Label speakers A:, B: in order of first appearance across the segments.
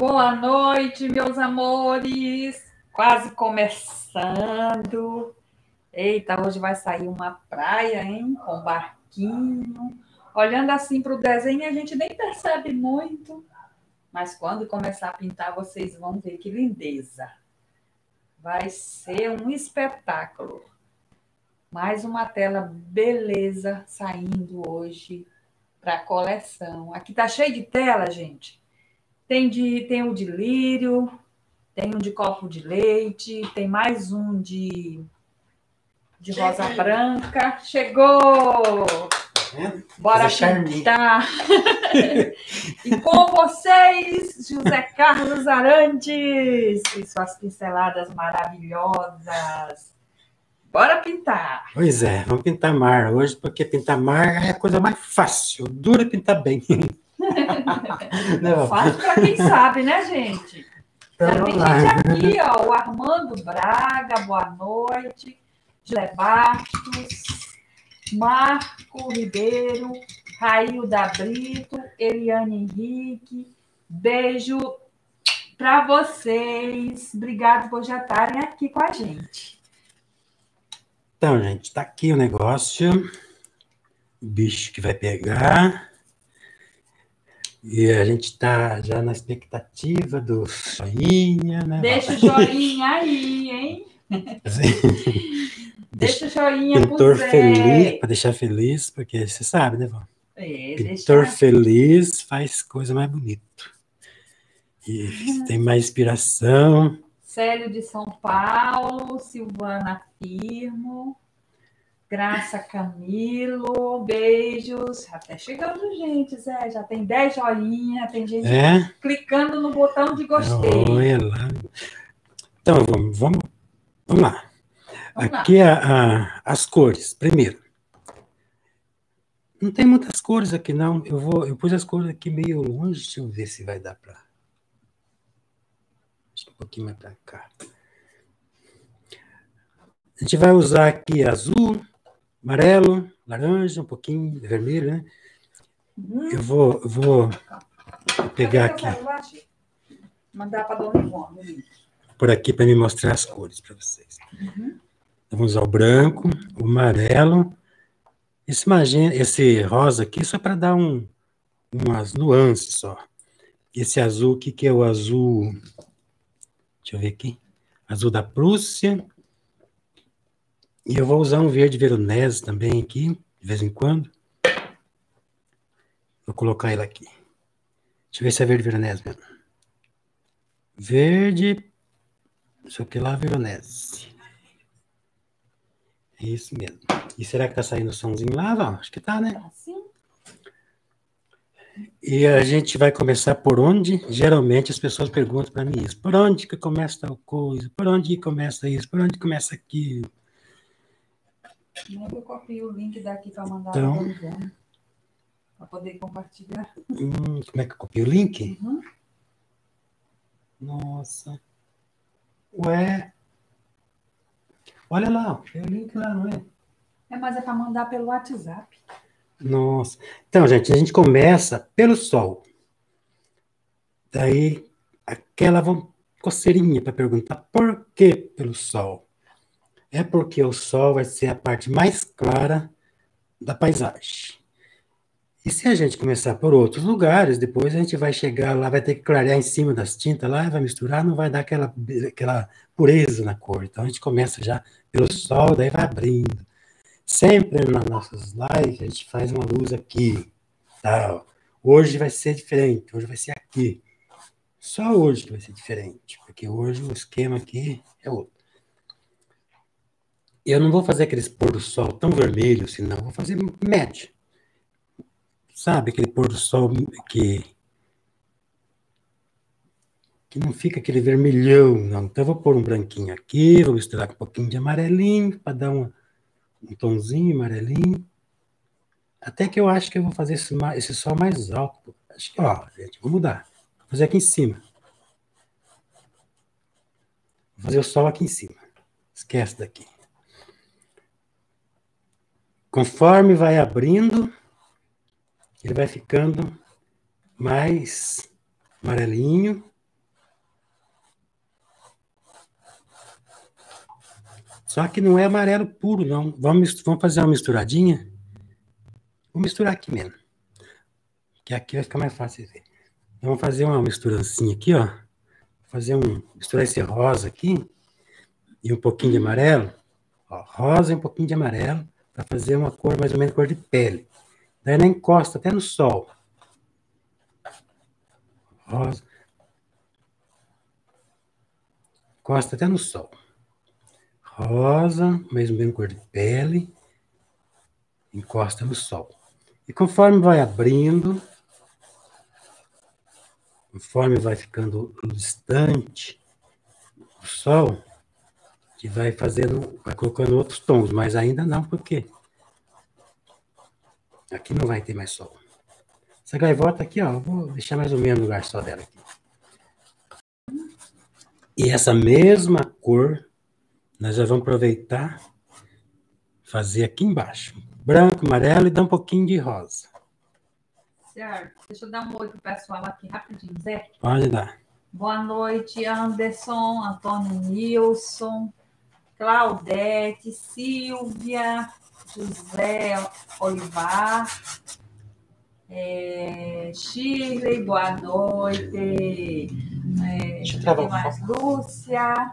A: Boa noite, meus amores. Quase começando. Eita, hoje vai sair uma praia, hein? Com barquinho. Olhando assim para o desenho, a gente nem percebe muito. Mas quando começar a pintar, vocês vão ver que lindeza. Vai ser um espetáculo. Mais uma tela beleza saindo hoje para a coleção. Aqui tá cheio de tela, gente. Tem, de, tem o de lírio, tem um de copo de leite, tem mais um de, de rosa branca. Chegou! É, Bora pintar! e com vocês, José Carlos Arantes, e suas pinceladas maravilhosas. Bora pintar!
B: Pois é, vamos pintar mar hoje, porque pintar mar é a coisa mais fácil. Dura pintar bem.
A: Não. Fácil para quem sabe, né, gente? Já tem gente aqui, ó, o Armando Braga, boa noite. José Bastos, Marco Ribeiro, Railda Brito, Eliane Henrique. Beijo para vocês. Obrigado por já estarem aqui com a gente.
B: Então, gente, está aqui o negócio. O bicho que vai pegar. E a gente está já na expectativa do joinha, né?
A: Deixa o joinha aí, hein? Deixa o joinha
B: Pintor feliz, para deixar feliz, porque você sabe, né, Vó? É, Pintor deixa... feliz faz coisa mais bonita. E uhum. tem mais inspiração.
A: Célio de São Paulo, Silvana Firmo. Graça Camilo, beijos. Até chegando, gente, Zé. Já tem 10 joinhas, tem gente é? clicando no botão de gostei. Olha lá.
B: Então, vamos, vamos, vamos lá. Vamos aqui lá. A, a, as cores. Primeiro. Não tem muitas cores aqui, não. Eu, vou, eu pus as cores aqui meio longe. Deixa eu ver se vai dar para. Um pouquinho mais para cá. A gente vai usar aqui azul, amarelo, laranja, um pouquinho de vermelho, né? Uhum. Eu vou, vou pegar aqui.
A: Mandar para Dona Ivone.
B: Por aqui para me mostrar as cores para vocês. Uhum. Vamos usar o branco, o amarelo, esse magenta, esse rosa aqui só para dar um, umas nuances só. Esse azul aqui que é o azul, deixa eu ver aqui, azul da Prússia, e eu vou usar um verde veronese também aqui, de vez em quando. Vou colocar ele aqui. Deixa eu ver se é verde veronese mesmo. Verde, não sei o que lá, veronese. É isso mesmo. E será que tá saindo o somzinho lá, Val? Acho que tá, né? Tá sim. E a gente vai começar por onde? Geralmente as pessoas perguntam para mim isso. Por onde que começa tal coisa? Por onde começa isso? Por onde começa aquilo?
A: Eu copio o link daqui para mandar então, para poder compartilhar.
B: Hum, como é que eu copio o link? Uhum. Nossa. Ué. Olha lá, tem o link lá, não é?
A: É, mas é para mandar pelo WhatsApp.
B: Nossa. Então, gente, a gente começa pelo sol. Daí, aquela coceirinha para perguntar por que pelo sol é porque o sol vai ser a parte mais clara da paisagem. E se a gente começar por outros lugares, depois a gente vai chegar lá, vai ter que clarear em cima das tintas lá, vai misturar, não vai dar aquela, aquela pureza na cor. Então a gente começa já pelo sol, daí vai abrindo. Sempre nas nossas lives a gente faz uma luz aqui. Tal. Hoje vai ser diferente, hoje vai ser aqui. Só hoje que vai ser diferente, porque hoje o esquema aqui é outro eu não vou fazer aquele pôr do sol tão vermelho, senão vou fazer médio. Sabe, aquele pôr do sol que que não fica aquele vermelhão, não. Então, eu vou pôr um branquinho aqui, vou misturar com um pouquinho de amarelinho, para dar uma, um tomzinho amarelinho. Até que eu acho que eu vou fazer esse, esse sol mais alto. Acho que, ó, gente, vou mudar. Vou fazer aqui em cima. Vou fazer o sol aqui em cima. Esquece daqui. Conforme vai abrindo, ele vai ficando mais amarelinho. Só que não é amarelo puro, não. Vamos, vamos fazer uma misturadinha? Vou misturar aqui mesmo. Que aqui vai ficar mais fácil de ver. Então, vamos fazer uma misturancinha aqui, ó. Fazer um. Misturar esse rosa aqui. E um pouquinho de amarelo. Ó, rosa e um pouquinho de amarelo. Para fazer uma cor mais ou menos cor de pele. Daí ela encosta até no sol. Rosa. Encosta até no sol rosa, mesmo bem cor de pele, encosta no sol. E conforme vai abrindo, conforme vai ficando distante o sol, que vai fazendo, vai colocando outros tons, mas ainda não, porque aqui não vai ter mais sol. Essa gaivota aqui, ó, vou deixar mais ou menos no lugar só dela aqui. E essa mesma cor nós já vamos aproveitar, fazer aqui embaixo. Branco, amarelo e dar um pouquinho de rosa.
A: Certo. Deixa eu dar um oi pro pessoal aqui rapidinho, Zé.
B: Pode dar.
A: Boa noite, Anderson, Antônio Nilson, Claudete, Silvia, José Olivar, é, Shirley, boa noite. É, Deixa eu travar mais? Lúcia.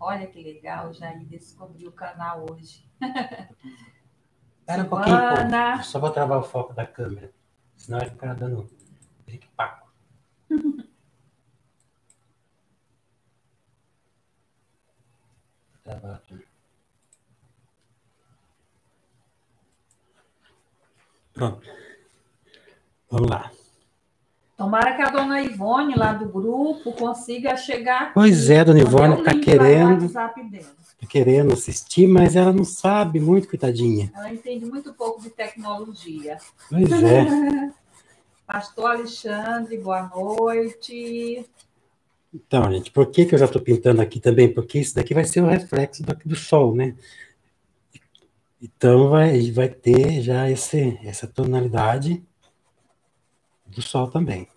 A: Olha que legal, Jair descobriu o canal hoje.
B: Espera um pouquinho, pô. Só vou travar o foco da câmera. Senão vai ficar dando pique-paco. Travar Pronto. Vamos lá.
A: Tomara que a dona Ivone, lá do grupo, consiga chegar.
B: Pois é, dona Ivone está querendo. Está querendo assistir, mas ela não sabe muito, coitadinha.
A: Ela entende muito pouco de tecnologia.
B: Pois é.
A: Pastor Alexandre, boa noite.
B: Então, gente, por que, que eu já estou pintando aqui também? Porque isso daqui vai ser o reflexo do, do sol, né? Então vai, vai ter já esse, essa tonalidade do Sol também.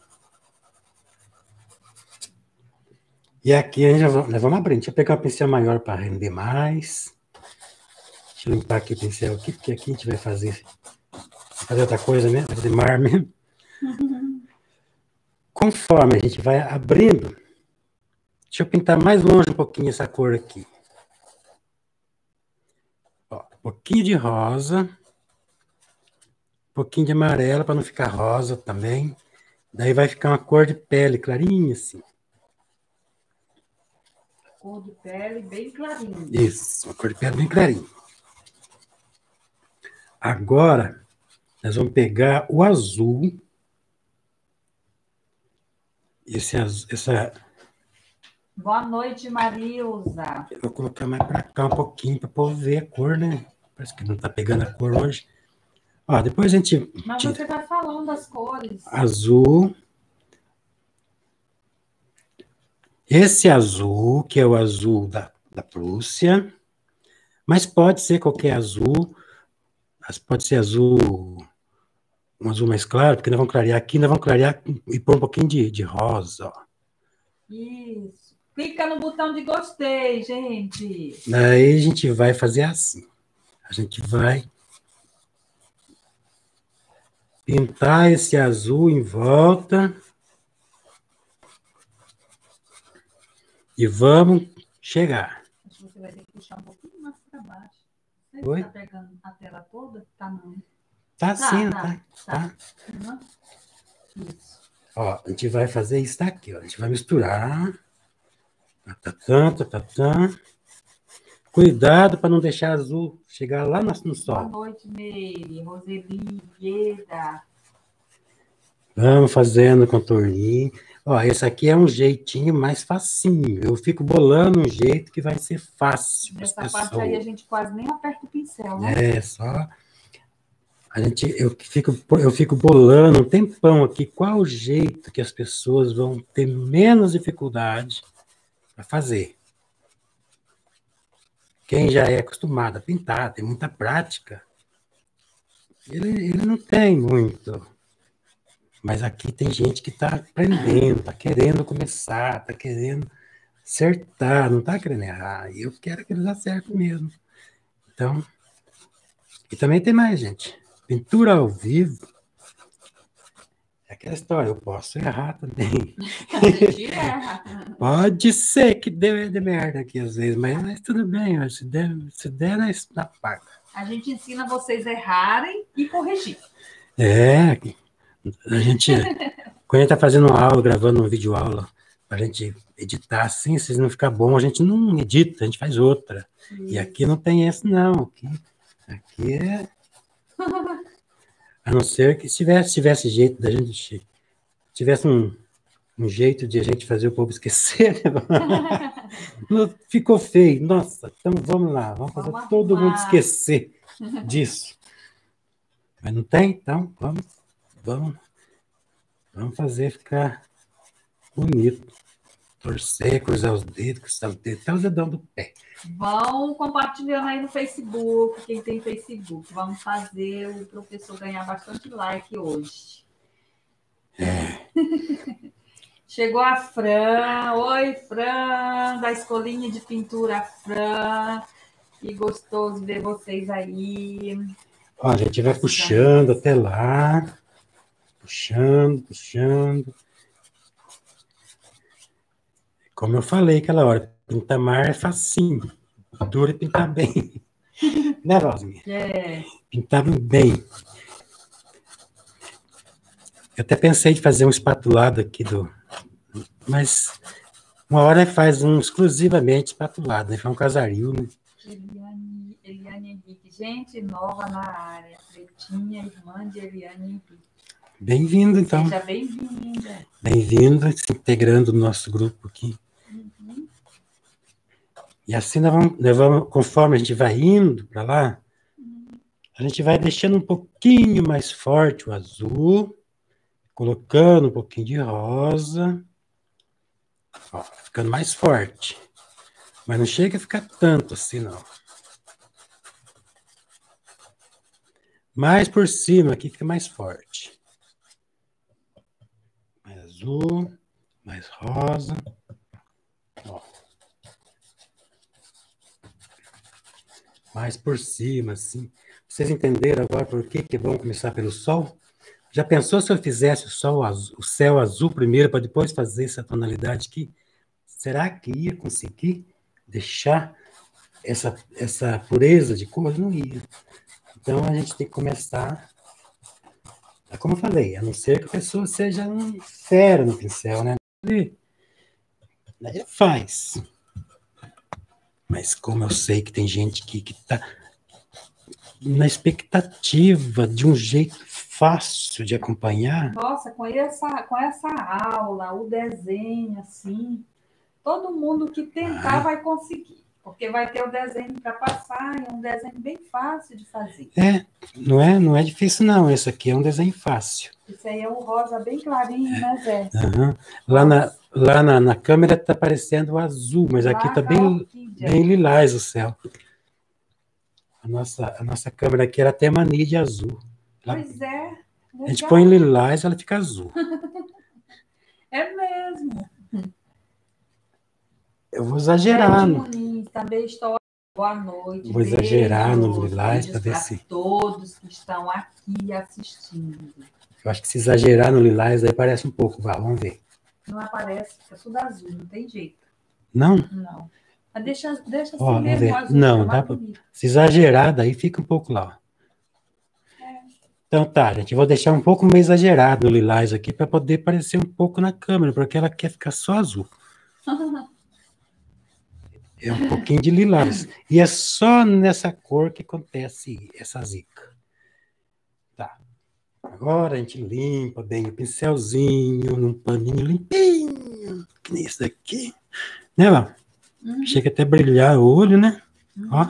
B: E aqui a gente já vamos abrir. Deixa eu pegar o pincel maior para render mais. Deixa eu limpar aqui o pincel aqui, porque aqui a gente vai fazer, fazer outra coisa, né? Vai fazer mar mesmo. Conforme a gente vai abrindo, deixa eu pintar mais longe um pouquinho essa cor aqui. Ó, um pouquinho de rosa. Um pouquinho de amarelo para não ficar rosa também. Daí vai ficar uma cor de pele clarinha assim.
A: Cor de pele bem clarinha.
B: Isso, uma cor de pele bem clarinha. Agora, nós vamos pegar o azul. Esse azul, essa.
A: Boa noite, Marilza.
B: Eu vou colocar mais para cá um pouquinho para poder ver a cor, né? Parece que não está pegando a cor hoje. Ó, depois a gente.
A: Mas você vai falando das cores.
B: Azul. Esse azul, que é o azul da, da Prússia, mas pode ser qualquer azul, pode ser azul, um azul mais claro, porque nós vamos clarear aqui, nós vamos clarear e pôr um pouquinho de, de rosa, ó.
A: Isso. Clica no botão de gostei, gente.
B: Daí a gente vai fazer assim. A gente vai pintar esse azul em volta. E vamos chegar.
A: Acho que você vai ter que puxar um pouquinho mais para baixo.
B: Você Oi?
A: Tá pegando a tela toda? Tá não.
B: Tá, tá sim, tá. tá. tá.
A: tá. Isso.
B: Ó, a gente vai fazer isso daqui, ó. A gente vai misturar. Tá, tá, tá, tá, tá. Cuidado para não deixar azul chegar lá no, no sol.
A: Boa noite, Meire, Roseli, Ieda.
B: Vamos fazendo contorninho. Ó, esse aqui é um jeitinho mais facinho. Eu fico bolando um jeito que vai ser fácil.
A: Nessa parte aí a gente quase nem aperta o pincel, né?
B: É, só. A gente, eu, fico, eu fico bolando um tempão aqui qual o jeito que as pessoas vão ter menos dificuldade para fazer. Quem já é acostumado a pintar, tem muita prática, ele, ele não tem muito. Mas aqui tem gente que está aprendendo, está querendo começar, está querendo acertar, não está querendo errar. E eu quero que eles acertem mesmo. Então, e também tem mais, gente. Pintura ao vivo. É aquela história, eu posso errar também. Pode ser que dê de merda aqui às vezes, mas, mas tudo bem, se der, se der na, na paga.
A: A gente ensina vocês a errarem e corrigir.
B: É, a gente, quando a gente está fazendo aula, gravando um vídeo aula, para a gente editar assim, se não ficar bom, a gente não edita, a gente faz outra. E aqui não tem esse, não. Aqui, aqui é. A não ser que tivesse, tivesse jeito da gente. Tivesse um, um jeito de a gente fazer o povo esquecer. Né? Ficou feio. Nossa, então vamos lá, vamos fazer vamos todo mundo esquecer disso. Mas não tem, então vamos, vamos, vamos fazer ficar bonito. Torcer, cruzar os dedos, cruzar os dedos, até o dedão do pé.
A: Vão compartilhando aí no Facebook, quem tem Facebook. Vamos fazer o professor ganhar bastante like hoje. É. Chegou a Fran. Oi, Fran, da escolinha de pintura Fran. Que gostoso ver vocês aí.
B: Ó, a gente vai puxando até lá. Puxando, puxando. Como eu falei aquela hora, pintar mar é facinho. Duro é pintar bem. né, Rosinha?
A: É.
B: Pintar bem. Eu até pensei de fazer um espatulado aqui do. Mas uma hora faz um exclusivamente espatulado, né? Faz um casaril, né?
A: Eliane, Eliane Henrique, gente nova na área. Pretinha, irmã de Eliane Henrique.
B: Bem-vindo, então.
A: Seja bem-vinda.
B: Bem-vindo, se integrando no nosso grupo aqui. E assim, nós vamos, nós vamos, conforme a gente vai indo para lá, a gente vai deixando um pouquinho mais forte o azul, colocando um pouquinho de rosa, ó, ficando mais forte. Mas não chega a ficar tanto assim, não. Mais por cima aqui fica mais forte. Mais azul, mais rosa. Mais por cima, assim. Vocês entenderam agora por que, que vamos começar pelo sol? Já pensou se eu fizesse o, sol azul, o céu azul primeiro, para depois fazer essa tonalidade aqui? Será que ia conseguir deixar essa, essa pureza de cor? Não ia. Então a gente tem que começar. Como eu falei, a não ser que a pessoa seja um fera no pincel, né? Ele faz. Mas como eu sei que tem gente que está na expectativa de um jeito fácil de acompanhar.
A: Nossa, com essa, com essa aula, o desenho, assim, todo mundo que tentar ah. vai conseguir. Porque vai ter o desenho para passar, é um desenho bem fácil de fazer.
B: É, não é, não é difícil, não. Esse aqui é um desenho fácil.
A: Isso aí é um rosa bem clarinho, né, Zé?
B: Uhum. Lá, na, lá na, na câmera está parecendo azul, mas aqui está bem, bem lilás o céu. A nossa, a nossa câmera aqui era até mania de azul.
A: Pois é.
B: Legal. A gente põe lilás, ela fica azul.
A: é mesmo.
B: Eu vou exagerar.
A: É também estou Boa noite.
B: Vou exagerar no lilás para ver se.
A: Todos que estão aqui assistindo.
B: Eu acho que se exagerar no lilás aí parece um pouco, vá, vamos ver.
A: Não aparece, fica tudo azul, não tem jeito.
B: Não?
A: Não. Mas deixa, deixa assim mesmo
B: azul. Não, dá pra... Se exagerar, daí fica um pouco lá. É. Então tá, gente, vou deixar um pouco meio exagerado o lilás aqui para poder parecer um pouco na câmera, porque ela quer ficar só azul. é um pouquinho de lilás. E é só nessa cor que acontece essa zica. Agora a gente limpa bem o pincelzinho, num paninho limpinho, que nem esse daqui. Né, Val? Uhum. Chega até a brilhar o olho, né? Uhum. Ó.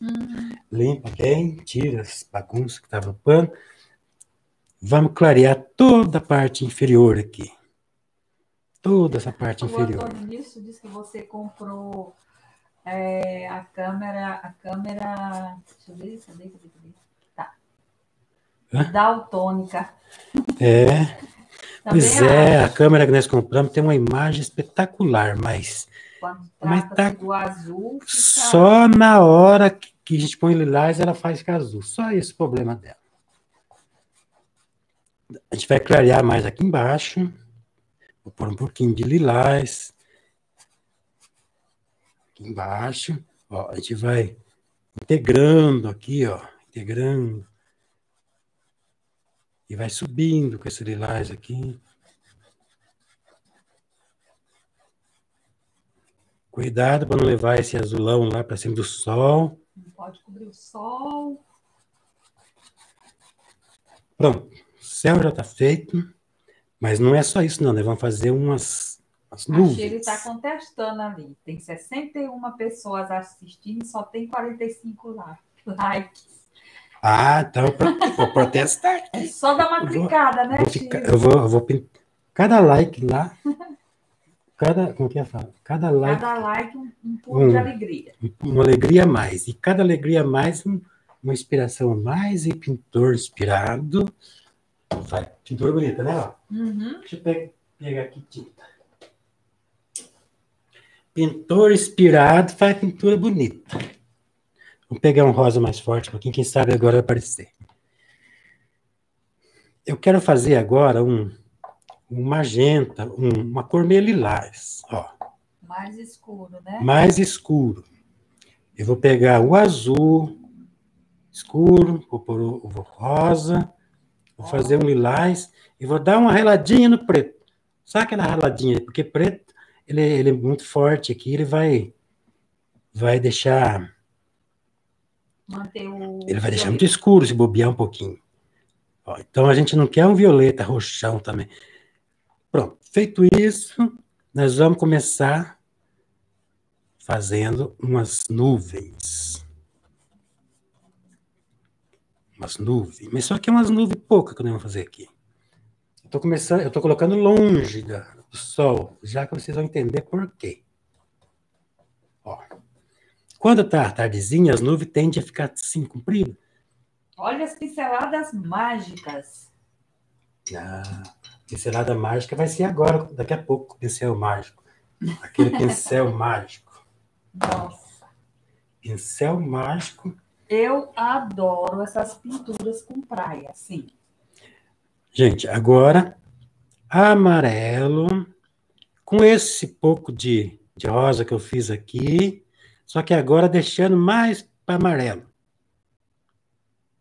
B: Uhum. Limpa bem, tira as bagunças que estavam no pano. Vamos clarear toda a parte inferior aqui. Toda essa parte o inferior.
A: O nisso disse que você comprou é, a câmera, a câmera. Deixa eu ver, cadê, cadê, cadê? Daltônica.
B: É. pois é, a câmera que nós compramos tem uma imagem espetacular, mas Mas tá
A: do azul.
B: Só na hora que que a gente põe lilás, ela faz ficar azul. Só esse o problema dela. A gente vai clarear mais aqui embaixo. Vou pôr um pouquinho de lilás. Aqui embaixo. Ó, a gente vai integrando aqui, ó. Integrando. E vai subindo com esse lilás aqui. Cuidado para não levar esse azulão lá para cima do sol.
A: Não pode cobrir o sol.
B: Pronto, o céu já está feito, mas não é só isso, não. Nós vamos fazer umas, umas
A: A
B: nuvens.
A: Shirley está contestando ali. Tem 61 pessoas assistindo só tem 45 lá. likes.
B: Ah, então pro- vou protestar.
A: É só dar uma clicada, né,
B: Vou ficar- eu vou, eu vou cada like lá, cada, como que é falar? Cada like,
A: Cada like um, um pouco de
B: Um.
A: alegria.
B: uma alegria a mais. E cada alegria a mais, um- uma inspiração a mais. E pintor inspirado. Vai, pintura bonita, né?
A: Uhum.
B: Deixa eu pe- pegar aqui tinta. Pintor inspirado faz pintura bonita. Vou pegar um rosa mais forte pouquinho, quem sabe agora vai aparecer. Eu quero fazer agora um, um magenta, um- uma cor meio lilás, ó,
A: Mais escuro, né?
B: mais escuro. Eu vou pegar o azul escuro, vou pôr o, o rosa, vou fazer um lilás e vou dar uma reladinha no preto. Só aquela reladinha, porque preto ele, ele é muito forte aqui, ele vai vai deixar
A: Manter o.
B: ele vai deixar muito escuro se bobear um pouquinho. Ó, então a gente não quer um violeta roxão também. Pronto, feito isso, nós vamos começar fazendo umas nuvens. Umas nuvens, mas só que é umas nuvens poucas que nós vamos fazer aqui. Eu tô começando, eu tô colocando longe da- do sol, já que vocês vão entender por quê. Quando tá tardezinha, as nuvens tendem a ficar assim compridas.
A: Olha as pinceladas mágicas.
B: Ah, pincelada mágica vai ser agora, daqui a pouco, pincel mágico. Aquele pincel mágico.
A: Nossa.
B: Pincel mágico.
A: Eu adoro essas pinturas com praia, sim.
B: Gente, agora amarelo, com esse pouco de, de rosa que eu fiz aqui, só que agora deixando mais para amarelo.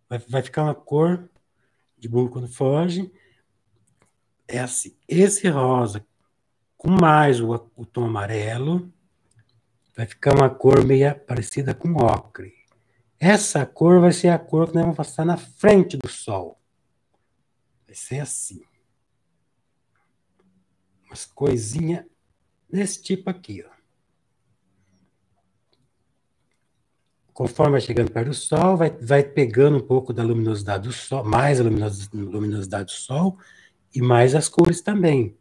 B: Vai, vai ficar uma cor de bolo quando foge. É assim, esse rosa com mais o, o tom amarelo, vai ficar uma cor meio parecida com ocre. Essa cor vai ser a cor que nós vamos passar na frente do sol. Vai ser assim. Umas coisinhas desse tipo aqui, ó. Conforme vai chegando perto do sol, vai, vai pegando um pouco da luminosidade do sol, mais a luminosi- luminosidade do sol e mais as cores também.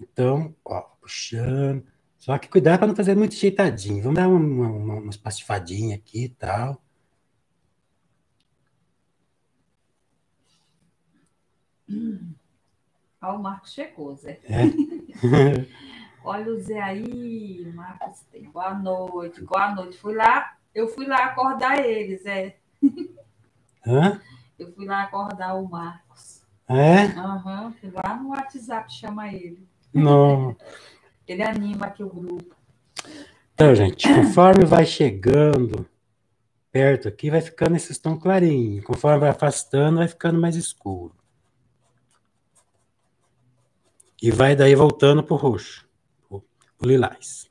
B: Então, ó, puxando. Só que cuidado para não fazer muito jeitadinho. Vamos dar uma, uma, umas pastifadinhas aqui e tal.
A: Ó, o Marcos chegou, Zé.
B: É.
A: Olha o Zé aí, Marcos. Boa noite, boa noite. Fui lá, eu fui lá acordar ele, Zé.
B: Hã?
A: Eu fui lá acordar o Marcos.
B: É?
A: Aham, fui lá no WhatsApp chamar ele.
B: Não.
A: Ele anima aqui o grupo.
B: Então, gente, conforme vai chegando perto aqui, vai ficando esses tons clarinhos. Conforme vai afastando, vai ficando mais escuro. E vai daí voltando pro roxo, lilás.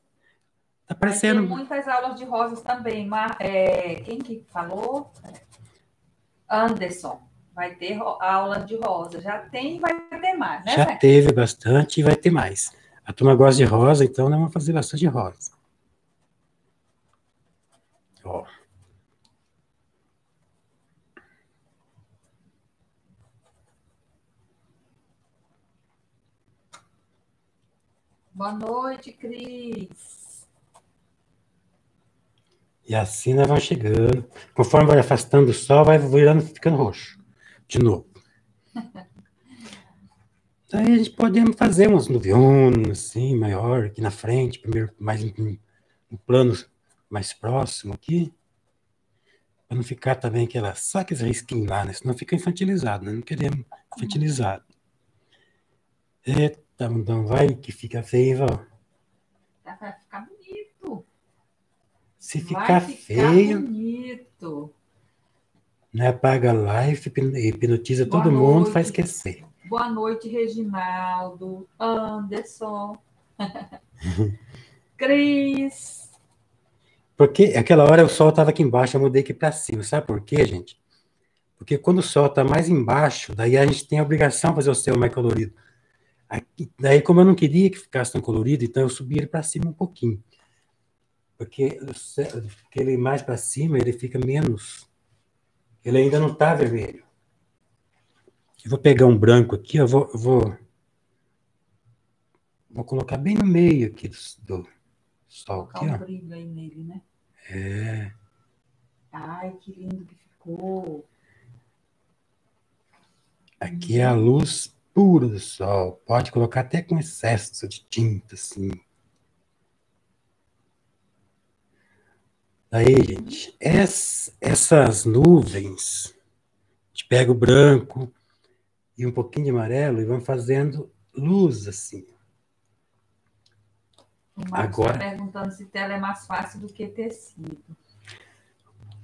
B: Tá
A: Vai ter
B: parecendo.
A: muitas aulas de rosas também. Mar... é, Quem que falou? Anderson. Vai ter aula de rosa. Já tem e vai ter mais, né,
B: Já
A: Zé?
B: teve bastante e vai ter mais. A turma gosta de rosa, então nós vamos fazer bastante rosa. Ó.
A: Boa noite, Cris.
B: E assim nós vamos chegando. Conforme vai afastando o sol, vai virando, ficando roxo. De novo. Daí a gente podemos fazer uns nuvianos, assim, maior, aqui na frente, primeiro, mais um plano mais próximo aqui, para não ficar também aquela, só aqueles risquinhos lá, né? Senão fica infantilizado, né? Não queremos infantilizado. Eita, então vai que fica feio, ó.
A: Tá, vai ficar bonito.
B: Se ficar, ficar feio.
A: bonito.
B: Né, apaga a live, hipnotiza Boa todo noite. mundo, faz esquecer.
A: Boa noite, Reginaldo, Anderson, Cris.
B: Porque aquela hora o sol estava aqui embaixo, eu mudei aqui para cima. Sabe por quê, gente? Porque quando o sol está mais embaixo, daí a gente tem a obrigação de fazer o céu mais colorido. Aqui, daí, como eu não queria que ficasse tão colorido, então eu subi ele para cima um pouquinho. Porque ele mais para cima, ele fica menos. Ele ainda não está vermelho. Eu vou pegar um branco aqui, eu vou, eu vou, vou colocar bem no meio aqui do, do sol. Aqui,
A: um brilho aí nele, né?
B: É.
A: Ai, que lindo que ficou.
B: Aqui é a luz pura do sol. Pode colocar até com excesso de tinta, assim. Aí, gente, essas nuvens, a gente pega o branco e um pouquinho de amarelo e vamos fazendo luz assim.
A: O Agora está perguntando se tela é mais fácil do que tecido.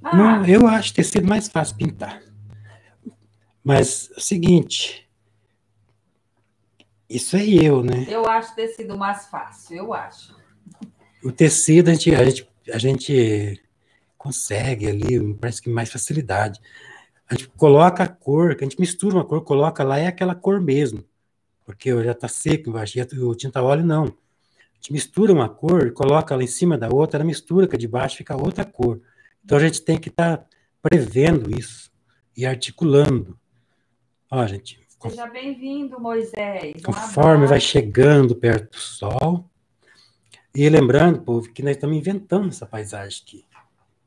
B: Ah. Não, eu acho tecido mais fácil pintar. Mas é o seguinte, isso é eu, né?
A: Eu acho tecido mais fácil, eu acho.
B: O tecido a gente, a gente a gente consegue ali, parece que mais facilidade. A gente coloca a cor, a gente mistura uma cor, coloca lá, é aquela cor mesmo. Porque já está seco embaixo, o tinta óleo não. A gente mistura uma cor, coloca ela em cima da outra, ela mistura, que de baixo fica outra cor. Então a gente tem que estar tá prevendo isso e articulando. Ó, gente.
A: Seja bem-vindo, Moisés.
B: Conforme vai chegando perto do sol, e lembrando, povo, que nós estamos inventando essa paisagem aqui.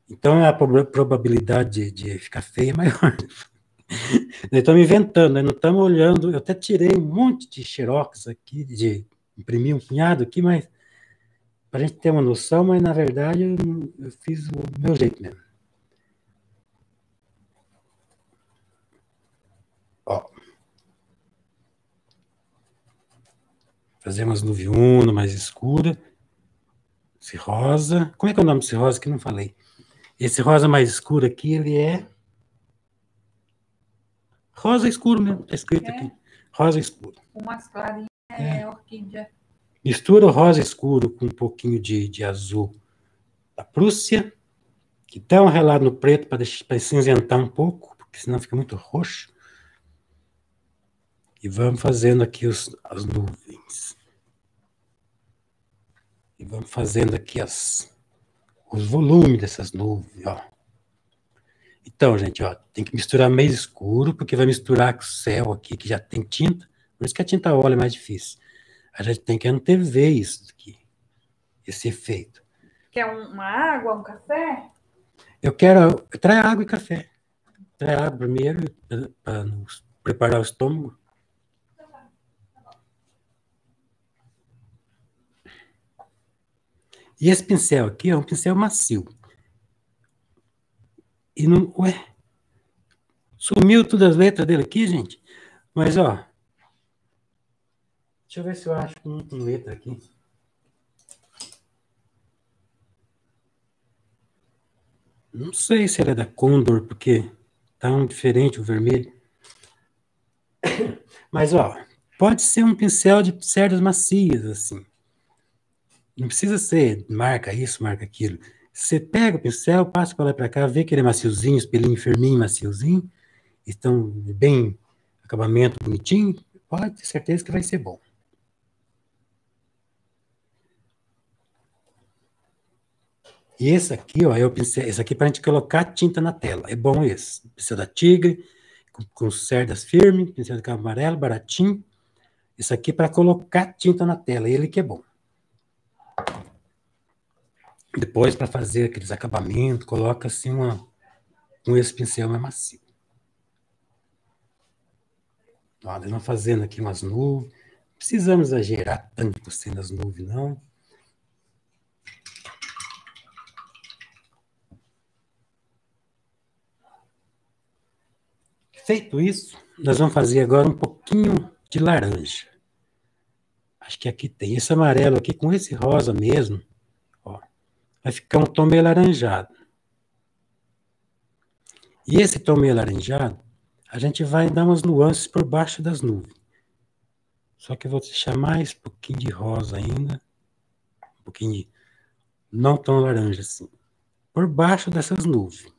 B: Então a probabilidade de, de ficar feia é maior. nós estamos inventando, nós não estamos olhando. Eu até tirei um monte de xerox aqui, de imprimir um punhado aqui, mas para a gente ter uma noção, mas na verdade eu, eu fiz o meu jeito mesmo. Fazemos nuvem uno mais escura. Esse rosa. Como é que é o nome desse rosa que não falei? Esse rosa mais escuro aqui, ele é. Rosa escuro mesmo, está escrito é. aqui. Rosa escuro.
A: O mais clarinho é, é orquídea.
B: Mistura o rosa escuro com um pouquinho de, de azul da Prússia, que dá um relado no preto para cinzentar um pouco, porque senão fica muito roxo. E vamos fazendo aqui os, as nuvens. E vamos fazendo aqui as, os volumes dessas nuvens, ó. Então, gente, ó, tem que misturar meio escuro, porque vai misturar com o céu aqui, que já tem tinta. Por isso que a tinta óleo é mais difícil. A gente tem que antever isso aqui, esse efeito.
A: Quer uma água, um café?
B: Eu quero. Trai água e café. Trai água primeiro, para preparar o estômago. E esse pincel aqui é um pincel macio. E não. Ué? Sumiu todas as letras dele aqui, gente? Mas, ó. Deixa eu ver se eu acho um com letra aqui. Não sei se ele é da Condor, porque tá um diferente o vermelho. Mas, ó, pode ser um pincel de cerdas macias, assim. Não precisa ser marca isso, marca aquilo. Você pega o pincel, passa para lá para cá, vê que ele é maciozinho, espelhinho firminho, maciozinho, estão bem, acabamento bonitinho, pode ter certeza que vai ser bom. E esse aqui, ó, é o pincel, esse aqui é para a gente colocar tinta na tela. É bom esse. Pincel da Tigre, com, com cerdas firmes, pincel de cabo amarelo, baratinho. Isso aqui é para colocar tinta na tela, ele que é bom. Depois, para fazer aqueles acabamentos, coloca assim uma, com esse pincel mais macio. Ó, nós fazendo aqui umas nuvens. Não precisamos exagerar tanto assim nas nuvens, não. Feito isso, nós vamos fazer agora um pouquinho de laranja. Acho que aqui tem esse amarelo aqui com esse rosa mesmo. Vai ficar um tom meio alaranjado. E esse tom meio alaranjado, a gente vai dar umas nuances por baixo das nuvens. Só que eu vou deixar mais um pouquinho de rosa ainda. Um pouquinho de... Não tão laranja assim. Por baixo dessas nuvens.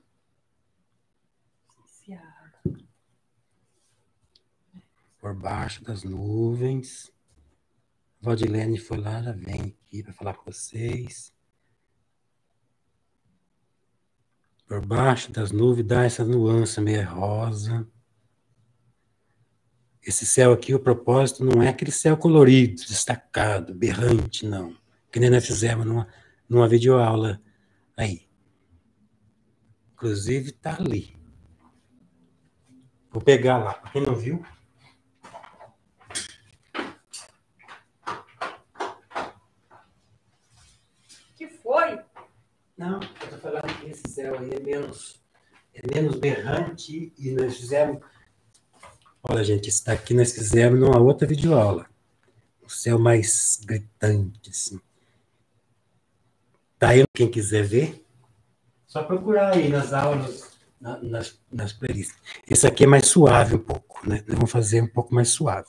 B: por baixo das nuvens. Valdilene foi lá, já vem aqui para falar com vocês. Por baixo das nuvens dá essa nuance meio rosa. Esse céu aqui, o propósito não é aquele céu colorido, destacado, berrante, não. Que nem nós fizemos numa, numa videoaula aí. Inclusive, tá ali. Vou pegar lá. Para quem não viu, Não, eu estou falando que esse céu aí é menos, é menos berrante e nós fizemos. Olha, gente, isso daqui nós fizemos numa outra videoaula. O céu mais gritante, assim. Tá aí, quem quiser ver, só procurar aí nas aulas, na, nas, nas playlists. Esse aqui é mais suave um pouco, né? Vamos fazer um pouco mais suave.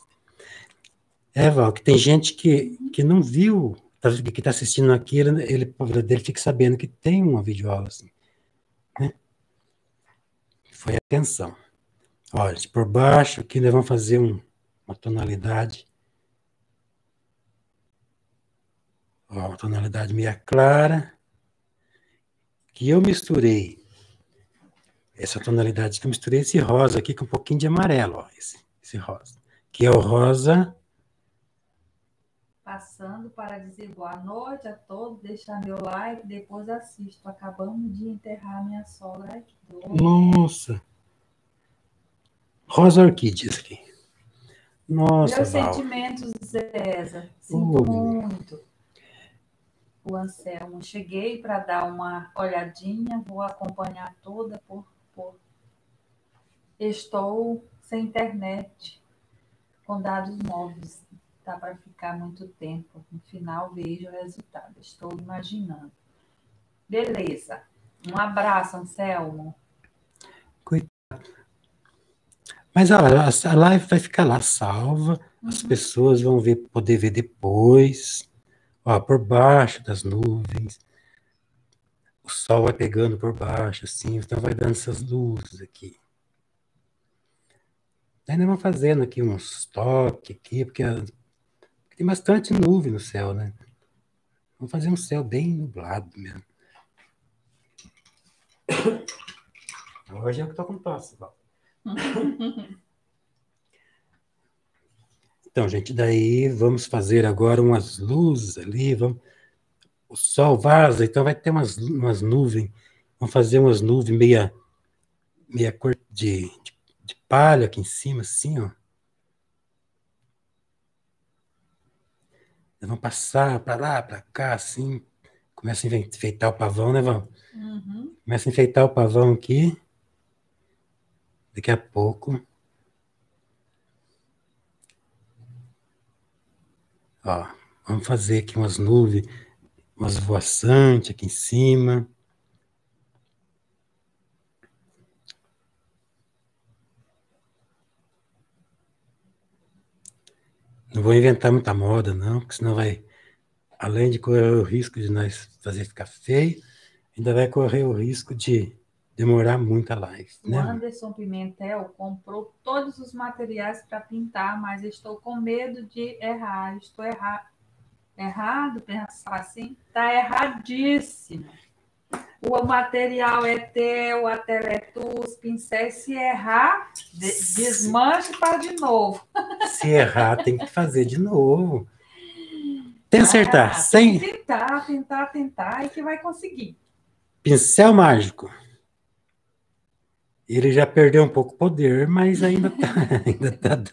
B: É, Val, que tem gente que, que não viu que está assistindo aquilo, ele, ele fica sabendo que tem uma videoaula assim. Né? Foi atenção. Olha, por baixo aqui nós vamos fazer um, uma tonalidade. Ó, uma tonalidade meia clara. Que eu misturei. Essa tonalidade que eu misturei esse rosa aqui com um pouquinho de amarelo, ó, esse, esse rosa. Que é o rosa
A: passando para dizer boa noite a todos, deixar meu like, depois assisto. Acabamos de enterrar minha sogra. Dor.
B: Nossa! Rosa Orquídeas aqui. Nossa,
A: Meus Val. sentimentos, Zéza. Sinto oh, muito. O Anselmo. Cheguei para dar uma olhadinha, vou acompanhar toda por, por. Estou sem internet, com dados móveis tá para ficar muito tempo. No final vejo o resultado. Estou imaginando. Beleza. Um abraço, Anselmo.
B: Coitado. Mas a, a live vai ficar lá salva. Uhum. As pessoas vão ver, poder ver depois. Ó, por baixo das nuvens. O sol vai pegando por baixo, assim, então vai dando essas luzes aqui. Ainda vamos fazendo aqui uns toques aqui, porque tem bastante nuvem no céu, né? Vamos fazer um céu bem nublado mesmo. Hoje é eu que estou com tosse. Então, gente, daí vamos fazer agora umas luzes ali. Vamos... O sol vaza, então vai ter umas, umas nuvens. Vamos fazer umas nuvens meia, meia cor de, de, de palha aqui em cima, assim, ó. Vão passar para lá, para cá, assim. Começa a enfeitar o pavão, né, Vão? Uhum. Começa a enfeitar o pavão aqui. Daqui a pouco. Ó, vamos fazer aqui umas nuvens, umas voaçantes aqui em cima. Não vou inventar muita moda, não, porque senão vai, além de correr o risco de nós fazer ficar feio, ainda vai correr o risco de demorar muito a live. Né?
A: O Anderson Pimentel comprou todos os materiais para pintar, mas estou com medo de errar. Estou erra... errado pensar assim? Está erradíssimo. O material é teu, a tela é tua, os pincéis. Se errar, desmanche para de novo.
B: Se errar, tem que fazer de novo. Tem que acertar. Ah, sem...
A: Tem que tentar, tentar, tentar e que vai conseguir.
B: Pincel mágico. Ele já perdeu um pouco o poder, mas ainda está ainda tá,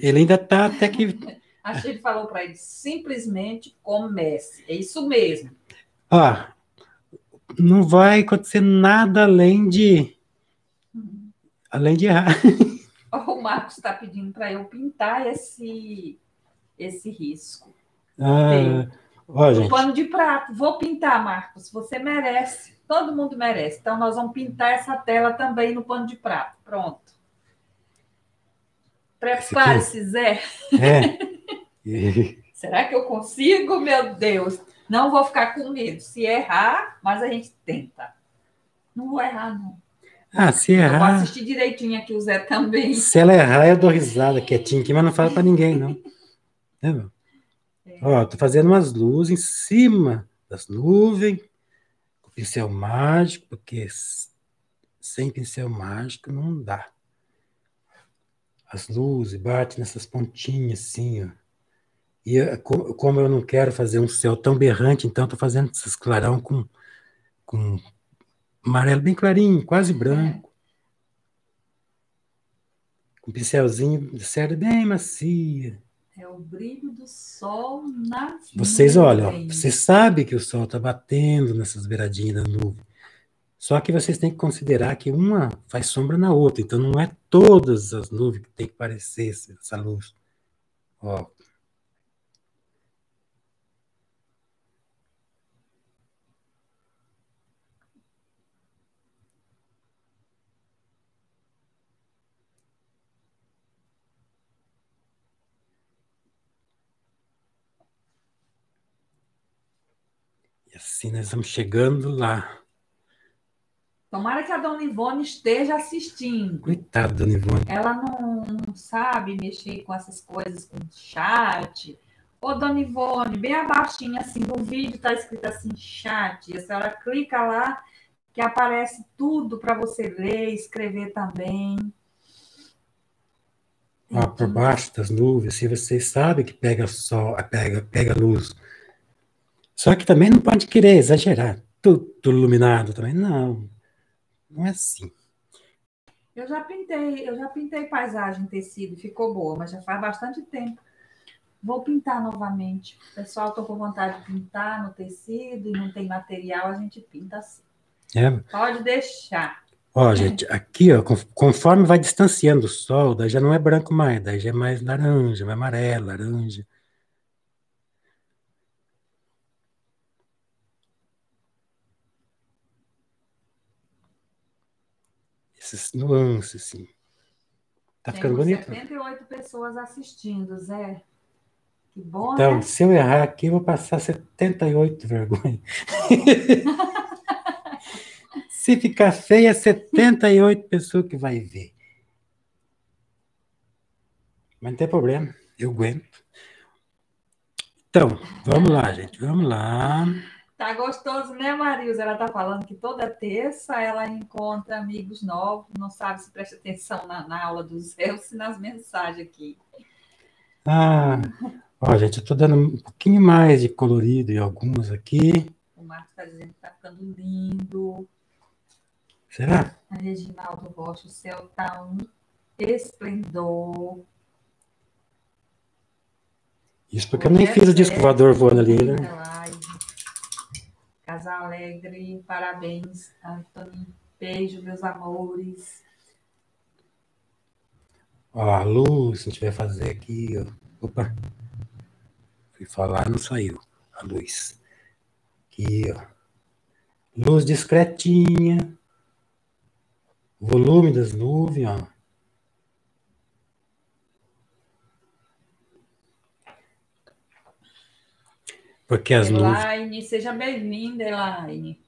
B: Ele ainda está até que.
A: A Chile falou para ele: simplesmente comece. É isso mesmo.
B: Ó, não vai acontecer nada além de. Além de errar.
A: O Marcos está pedindo para eu pintar esse, esse risco.
B: Ah, ó,
A: O
B: gente.
A: pano de prato. Vou pintar, Marcos. Você merece. Todo mundo merece. Então, nós vamos pintar essa tela também no pano de prato. Pronto. Prepare-se, Zé.
B: É.
A: Será que eu consigo? Meu Deus. Não vou ficar com medo. Se errar, mas a gente tenta. Não vou errar, não.
B: Ah, se
A: Eu vou
B: errar.
A: assistir direitinho aqui o Zé também.
B: Se ela errar, eu dou risada quietinho aqui, mas não falo pra ninguém, não. É, meu? Ó, tô fazendo umas luzes em cima das nuvens, com pincel mágico, porque sem pincel mágico não dá. As luzes batem nessas pontinhas assim, ó. E como eu não quero fazer um céu tão berrante, então tô fazendo esses clarão com, com amarelo bem clarinho, quase branco. Com pincelzinho de cera bem macia.
A: É o brilho do sol nas
B: Vocês olham, você sabe que o sol está batendo nessas beiradinhas da nuvem. Só que vocês têm que considerar que uma faz sombra na outra. Então não é todas as nuvens que tem que parecer essa luz. Ó. E assim nós vamos chegando lá.
A: Tomara que a dona Ivone esteja assistindo.
B: Coitado, Dona Ivone.
A: Ela não, não sabe mexer com essas coisas, com chat. Ô, dona Ivone, bem abaixinho assim do vídeo está escrito assim, chat. E a senhora clica lá que aparece tudo para você ler, escrever também.
B: Ó, por baixo das nuvens, se vocês sabem que pega sol, pega, pega luz. Só que também não pode querer exagerar. Tudo, iluminado também. Não. Não é assim.
A: Eu já pintei, eu já pintei paisagem em tecido, ficou boa, mas já faz bastante tempo. Vou pintar novamente. O pessoal estou com vontade de pintar no tecido e não tem material, a gente pinta assim.
B: É.
A: Pode deixar.
B: Ó, gente, aqui, ó, con- conforme vai distanciando o sol, daí já não é branco mais, daí já é mais laranja, mais amarelo, laranja. Esses nuances, assim. Tá ficando
A: Temos
B: bonito?
A: 78 pessoas assistindo, Zé. Que bom,
B: Então,
A: né?
B: se eu errar aqui, eu vou passar 78 vergonha. se ficar feia, é 78 pessoas que vai ver. Mas não tem problema, eu aguento. Então, vamos lá, gente, vamos lá.
A: Tá gostoso, né, Marilza? Ela tá falando que toda terça ela encontra amigos novos, não sabe se presta atenção na, na aula do Zé se nas mensagens aqui.
B: Ah, ó, gente, eu tô dando um pouquinho mais de colorido em algumas aqui.
A: O Marcos tá dizendo que tá ficando lindo.
B: Será?
A: A Reginaldo Rocha, o céu tá um esplendor.
B: Isso porque eu nem fiz o disco voando ali ainda, né?
A: Live. Casal Alegre, parabéns, Anthony. Beijo, meus amores.
B: Ó, a luz, se gente vai fazer aqui, ó. Opa. Fui falar, não saiu a luz. Aqui, ó. Luz discretinha. Volume das nuvens, ó. Porque as nuvens.
A: Elaine, seja bem-vinda, Elaine.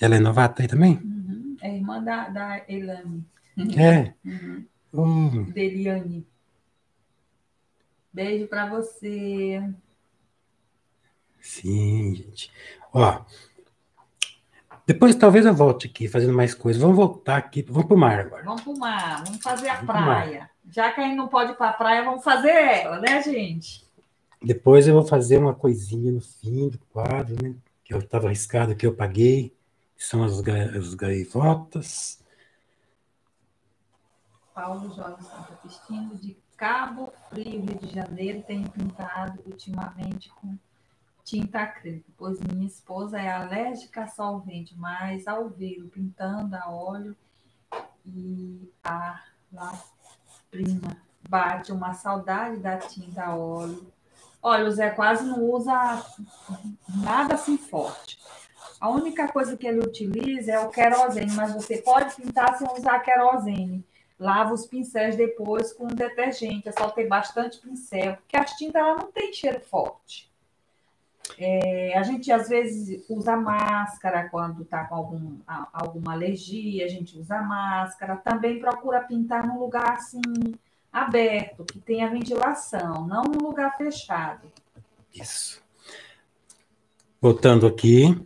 B: Ela é novata aí também?
A: Uhum, É irmã da, da Elane,
B: É.
A: uhum,
B: Hum,
A: Deliane. Beijo para você.
B: sim, gente. Ó. Depois talvez eu volte aqui fazendo mais coisas. Vamos voltar aqui. Vamos pro mar agora.
A: Vamos pro mar, vamos fazer a
B: Vamos
A: praia. Já que a gente não pode ir para a praia, vamos fazer ela, né, gente?
B: Depois eu vou fazer uma coisinha no fim do quadro, né? Que eu estava arriscado, que eu paguei. Que são as, as gaivotas.
A: Paulo Jorge Santa Cristina, de Cabo Frio, Rio de Janeiro, tem pintado ultimamente com tinta acrílica, pois minha esposa é alérgica a solvente, mas ao vê-lo pintando a óleo e a prima bate uma saudade da tinta a óleo. Olha, o Zé quase não usa nada assim forte. A única coisa que ele utiliza é o querosene, mas você pode pintar sem usar querosene. Lava os pincéis depois com detergente, é só ter bastante pincel, porque as tintas ela não tem cheiro forte. É, a gente às vezes usa máscara quando está com algum, alguma alergia, a gente usa máscara. Também procura pintar num lugar assim aberto, que tenha ventilação, não num lugar fechado.
B: Isso. Voltando aqui,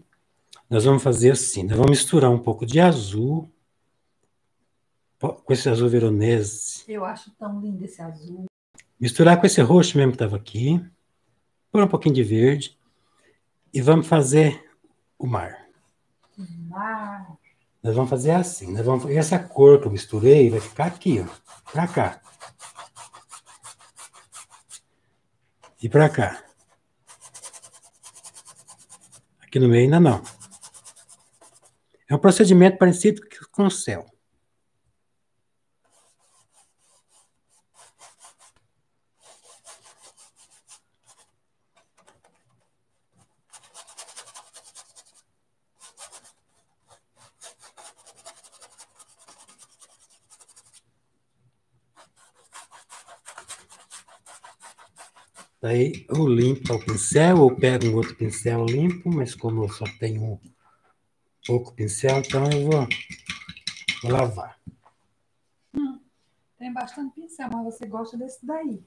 B: nós vamos fazer assim, nós vamos misturar um pouco de azul com esse azul veronese.
A: Eu acho tão lindo esse azul.
B: Misturar com esse roxo mesmo que estava aqui. Pôr um pouquinho de verde. E vamos fazer o mar.
A: Mar.
B: Nós vamos fazer assim. Nós vamos, essa cor que eu misturei vai ficar aqui, ó. Pra cá. E pra cá. Aqui no meio ainda não. É um procedimento parecido com o céu. Daí eu limpo o pincel, ou pego um outro pincel limpo, mas como eu só tenho pouco pincel, então eu vou, vou lavar.
A: Hum, tem bastante pincel, mas você gosta desse daí.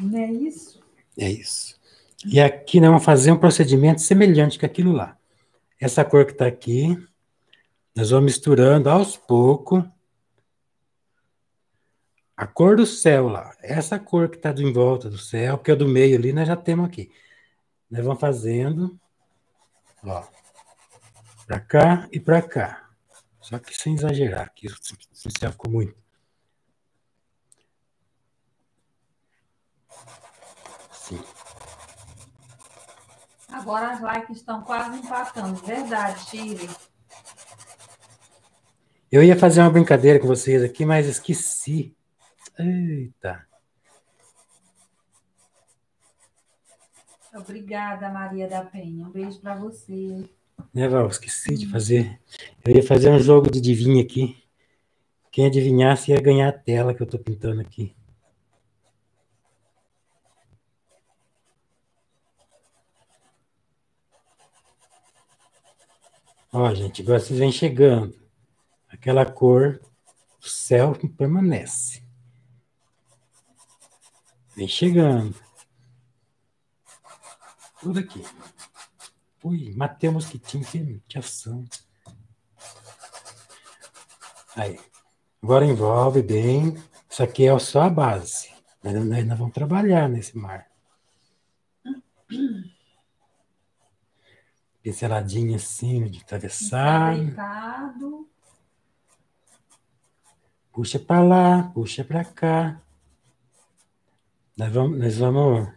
A: Não é isso?
B: É isso. E aqui nós vamos fazer um procedimento semelhante com aquilo lá. Essa cor que está aqui, nós vamos misturando aos poucos a cor do céu lá, essa cor que está em volta do céu, que é do meio ali, nós já temos aqui. Nós vamos fazendo, ó, para cá e para cá. Só que sem exagerar, que isso céu ficou muito.
A: Sim. Agora as likes estão quase empatando, verdade, Chile.
B: Eu ia fazer uma brincadeira com vocês aqui, mas esqueci. Eita.
A: Obrigada, Maria da Penha. Um beijo para você.
B: Né, Val? Esqueci de fazer. Eu ia fazer um jogo de adivinha aqui. Quem adivinhasse ia ganhar a tela que eu estou pintando aqui. Ó, gente, agora vocês vêm chegando. Aquela cor do céu permanece. Vem chegando. Tudo aqui. Ui, matei o mosquitinho, que, que ação. Aí. Agora envolve bem. Isso aqui é só a base. Nós, nós, nós vamos trabalhar nesse mar. Pinceladinha assim, de atravessar. Puxa para lá, puxa para cá. Nós vamos, nós vamos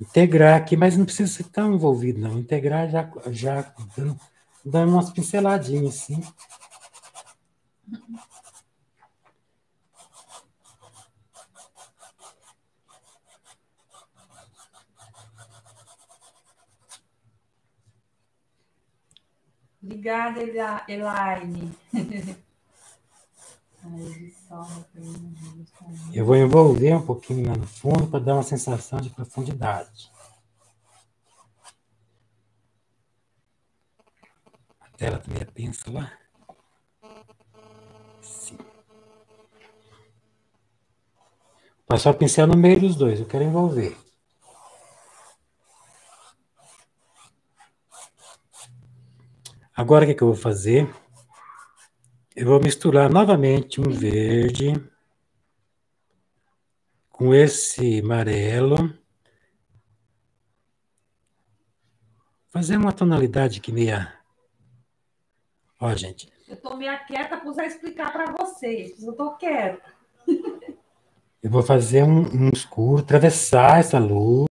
B: integrar aqui, mas não precisa ser tão envolvido, não. Integrar já, já dando, dando umas pinceladinhas, assim.
A: Obrigada, Elaine.
B: Eu vou envolver um pouquinho lá no fundo para dar uma sensação de profundidade. A tela também é pensa lá. Sim. Passar o pincel no meio dos dois, eu quero envolver. Agora o que, que eu vou fazer? Eu vou misturar novamente um verde com esse amarelo. Fazer uma tonalidade que meia. Ó, gente.
A: Eu estou meio quieta para usar explicar para vocês. Eu estou quieta.
B: Eu vou fazer um, um, escuro, atravessar essa luz.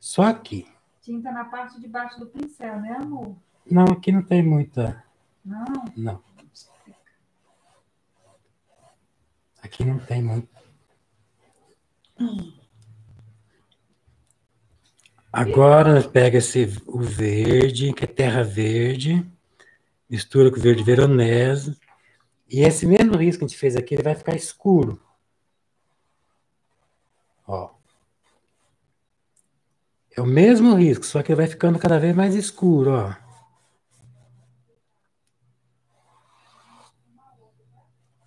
B: Só aqui.
A: Tinta na parte de baixo do pincel, né, amor?
B: Não, aqui não tem muita.
A: Não?
B: Não. Aqui não tem muito. Agora pega esse, o verde, que é terra verde, mistura com o verde veronese, e esse mesmo risco que a gente fez aqui, ele vai ficar escuro. Ó. É o mesmo risco, só que ele vai ficando cada vez mais escuro, ó.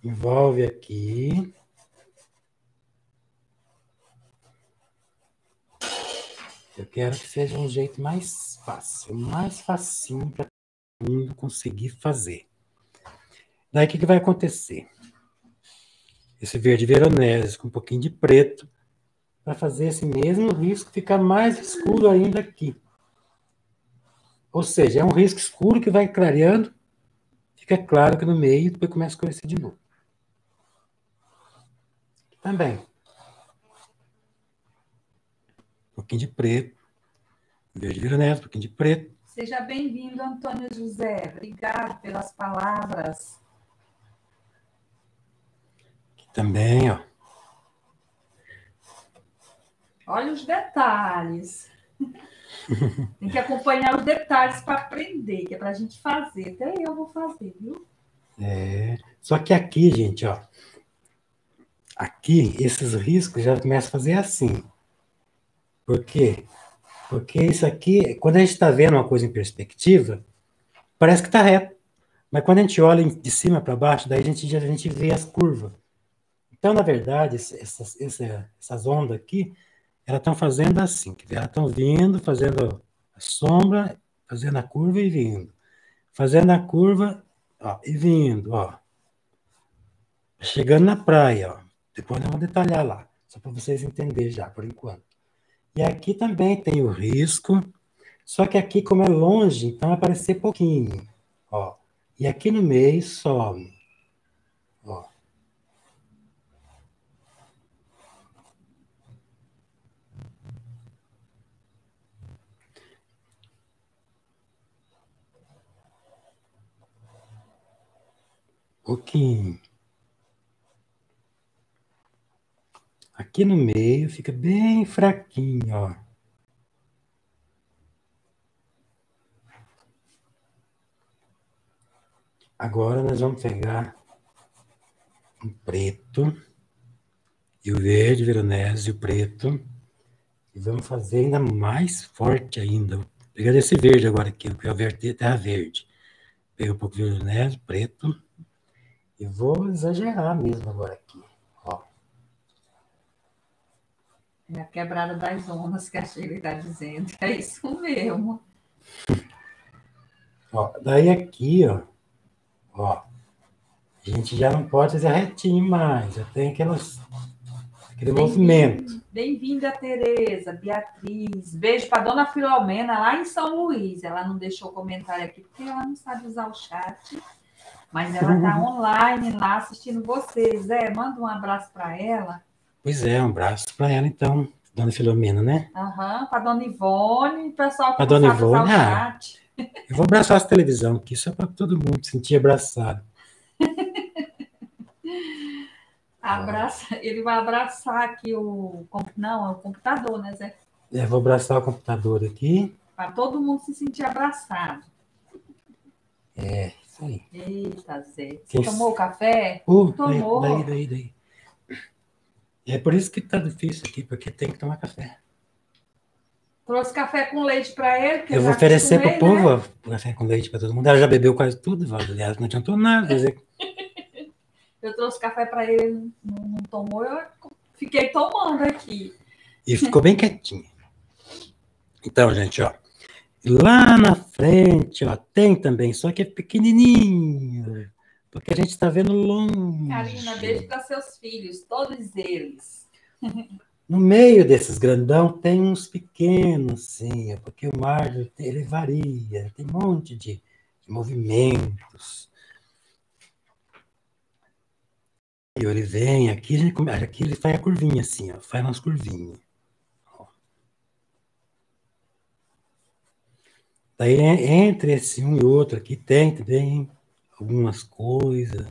B: Envolve aqui. Eu quero que seja um jeito mais fácil, mais facinho para todo mundo conseguir fazer. Daí o que, que vai acontecer? Esse verde veronese com um pouquinho de preto para fazer esse mesmo risco ficar mais escuro ainda aqui. Ou seja, é um risco escuro que vai clareando, fica claro que no meio, depois começa a escurecer de novo. Também. Um pouquinho de preto. Verde vironese, um pouquinho de preto.
A: Seja bem-vindo, Antônio José. Obrigado pelas palavras.
B: Aqui também, ó.
A: Olha os detalhes. Tem que acompanhar os detalhes para aprender, que é para a gente fazer. Até eu vou fazer, viu?
B: É. Só que aqui, gente, ó. Aqui, esses riscos já começam a fazer assim. Por quê? Porque isso aqui, quando a gente está vendo uma coisa em perspectiva, parece que está reto. Mas quando a gente olha de cima para baixo, daí a gente, a gente vê as curvas. Então, na verdade, essas, essas ondas aqui, elas estão fazendo assim, elas estão vindo, fazendo a sombra, fazendo a curva e vindo. Fazendo a curva ó, e vindo, ó. Chegando na praia, ó. Depois nós vamos detalhar lá, só para vocês entenderem já, por enquanto. E aqui também tem o risco, só que aqui, como é longe, então vai aparecer pouquinho. Ó. E aqui no meio some. Ó. Pouquinho. Aqui no meio fica bem fraquinho, ó. Agora nós vamos pegar o preto e o verde, veronese e o preto. E vamos fazer ainda mais forte ainda. Pegar esse verde agora aqui, que é o verde, terra verde. Pega um pouco de veronese, preto. E vou exagerar mesmo agora aqui.
A: É a quebrada das ondas que a Sheila está dizendo. É isso mesmo.
B: Ó, daí aqui, ó, ó, a gente já não pode fazer retinho mais, já tem aquelas, aquele bem movimento.
A: Bem-vinda, Tereza, Beatriz. Beijo para dona Filomena, lá em São Luís. Ela não deixou comentário aqui, porque ela não sabe usar o chat. Mas ela está online lá assistindo vocês. É, manda um abraço para ela.
B: Pois é, um abraço para ela, então, Dona Filomena, né?
A: Aham, uhum, para Dona Ivone, pessoal que
B: pra Dona Ivone, ah, Eu vou abraçar essa televisão, isso é para todo mundo se sentir abraçado.
A: Abraça, ele vai abraçar aqui o. Não, é o computador, né, Zé?
B: É, vou abraçar o computador aqui.
A: Para todo mundo se sentir abraçado.
B: É, isso aí.
A: Eita, Zé. Você Quem... tomou café?
B: Uh, Tomou. Daí, daí, daí. É por isso que está difícil aqui, porque tem que tomar café.
A: Trouxe café com leite para ele.
B: Eu vou oferecer para o povo né? café com leite para todo mundo. Ela já bebeu quase tudo, aliás, não adiantou nada.
A: eu trouxe café para ele, não, não tomou, eu fiquei tomando aqui.
B: E ficou bem quietinho. Então, gente, ó. Lá na frente, ó, tem também, só que é pequenininho. Porque a gente está vendo longe.
A: Carina, beijo para seus filhos, todos eles.
B: No meio desses grandão tem uns pequenos, sim, é porque o mar ele varia, tem um monte de, de movimentos. E ele vem aqui, aqui ele faz a curvinha assim, ó, faz umas curvinhas. Daí entre esse um e outro aqui tem também algumas coisas.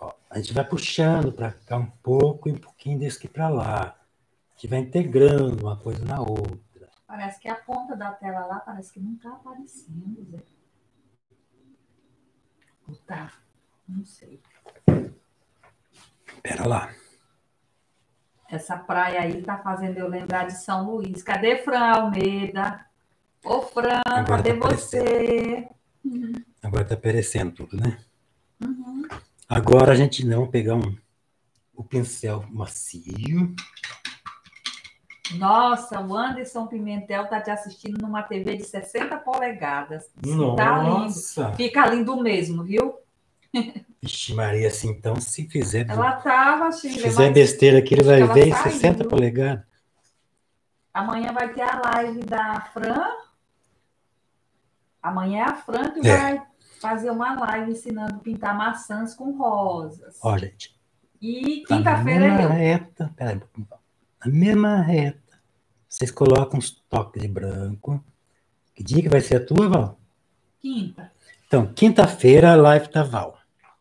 B: Ó, a gente vai puxando para cá um pouco e um pouquinho desse aqui para lá. A gente vai integrando uma coisa na outra.
A: Parece que a ponta da tela lá parece que não está aparecendo, Zé. Ou tá? Não sei.
B: Pera lá.
A: Essa praia aí tá fazendo eu lembrar de São Luís. Cadê Fran Almeida? Ô, Fran,
B: Agora
A: cadê
B: tá
A: você?
B: Agora tá aparecendo tudo, né?
A: Uhum.
B: Agora a gente não pegar um, o pincel macio.
A: Nossa, o Anderson Pimentel tá te assistindo numa TV de 60 polegadas. Que Tá lindo.
B: Nossa!
A: Fica lindo mesmo, viu?
B: Vixe, Maria, assim, então se fizer,
A: Ela tava,
B: se fizer
A: mas
B: besteira aqui, ele vai ver
A: saiu.
B: 60 polegadas.
A: amanhã vai ter a live da Fran. Amanhã é a Fran que
B: É.
A: vai fazer uma live ensinando a pintar maçãs com rosas.
B: Ó, gente,
A: E quinta-feira
B: mesma
A: é eu.
B: reta, peraí, na mesma reta, vocês colocam uns toques de branco. Que dia que vai ser a tua, Val?
A: Quinta.
B: Então, quinta-feira a live da Val.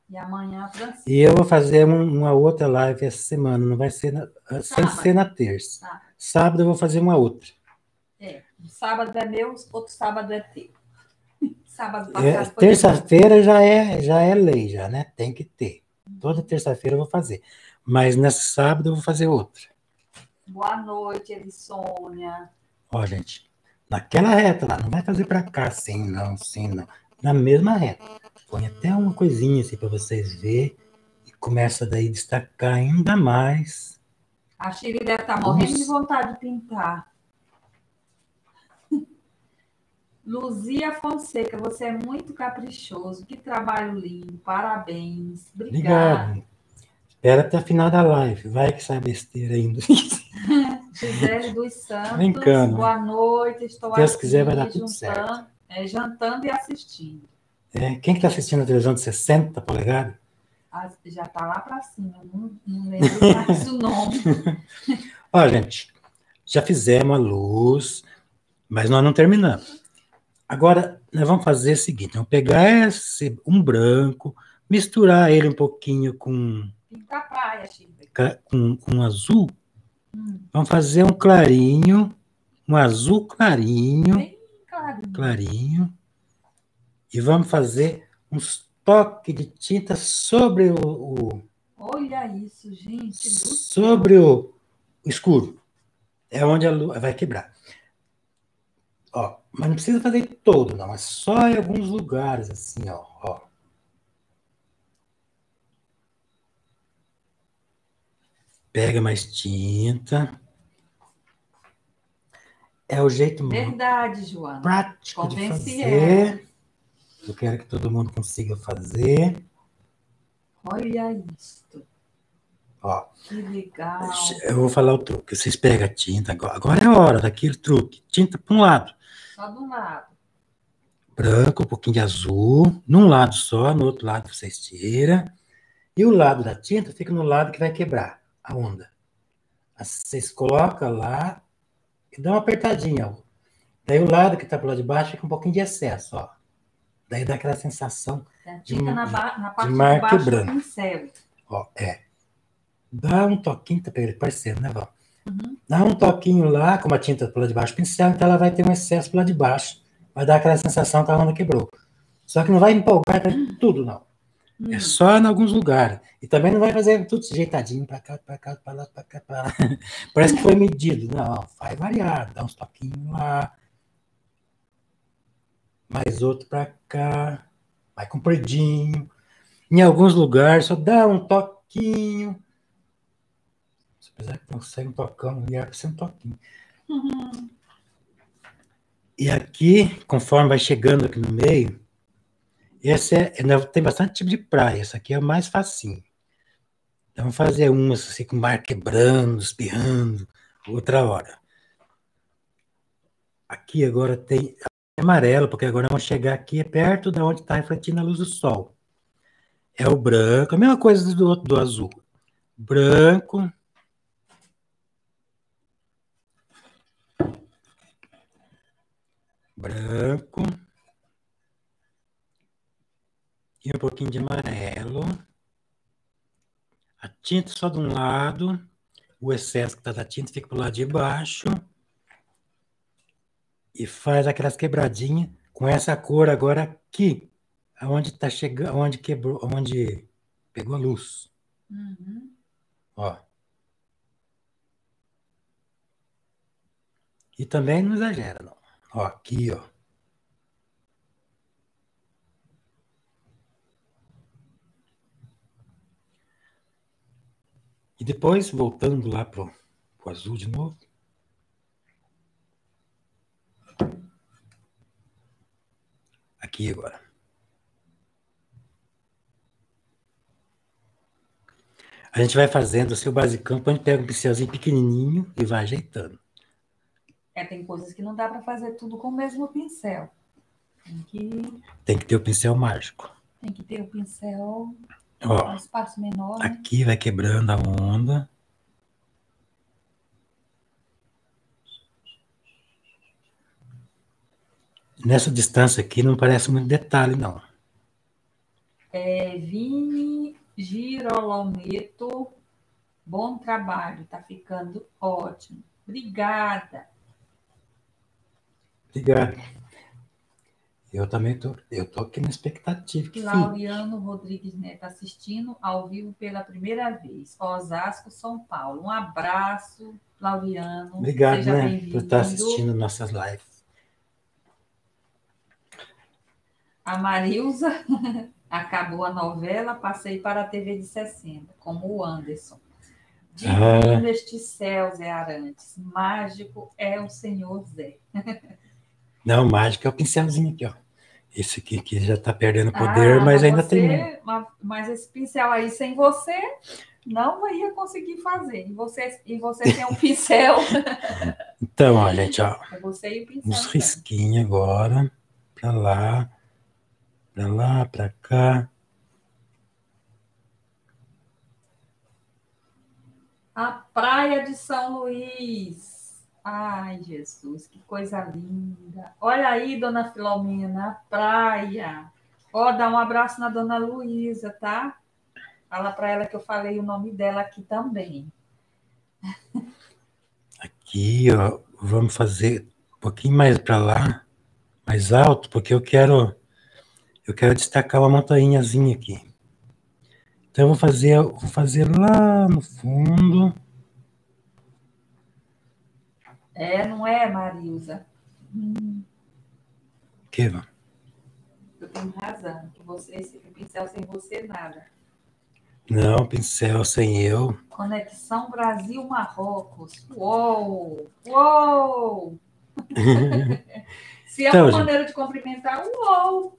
A: E amanhã a Francisca.
B: E eu vou fazer um- uma outra live essa semana, não vai ser na, sem
A: Sábado.
B: ser na terça.
A: Tá.
B: Sábado eu vou fazer uma outra.
A: É. Um sábado é meu, outro sábado é teu. Sábado
B: É,
A: passado foi
B: terça-feira já é, já é lei, já, né? Tem que ter. Toda terça-feira eu vou fazer. Mas nesse sábado eu vou fazer outra.
A: Boa noite, Elisônia.
B: Ó, gente, naquela reta lá, não vai fazer pra cá assim, não, assim, não. Na mesma reta. Põe até uma coisinha assim para vocês verem. E começa daí a destacar ainda mais.
A: A Chile deve estar morrendo de vontade de pintar. Luzia Fonseca, você é muito caprichoso. Que trabalho lindo. Parabéns. Obrigada.
B: Obrigado. Espera até a final da live. Vai que sai besteira ainda.
A: Gisele dos Santos.
B: Brincando.
A: Boa noite. Estou
B: Deus
A: aqui
B: quiser, vai dar tudo
A: juntando- é, jantando e assistindo.
B: É, quem que tá assistindo a televisão de 60 polegadas?
A: Ah, Já está lá para cima. Não, não lembro mais o nome.
B: Ó, gente, já fizemos a luz, mas nós não terminamos. Agora, nós vamos fazer o seguinte: vamos pegar esse, um branco, misturar ele um pouquinho com,
A: Pinta a praia,
B: com, com azul.
A: Hum,
B: Vamos fazer um clarinho, um azul clarinho,
A: bem claro.
B: clarinho. E vamos fazer uns toques de tinta sobre o, o-
A: Olha isso, gente.
B: sobre o, o escuro. É onde a luz vai quebrar. Ó, mas não precisa fazer todo, não. É só em alguns lugares, assim, ó. ó. Pega mais tinta. É o jeito
A: Verdade, Joana.
B: prático de
A: Convence
B: fazer. Eu quero que todo mundo consiga fazer.
A: Olha isto.
B: Ó,
A: Que legal.
B: eu vou falar o truque. Vocês pegam a tinta agora. Agora é a hora daquele truque. Tinta para um lado.
A: Só de um lado.
B: branco, um pouquinho de azul, num lado só, no outro lado vocês tiram. E o lado da tinta fica no lado que vai quebrar a onda. Vocês colocam lá e dão uma apertadinha. Daí o lado que está pro lado de baixo fica um pouquinho de excesso, ó. Daí dá aquela sensação,
A: Fica na, ba- na parte de,
B: mar quebrando. ó, é. Dá um toquinho, tá parecendo, né, Val?
A: Uhum.
B: Dá um toquinho lá, como a tinta lado de baixo pincel, então ela vai ter um excesso lado de baixo. Vai dar aquela sensação que a onda quebrou. Só que não vai empolgar tudo, não.
A: Hum.
B: É só em alguns lugares. E também não vai fazer tudo ajeitadinho para cá, para cá, para lá, para cá, para lá. Parece que foi medido. Não, vai variar, dá uns toquinhos lá. Mais outro para cá. Vai compridinho. Em alguns lugares só dá um toquinho. Apesar que consegue um tocão, e era ser um toquinho.
A: Uhum.
B: E aqui, conforme vai chegando aqui no meio, esse é, é- tem bastante tipo de praia. Essa aqui é o mais facinho. Então, vamos fazer umas assim, com o mar quebrando, espirrando, outra hora. Aqui agora tem amarelo, porque agora vamos chegar aqui perto da onde está refletindo a luz do sol. é o branco, a mesma coisa do, do azul. Branco. Branco. E um pouquinho de amarelo. A tinta só de um lado. O excesso que está da tinta fica para o lado de baixo. E faz aquelas quebradinhas com essa cor agora aqui aonde tá chegando, aonde quebrou, aonde pegou a luz. Uhum. Ó. E também não exagera, não. Ó, aqui, ó. E depois, voltando lá pro, pro azul de novo. Aqui agora. A gente vai fazendo o seu basicão, a gente pega um pincelzinho pequenininho e vai ajeitando.
A: É, tem coisas que não dá para fazer tudo com o mesmo pincel. Tem que...
B: tem que ter o pincel mágico.
A: Tem que ter o pincel
B: Ó,
A: um espaço menor. Né?
B: Aqui vai quebrando a onda. Nessa distância aqui não parece muito detalhe, não.
A: É, Vini Girolometo, bom trabalho, tá ficando ótimo. Obrigada.
B: Obrigado. Eu também tô, eu tô aqui na expectativa. Que
A: Laureano fique. Rodrigues Neto assistindo ao vivo pela primeira vez. Osasco, São Paulo. Um abraço, Laureano.
B: Obrigado, Seja né, por estar assistindo nossas lives.
A: A Marilza Acabou a novela, passei para a TV de 60, como o Anderson. Divino ah. este céu, Zé Arantes. Mágico é o senhor Zé.
B: Não, mágico é o pincelzinho aqui, ó. Esse aqui que já está perdendo poder, ah, mas ainda
A: você,
B: tem.
A: Mas esse pincel aí sem você não ia conseguir fazer. E você, e você tem um pincel.
B: então, ó, gente, ó.
A: É você e o pincel.
B: Uns risquinhos agora, para lá para lá, para cá.
A: A praia de São Luís. Ai, Jesus, que coisa linda. Olha aí, dona Filomena, a praia. Ó, dá um abraço na dona Luísa, tá? Fala para ela que eu falei o nome dela aqui também.
B: Aqui, ó, vamos fazer um pouquinho mais para lá, mais alto, porque eu quero eu quero destacar uma montanhazinha aqui. Então, eu vou fazer, vou fazer lá no fundo.
A: É, não é, Marilza? Hum.
B: Que,
A: Eu tenho razão, que você, pincel sem você, nada.
B: Não, pincel sem eu.
A: Conexão Brasil-Marrocos. Uou! Uou! Se é então, uma maneira de cumprimentar, uou!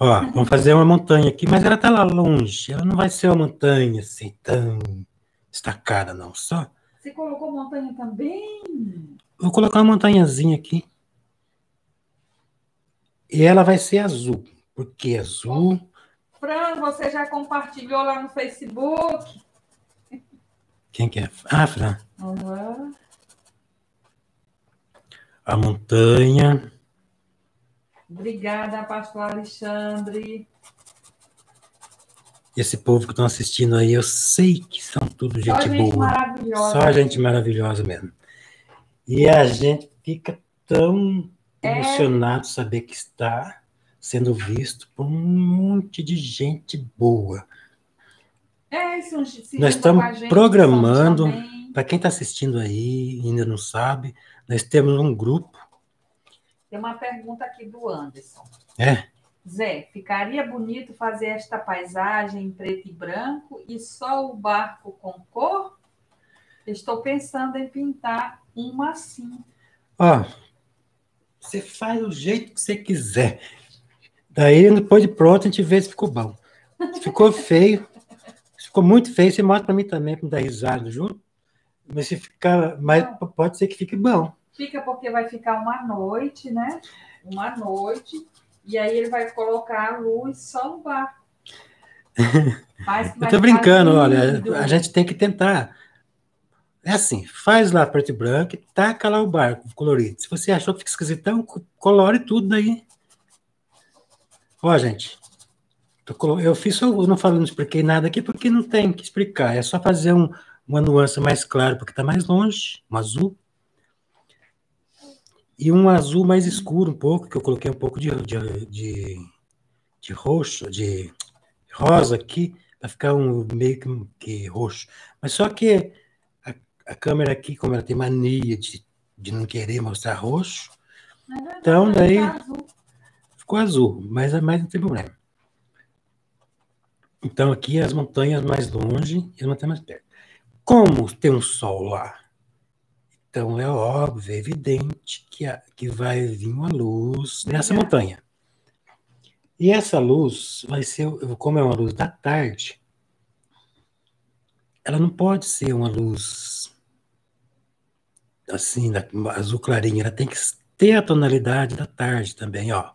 B: Ó, vamos fazer uma montanha aqui, mas ela tá lá longe. Ela não vai ser uma montanha assim tão destacada, não. Só.
A: Você colocou montanha também?
B: Vou colocar uma montanhazinha aqui. E ela vai ser azul. Porque azul.
A: Fran, você já compartilhou lá no Facebook?
B: Quem que é? Ah, Fran.
A: Uhum.
B: A montanha.
A: Obrigada, pastor Alexandre.
B: Esse povo que estão assistindo aí, eu sei que são tudo gente, Só gente boa.
A: Maravilhosa.
B: Só gente maravilhosa mesmo. E a gente fica tão é... emocionado saber que está sendo visto por um monte de gente boa.
A: É, isso,
B: nós estamos programando, para quem está assistindo aí ainda não sabe, nós temos um grupo
A: tem uma pergunta aqui do Anderson.
B: É?
A: Zé, ficaria bonito fazer esta paisagem em preto e branco e só o barco com cor? Estou pensando em pintar uma assim.
B: Ó, você faz do jeito que você quiser. Daí, depois de pronto, a gente vê se ficou bom. Se ficou feio, se ficou muito feio, você mostra para mim também, para me dar risada junto. Mas se ficar, mas pode ser que fique bom.
A: Fica porque vai ficar uma noite, né? Uma noite. E aí ele vai colocar a luz só no que
B: Eu tô brincando, olha, a gente tem que tentar. É assim, faz lá preto e branco e taca lá o barco colorido. Se você achou que fica esquisitão, co- colore tudo daí. Ó, gente, eu fiz, eu não falo, não expliquei nada aqui porque não tem que explicar. É só fazer um- uma nuance mais clara porque está mais longe, um azul. E um azul mais escuro um pouco, que eu coloquei um pouco de, de, de, de roxo, de rosa aqui, para ficar um meio que, que roxo. Mas só que a, a câmera aqui, como ela tem mania de, de não querer mostrar roxo,
A: é
B: então daí
A: tá azul.
B: ficou azul, mas, mas não tem problema. Então aqui as montanhas mais longe e as montanhas mais perto. Como tem um sol lá, então é óbvio, é evidente que, a- que vai vir uma luz nessa montanha. E essa luz vai ser, como é uma luz da tarde, ela não pode ser uma luz assim, azul clarinha, ela tem que ter a tonalidade da tarde também, ó.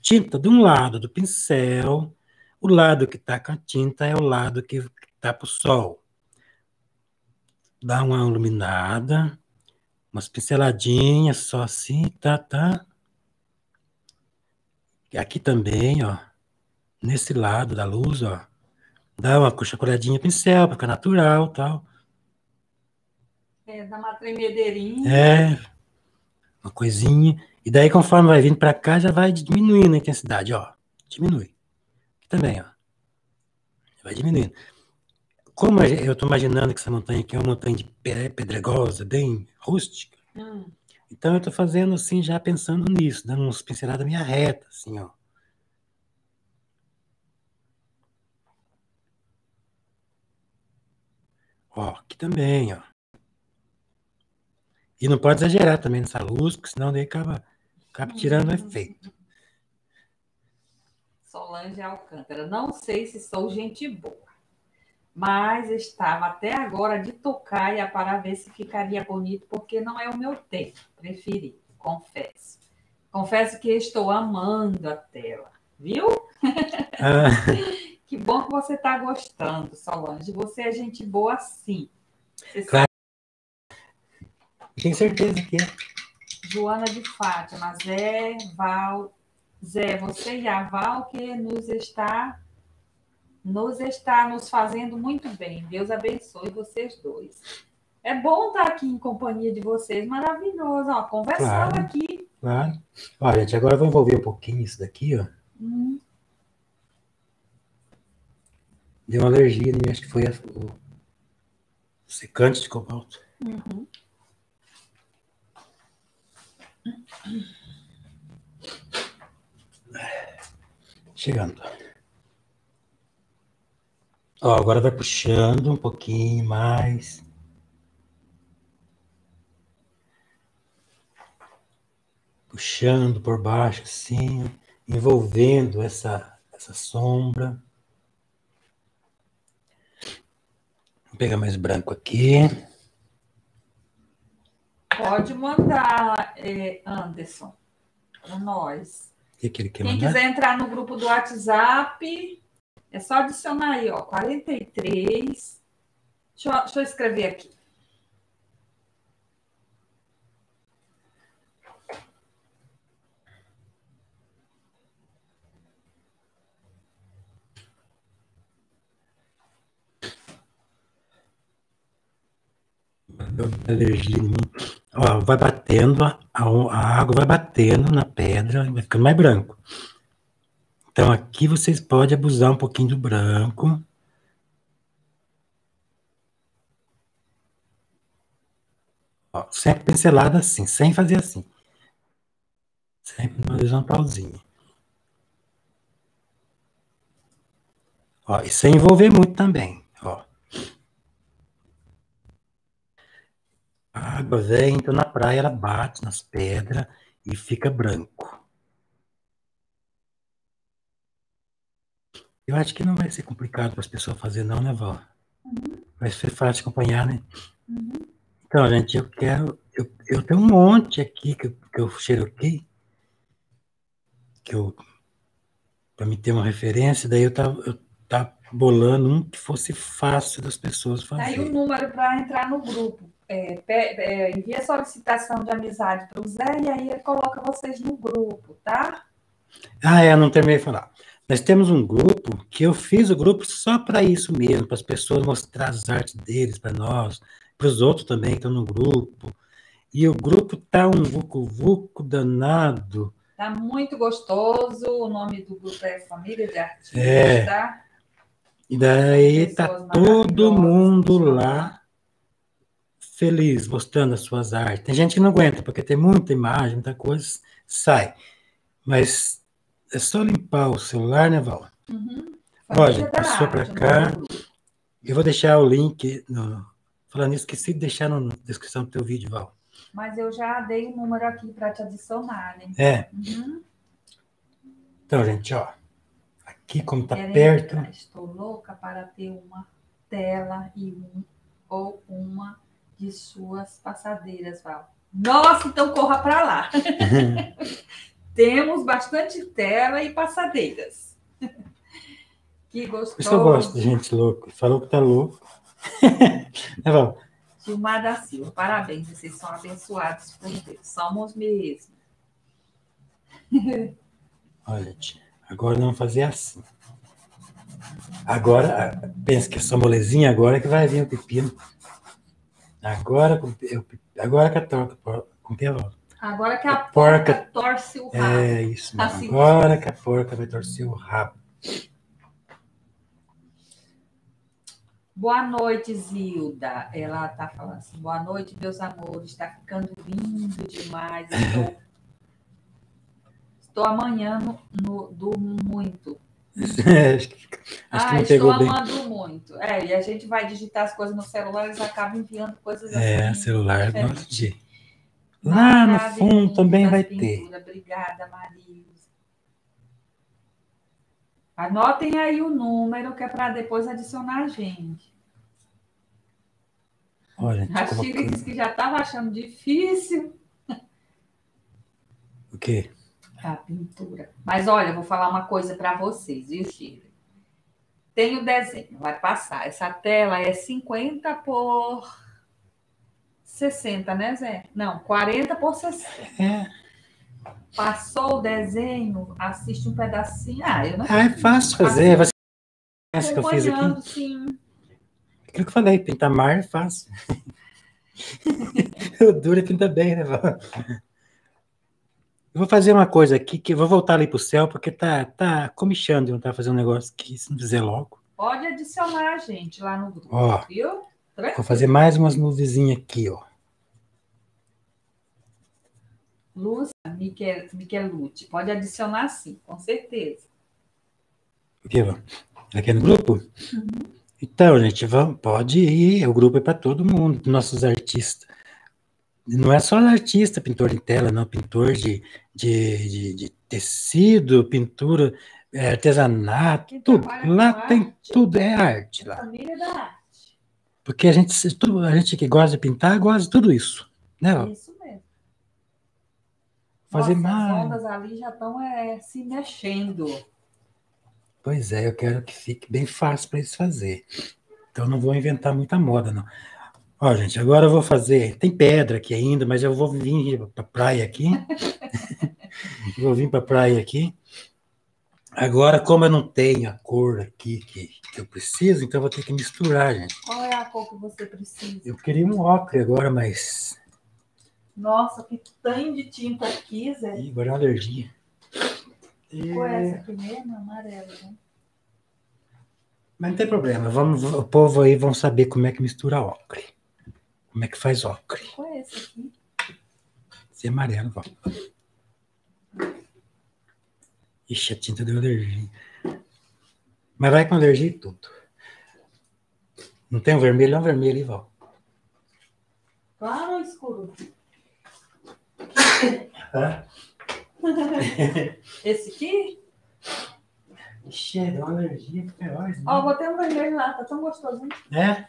B: Tinta de um lado do pincel, o lado que está com a tinta é o lado que está para o sol. Dá uma iluminada, umas pinceladinhas só assim, tá, tá. Aqui também, ó, nesse lado da luz, ó, dá uma chacoalhadinha pincel para ficar natural, tal.
A: É, dá uma tremedeirinha.
B: É, uma coisinha. E daí, conforme vai vindo para cá, já vai diminuindo a intensidade, ó. Diminui. Aqui também, ó. Vai diminuindo. Como gen- eu estou imaginando que essa montanha aqui é uma montanha de pe- pedregosa, bem rústica,
A: Hum,
B: então eu estou fazendo assim, já pensando nisso, dando uns pinceladas minha reta, assim, ó. Ó, aqui também, ó. E não pode exagerar também nessa luz, porque senão daí acaba, acaba tirando o efeito.
A: Solange Alcântara. Não sei se sou gente boa, mas estava até agora de tocar e para ver se ficaria bonito, porque não é o meu tempo preferido, confesso. Confesso que estou amando a tela, viu?
B: Ah,
A: Que bom que você está gostando, Solange. Você é gente boa sim. Você
B: Claro. tenho certeza que é.
A: Joana de Fátima, Zé, Val, Zé, você e a Val que nos está nos está nos fazendo muito bem. Deus abençoe vocês dois. É bom estar aqui em companhia de vocês, maravilhoso, ó, conversando
B: Claro.
A: aqui.
B: Claro. Ó, gente, agora vou envolver um pouquinho isso daqui, ó.
A: Hum,
B: Deu uma alergia acho que foi a- o secante de cobalto.
A: uhum.
B: Chegando. Ó, agora vai puxando um pouquinho mais. Puxando por baixo, assim, envolvendo essa, essa sombra. Vou pegar mais branco aqui.
A: Pode mandar, é, Anderson, para nós.
B: Que, que
A: Quem
B: mandar?
A: quiser entrar no grupo do WhatsApp, é só adicionar aí, ó, 43. Deixa eu, deixa eu escrever aqui.
B: Ó, vai batendo, a, a água vai batendo na pedra, vai ficando mais branco. Então aqui vocês podem abusar um pouquinho do branco. Ó, sempre pincelada assim, sem fazer assim. Sempre uma horizontalzinha. Ó, e sem envolver muito também, ó. A água vem, então na praia ela bate nas pedras e fica branco. Eu acho que não vai ser complicado para as pessoas fazer, não, né, Val? Vai ser fácil de acompanhar, né? Então, gente, eu quero. Eu, eu tenho um monte aqui que, eu- que eu xeroquei, que eu. Para me ter uma referência, daí eu tava, eu tava bolando um que fosse fácil das pessoas
A: Tá Aí o
B: fazerem.
A: número para entrar no grupo. É, é, envia solicitação de amizade para o Zé e aí ele coloca vocês no grupo, tá?
B: Ah, é, não terminei de falar. Nós temos um grupo que eu fiz o grupo só para isso mesmo, para as pessoas mostrar as artes deles para nós, para os outros também que estão no grupo. E o grupo tá um vucu-vucu danado.
A: Tá muito gostoso. O nome do grupo é Família de Artistas,
B: É.
A: tá?
B: E daí tá todo mundo lá feliz, mostrando as suas artes. Tem gente que não aguenta, porque tem muita imagem, muita coisa, sai. Mas é só limpar o celular, né, Val?
A: Uhum. Da
B: passou pra
A: Arte,
B: cá. Eu vou deixar o link. No... Falando nisso, esqueci de deixar na descrição do teu vídeo, Val.
A: Mas eu já dei o número aqui para te adicionar, né?
B: É,
A: Uhum.
B: então, gente, ó. Aqui, como tá
A: Quero
B: perto.
A: Estou louca para ter uma tela e um ou uma de suas passadeiras, Val. Nossa, então corra para lá. Temos bastante tela e passadeiras. Que
B: isso que eu gosto de
A: gostoso.
B: gente louca. Falou que tá louco. Val?
A: Gilmar da Silva, parabéns, vocês são abençoados por Deus. Somos mesmo.
B: Olha, gente, agora vamos fazer assim. Agora, ah, pensa que é só molezinha, agora que vai vir o pepino. Agora, eu- agora que a torta com que ela-
A: Agora que a,
B: A porca-
A: porca torce o rabo.
B: É isso.
A: Assim.
B: Agora que a porca vai torcer o rabo.
A: Boa noite, Zilda. Ela tá falando assim: boa noite, meus amores. Está ficando lindo demais. Estou, estou amanhã no, durmo muito.
B: acho que, acho que
A: ah,
B: não
A: estou
B: pegou bem.
A: amando muito. É, e a gente vai digitar as coisas no celular, eles acabam enviando coisas
B: É,
A: assim.
B: celular,
A: diferentes.
B: Lá no fundo também vai
A: Maravilhosas
B: ter.
A: Obrigada, Marilza. Anotem aí o número que é para depois adicionar a gente.
B: Gente,
A: A Chica
B: colocando-
A: disse que já estava achando difícil
B: o quê?
A: a pintura. Mas olha, vou falar uma coisa para vocês, viu, Chile? Tem o desenho, vai passar. Essa tela é 50 por 60, né, Zé? Não, 40 por 60.
B: É,
A: Passou o desenho, assiste um pedacinho. Ah, eu não
B: ah, é fácil fazer. Você essa que eu fiz aqui?
A: sim.
B: Aquilo que eu falei, pintar mar é fácil. o duro é pintar bem, né, Val? Eu vou fazer uma coisa aqui, que eu vou voltar ali pro céu, porque tá, tá comichando de vontade de fazer um negócio que, se não fizer logo.
A: Pode adicionar gente lá no grupo,
B: Ó.
A: viu?
B: Vou fazer mais umas nuvenzinhas aqui, ó.
A: Lúcia Michel, Michelucci, pode adicionar sim, com certeza.
B: Val? Aqui no grupo? Então, gente, vamos, pode ir. O grupo é para todo mundo, nossos artistas. Não é só artista, pintor de tela, não. Pintor de, de, de, de tecido, pintura, é, artesanato, tudo. Lá tem
A: arte.
B: tudo, é arte lá.
A: Família da arte.
B: Porque a gente, a gente que gosta de pintar, gosta de tudo isso. Né?
A: Isso mesmo.
B: Fazer
A: Nossa,
B: mais.
A: As ondas ali já estão é, se mexendo.
B: Pois é, eu quero que fique bem fácil para eles fazer. Então não vou inventar muita moda, não. Ó, gente, agora eu vou fazer. Tem pedra aqui ainda, mas eu vou vir para praia aqui. vou vir para praia aqui. Agora, como eu não tenho a cor aqui que, que eu preciso, então eu vou ter que misturar, gente.
A: Qual é a cor que você precisa?
B: Eu queria um ocre agora, mas.
A: Nossa, que tanto de tinta aqui, Zé.
B: Ih, agora é uma alergia.
A: Qual é essa aqui mesmo? Amarela, né?
B: Mas não tem problema. Vamos, o povo aí vão saber como é que mistura ocre. Como é que faz ocre.
A: Qual é essa aqui?
B: Esse é amarelo, ó. Ixi, a tinta deu alergia. Mas vai com alergia e tudo. Não tem um vermelho? É um vermelho, hein, Val?
A: Claro ou escuro?
B: Hã?
A: Esse aqui?
B: Ixi, deu uma alergia feroz. né?
A: Ó, botei um vermelho lá, tá tão gostoso. hein?
B: É?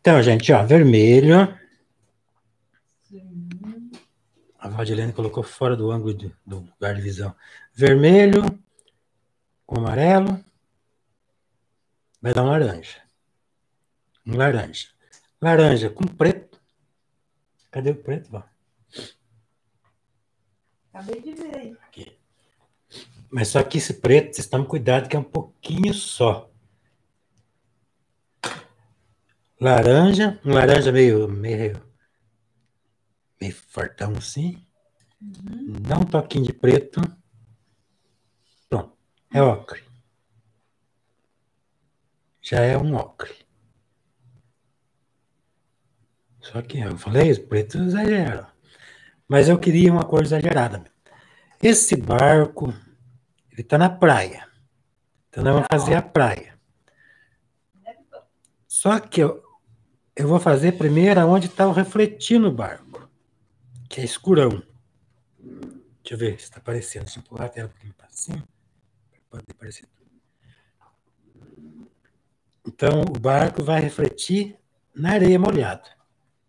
B: Então, gente, ó, vermelho.
A: Sim.
B: A Valdilene colocou fora do ângulo de- do lugar de visão. Vermelho com amarelo. vai dar um laranja. Um laranja. Laranja com preto. Cadê o preto, Val?
A: Acabei de ver.
B: Aqui. Mas só que esse preto, vocês tomem cuidado que é um pouquinho só. Laranja, um laranja meio, meio, meio fortão assim.
A: Uhum.
B: Dá um toquinho de preto. É ocre. Já é um ocre. Só que eu falei, preto exagero. Mas eu queria uma cor exagerada. Esse barco, ele tá na praia. Então nós vamos fazer a praia. Só que eu, eu vou fazer primeiro onde está o refletindo o barco, que é escurão. Deixa eu ver se está aparecendo. Deixa eu empurrar a tela um pouquinho para cima, poder aparecer tudo. Então, o barco vai refletir na areia molhada.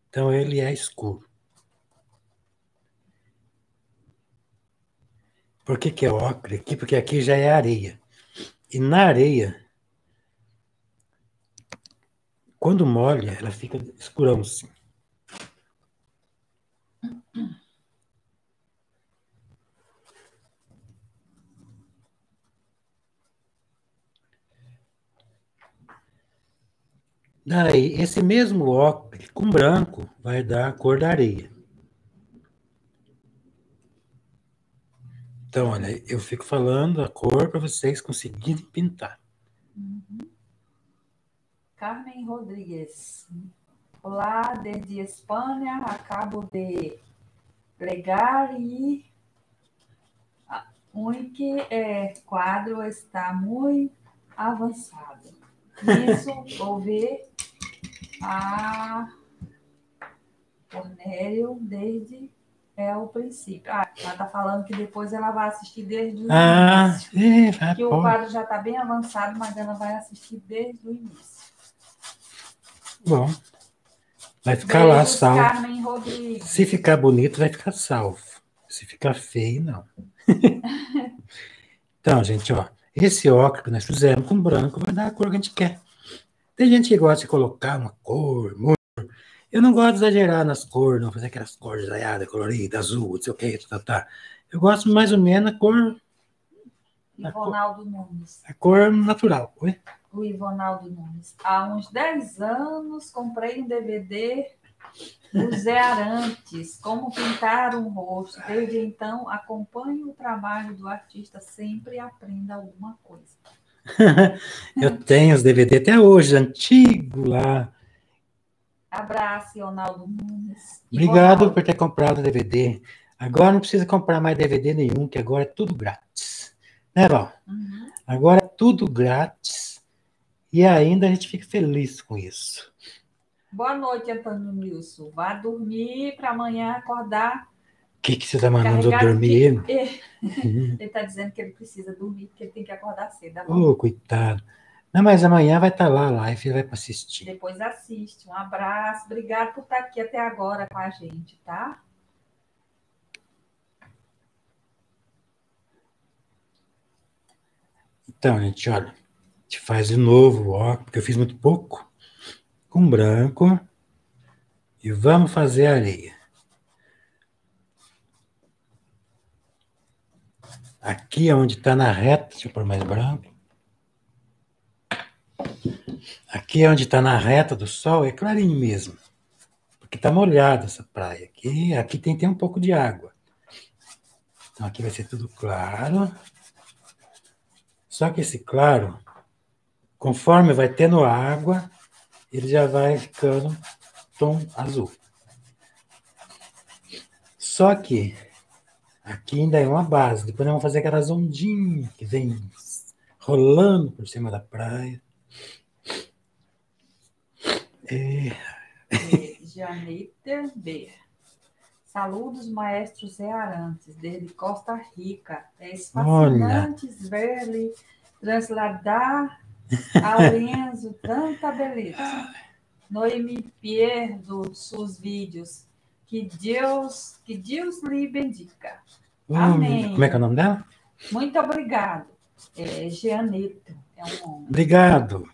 B: Então, ele é escuro. Por que, que é ocre aqui? Porque aqui já é areia. E na areia, quando molha, ela fica escurão assim. Daí, esse mesmo óculos com branco vai dar a cor da areia. Então, olha, eu fico falando a cor para vocês conseguirem pintar.
A: Carmen Rodrigues. Olá, desde Espanha, acabo de legar e que é, quadro está muito avançado. Isso, vou ver a Cornélio desde é o princípio. Ah, ela está falando que depois ela vai assistir desde o
B: Ah,
A: início.
B: é,
A: Que o
B: pode.
A: quadro já está bem avançado, mas ela vai assistir desde o início.
B: Bom. Vai ficar lá salvo. Se ficar bonito, vai ficar salvo. Se ficar feio, não. então, gente, ó. Esse óculos que nós fizemos com branco vai dar a cor que a gente quer. Tem gente que gosta de colocar uma cor, muito. Eu não gosto de exagerar nas cores, não fazer aquelas cores aiadas, coloridas, azul, não sei o que, tá, tá. Eu gosto mais ou menos da cor,
A: Ivonaldo Nunes.
B: a cor natural. Oi?
A: O Ivonaldo Nunes. Há uns 10 anos comprei um DVD do Zé Arantes, Como Pintar um Rosto. Desde então, acompanho o trabalho do artista, sempre aprenda alguma coisa.
B: Eu tenho os DVD até hoje, antigo lá.
A: Abraço, Ronaldo Nunes.
B: Obrigado por ter comprado o DVD. Agora não precisa comprar mais DVD nenhum, que agora é tudo grátis. Né, Val?
A: Uhum.
B: Agora é tudo grátis. E ainda a gente fica feliz com isso.
A: Boa noite, Antônio Nilson. Vá dormir para amanhã acordar.
B: O que, que você está mandando eu dormir?
A: É. Ele está dizendo que ele precisa dormir, porque ele tem que acordar cedo. Tá
B: Ô, coitado. Não, mas amanhã vai estar lá a live, vai para assistir.
A: Depois assiste. Um abraço. Obrigado por estar aqui até agora com a gente, tá?
B: Então, gente, olha, a gente faz de novo, ó, porque eu fiz muito pouco, com branco, e vamos fazer areia. Aqui é onde está na reta, deixa eu pôr mais branco. Aqui é onde está na reta do sol, é clarinho mesmo, porque está molhada essa praia. Aqui, aqui tem, tem um pouco de água. Então aqui vai ser tudo claro. Só que esse claro, conforme vai tendo água, ele já vai ficando tom azul. Só que aqui ainda é uma base. Depois nós vamos fazer aquelas ondinhas que vem rolando por cima da praia. É,
A: Janita B. Saludos, maestros Arantes, desde Costa Rica. É fascinante ver-lhe transladar ao Lenzo tanta beleza. Noemi Pierre dos seus vídeos. Que Deus, que Deus lhe bendiga.
B: Hum,
A: Amém.
B: Como é que é o nome dela?
A: Muito obrigado. É Jeanito, é um homem.
B: Obrigado.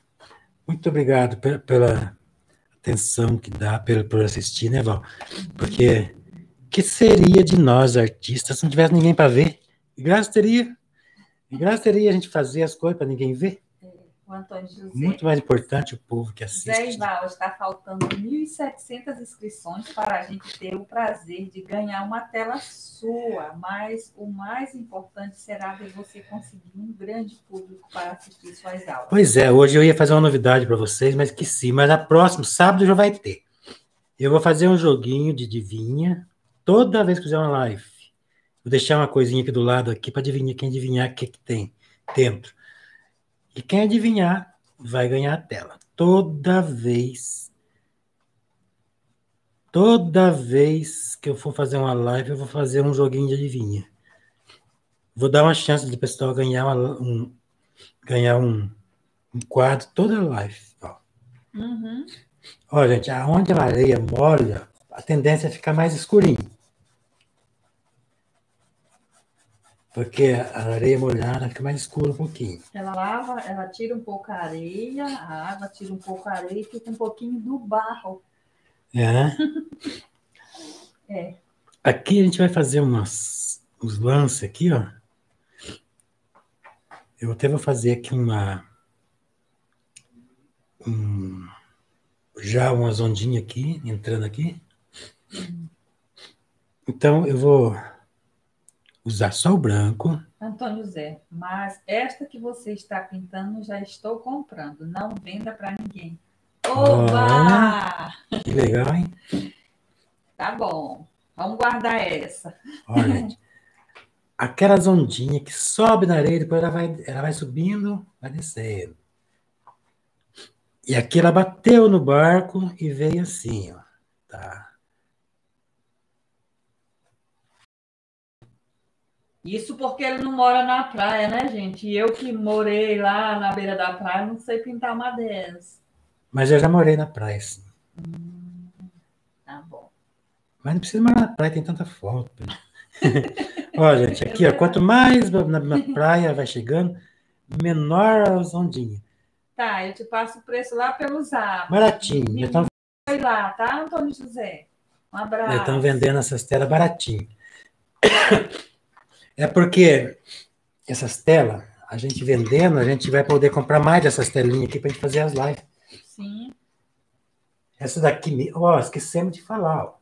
B: Muito obrigado pela, pela atenção que dá pelo, por assistir, né, Val? Porque que seria de nós, artistas, se não tivesse ninguém para ver? E graça teria. E graça teria a gente fazer as coisas para ninguém ver.
A: O Antônio José.
B: Muito mais importante o povo que assiste.
A: Zé Ival, está faltando 1.700 inscrições para a gente ter o prazer de ganhar uma tela sua, mas o mais importante será ver você conseguir um grande público para assistir suas aulas.
B: Pois é, hoje eu ia fazer uma novidade para vocês, mas que sim, mas na próxima, sábado já vai ter. Eu vou fazer um joguinho de adivinha toda vez que fizer uma live. Vou deixar uma coisinha aqui do lado aqui para adivinhar quem adivinhar o que, que tem dentro. E quem adivinhar vai ganhar a tela. Toda vez. Toda vez que eu for fazer uma live, eu vou fazer um joguinho de adivinha. Vou dar uma chance de pessoal ganhar uma, um, ganhar um, um quadro toda live. Ó.
A: Uhum.
B: ó, gente, aonde a areia molha, a tendência é ficar mais escurinho. Porque a areia molhada fica mais escura um pouquinho.
A: Ela lava, ela tira um pouco a areia, a água tira um pouco a areia e fica um pouquinho do barro.
B: É, né?
A: É.
B: Aqui a gente vai fazer umas, uns lances aqui, ó. Eu até vou fazer aqui uma. Um, já umas ondinhas aqui, entrando aqui. Então eu vou usar só o branco.
A: Antônio Zé, mas esta que você está pintando já estou comprando. Não venda para ninguém. Oba!
B: Que legal, hein?
A: Tá bom. Vamos guardar essa.
B: Olha. Aquelas ondinhas que sobe na areia, depois ela vai, ela vai subindo, vai descendo. E aqui ela bateu no barco e veio assim, ó. Tá.
A: Isso porque ele não mora na praia, né, gente? E eu que morei lá na beira da praia, não sei pintar uma dessas.
B: Mas eu já morei na praia, sim.
A: Tá bom.
B: Mas não precisa morar na praia, tem tanta foto. Olha, gente, aqui, ó, quanto mais na, na praia vai chegando, menor as ondinhas.
A: Tá, eu te passo o preço lá pelo zap.
B: Baratinho. Já estão
A: Foi lá, tá, Antônio José? Um abraço.
B: vendendo essas telas baratinho. É porque essas telas, a gente vendendo, a gente vai poder comprar mais dessas telinhas aqui para a gente fazer as lives.
A: Sim.
B: Essa daqui, ó, esquecemos de falar, ó.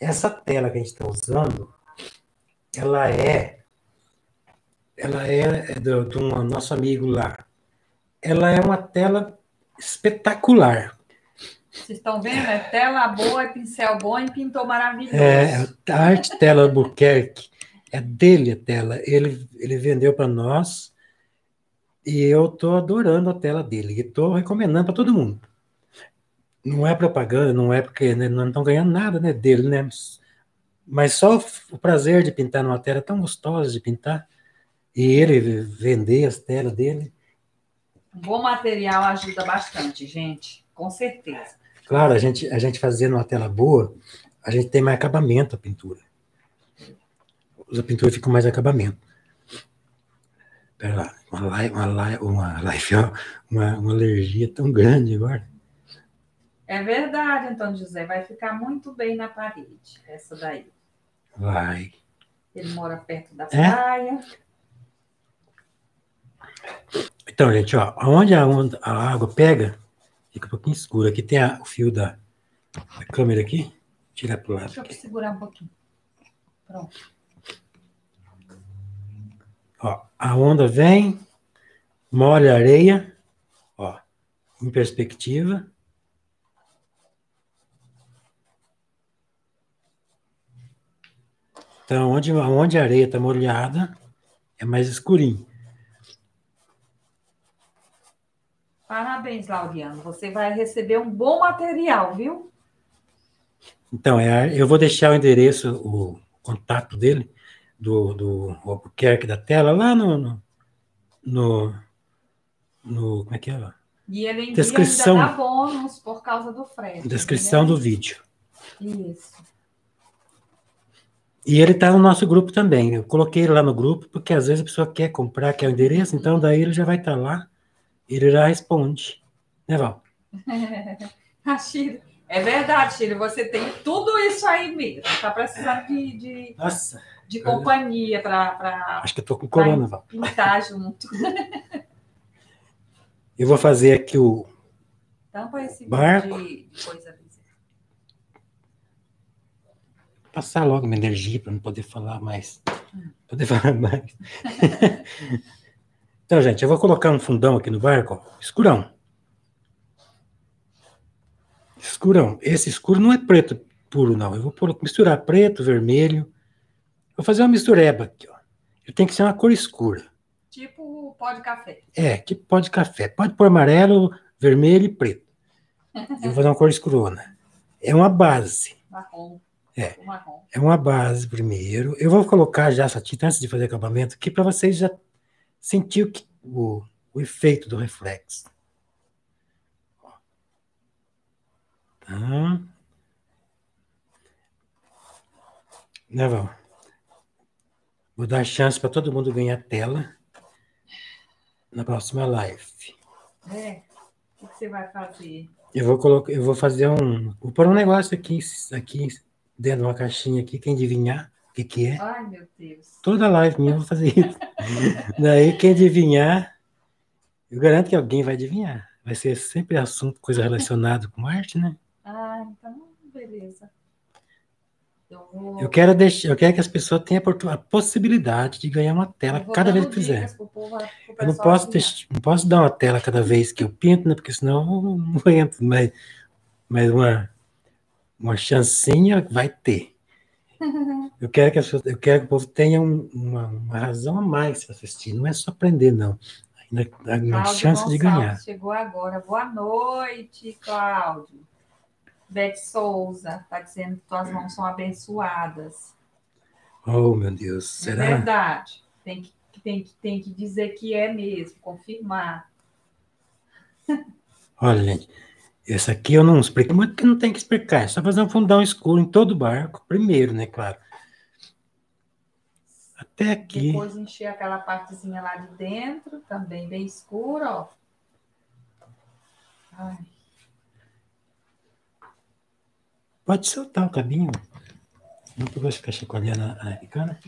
B: Essa tela que a gente está usando, ela é, ela é do, do um nosso amigo lá. Ela é uma tela espetacular.
A: Vocês estão vendo? É tela boa, é pincel bom e pintou maravilhoso.
B: É, a arte tela Albuquerque é dele a tela. Ele, ele vendeu para nós e eu estou adorando a tela dele. E estou recomendando para todo mundo. Não é propaganda, não é porque né, não estão ganhando nada né, dele, né? Mas só o prazer de pintar numa tela tão gostosa de pintar e ele vender as telas dele.
A: Bom material ajuda bastante, gente. Com certeza.
B: Claro, a gente, a gente fazendo uma tela boa, a gente tem mais acabamento a pintura. A pintura fica com mais acabamento. Pera lá, uma live, uma live, uma, uma, uma alergia tão grande agora.
A: É verdade, Antônio José. Vai ficar muito bem na parede, essa daí.
B: Vai.
A: Ele mora perto da
B: É?
A: praia.
B: Então, gente, ó, onde a, onda- a água pega, fica um pouquinho escuro. Aqui tem a- o fio da, da câmera aqui. Tirar pro lado
A: Deixa eu
B: aqui.
A: segurar um pouquinho. Pronto.
B: Ó, a onda vem, molha a areia, ó, em perspectiva. Então, onde, onde a areia está molhada, é mais escurinho.
A: Parabéns, Laureano. Você vai receber um bom material, viu?
B: Então, é, eu vou deixar o endereço, o contato dele, do, do Albuquerque da tela, lá no, no, no, no- Como é que é?
A: E ele
B: Descrição.
A: ainda dá bônus por causa do frete.
B: Descrição do vídeo.
A: Isso.
B: E ele está no nosso grupo também. Eu coloquei ele lá no grupo, porque às vezes a pessoa quer comprar, quer o endereço, então daí ele já vai estar lá, ele já responde. Né, Val?
A: A Shirley. É verdade, Shirley, você tem tudo isso aí mesmo. Está precisando de, de,
B: Nossa,
A: de companhia para
B: acho que tô com corona, Val.
A: pintar junto.
B: Eu vou fazer aqui o.
A: Tampa esse
B: Barco.
A: de coisa.
B: Passar logo minha energia para não poder falar mais. Poder falar mais. então, gente, eu vou colocar um fundão aqui no barco, escurão. Escurão. Esse escuro não é preto puro, não. Eu vou misturar preto, vermelho. Vou fazer uma mistureba aqui, ó. Ele tem que ser uma cor escura.
A: Tipo pó de café.
B: É, tipo pó de café. Pode pôr amarelo, vermelho e preto. Eu vou fazer uma cor escurona. É uma base.
A: Marrom.
B: É.
A: Marrom.
B: É uma base primeiro. Eu vou colocar já essa tinta antes de fazer acabamento aqui para vocês já sentir o, que- o, o efeito do reflexo. Tá. Né, Val? Vou dar chance para todo mundo ganhar tela na próxima live.
A: É. O que você vai fazer?
B: Eu vou colocar, eu vou fazer um, vou pôr um negócio aqui, aqui dentro de uma caixinha aqui, quem adivinhar o que que é.
A: Ai, meu Deus.
B: Toda live minha eu vou fazer isso. Daí quem adivinhar, eu garanto que alguém vai adivinhar. Vai ser sempre assunto, coisa relacionada com arte, né?
A: Ah, então, beleza. Eu vou.
B: Eu quero deixar, eu quero que as pessoas tenham a possibilidade de ganhar uma tela cada vez que
A: dicas pro povo- pro
B: Eu não posso, não posso dar uma tela cada vez que eu pinto, né? Porque senão eu não entro. Mas, mas uma, uma chancinha vai ter. Eu quero que, as pessoas- eu quero que o povo tenha um- uma, uma razão a mais para assistir. Não é só aprender, não. Ainda uma
A: Cláudio
B: chance de
A: Gonçalves
B: ganhar.
A: Chegou agora. Boa noite, Cláudio. Beth Souza está dizendo que tuas mãos são abençoadas.
B: Oh, meu Deus.
A: É
B: Será?
A: verdade. Tem que, tem, que, tem que dizer que é mesmo, confirmar.
B: Olha, gente. Esse aqui eu não explico muito porque não tem que explicar. É só fazer um fundão escuro em todo o barco. Primeiro, né? Claro. Até aqui.
A: Depois encher aquela partezinha lá de dentro, também bem escura, ó. Ai,
B: Pode soltar o cabinho. Não que eu vou ficar chacoalhando a a picana.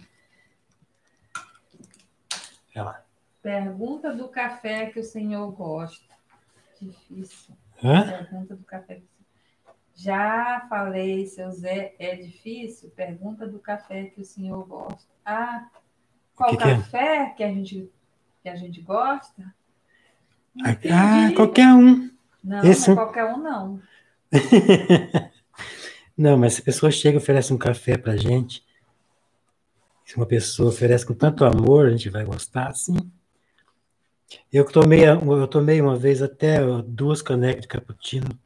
B: Olha lá.
A: pergunta do café que o senhor gosta. Difícil.
B: Hã?
A: Pergunta do café. que o senhor- Já falei, seu Zé, é difícil? Pergunta do café que o senhor gosta. Ah, qual
B: Que que é?
A: café que, a gente, que a gente gosta?
B: Ah,
A: Entendi.
B: qualquer um.
A: Não,
B: esse-
A: não é qualquer um, não.
B: Não, mas se a pessoa chega e oferece um café pra gente, se uma pessoa oferece com tanto amor, a gente vai gostar, sim. Eu tomei, eu tomei uma vez até duas canecas de cappuccino,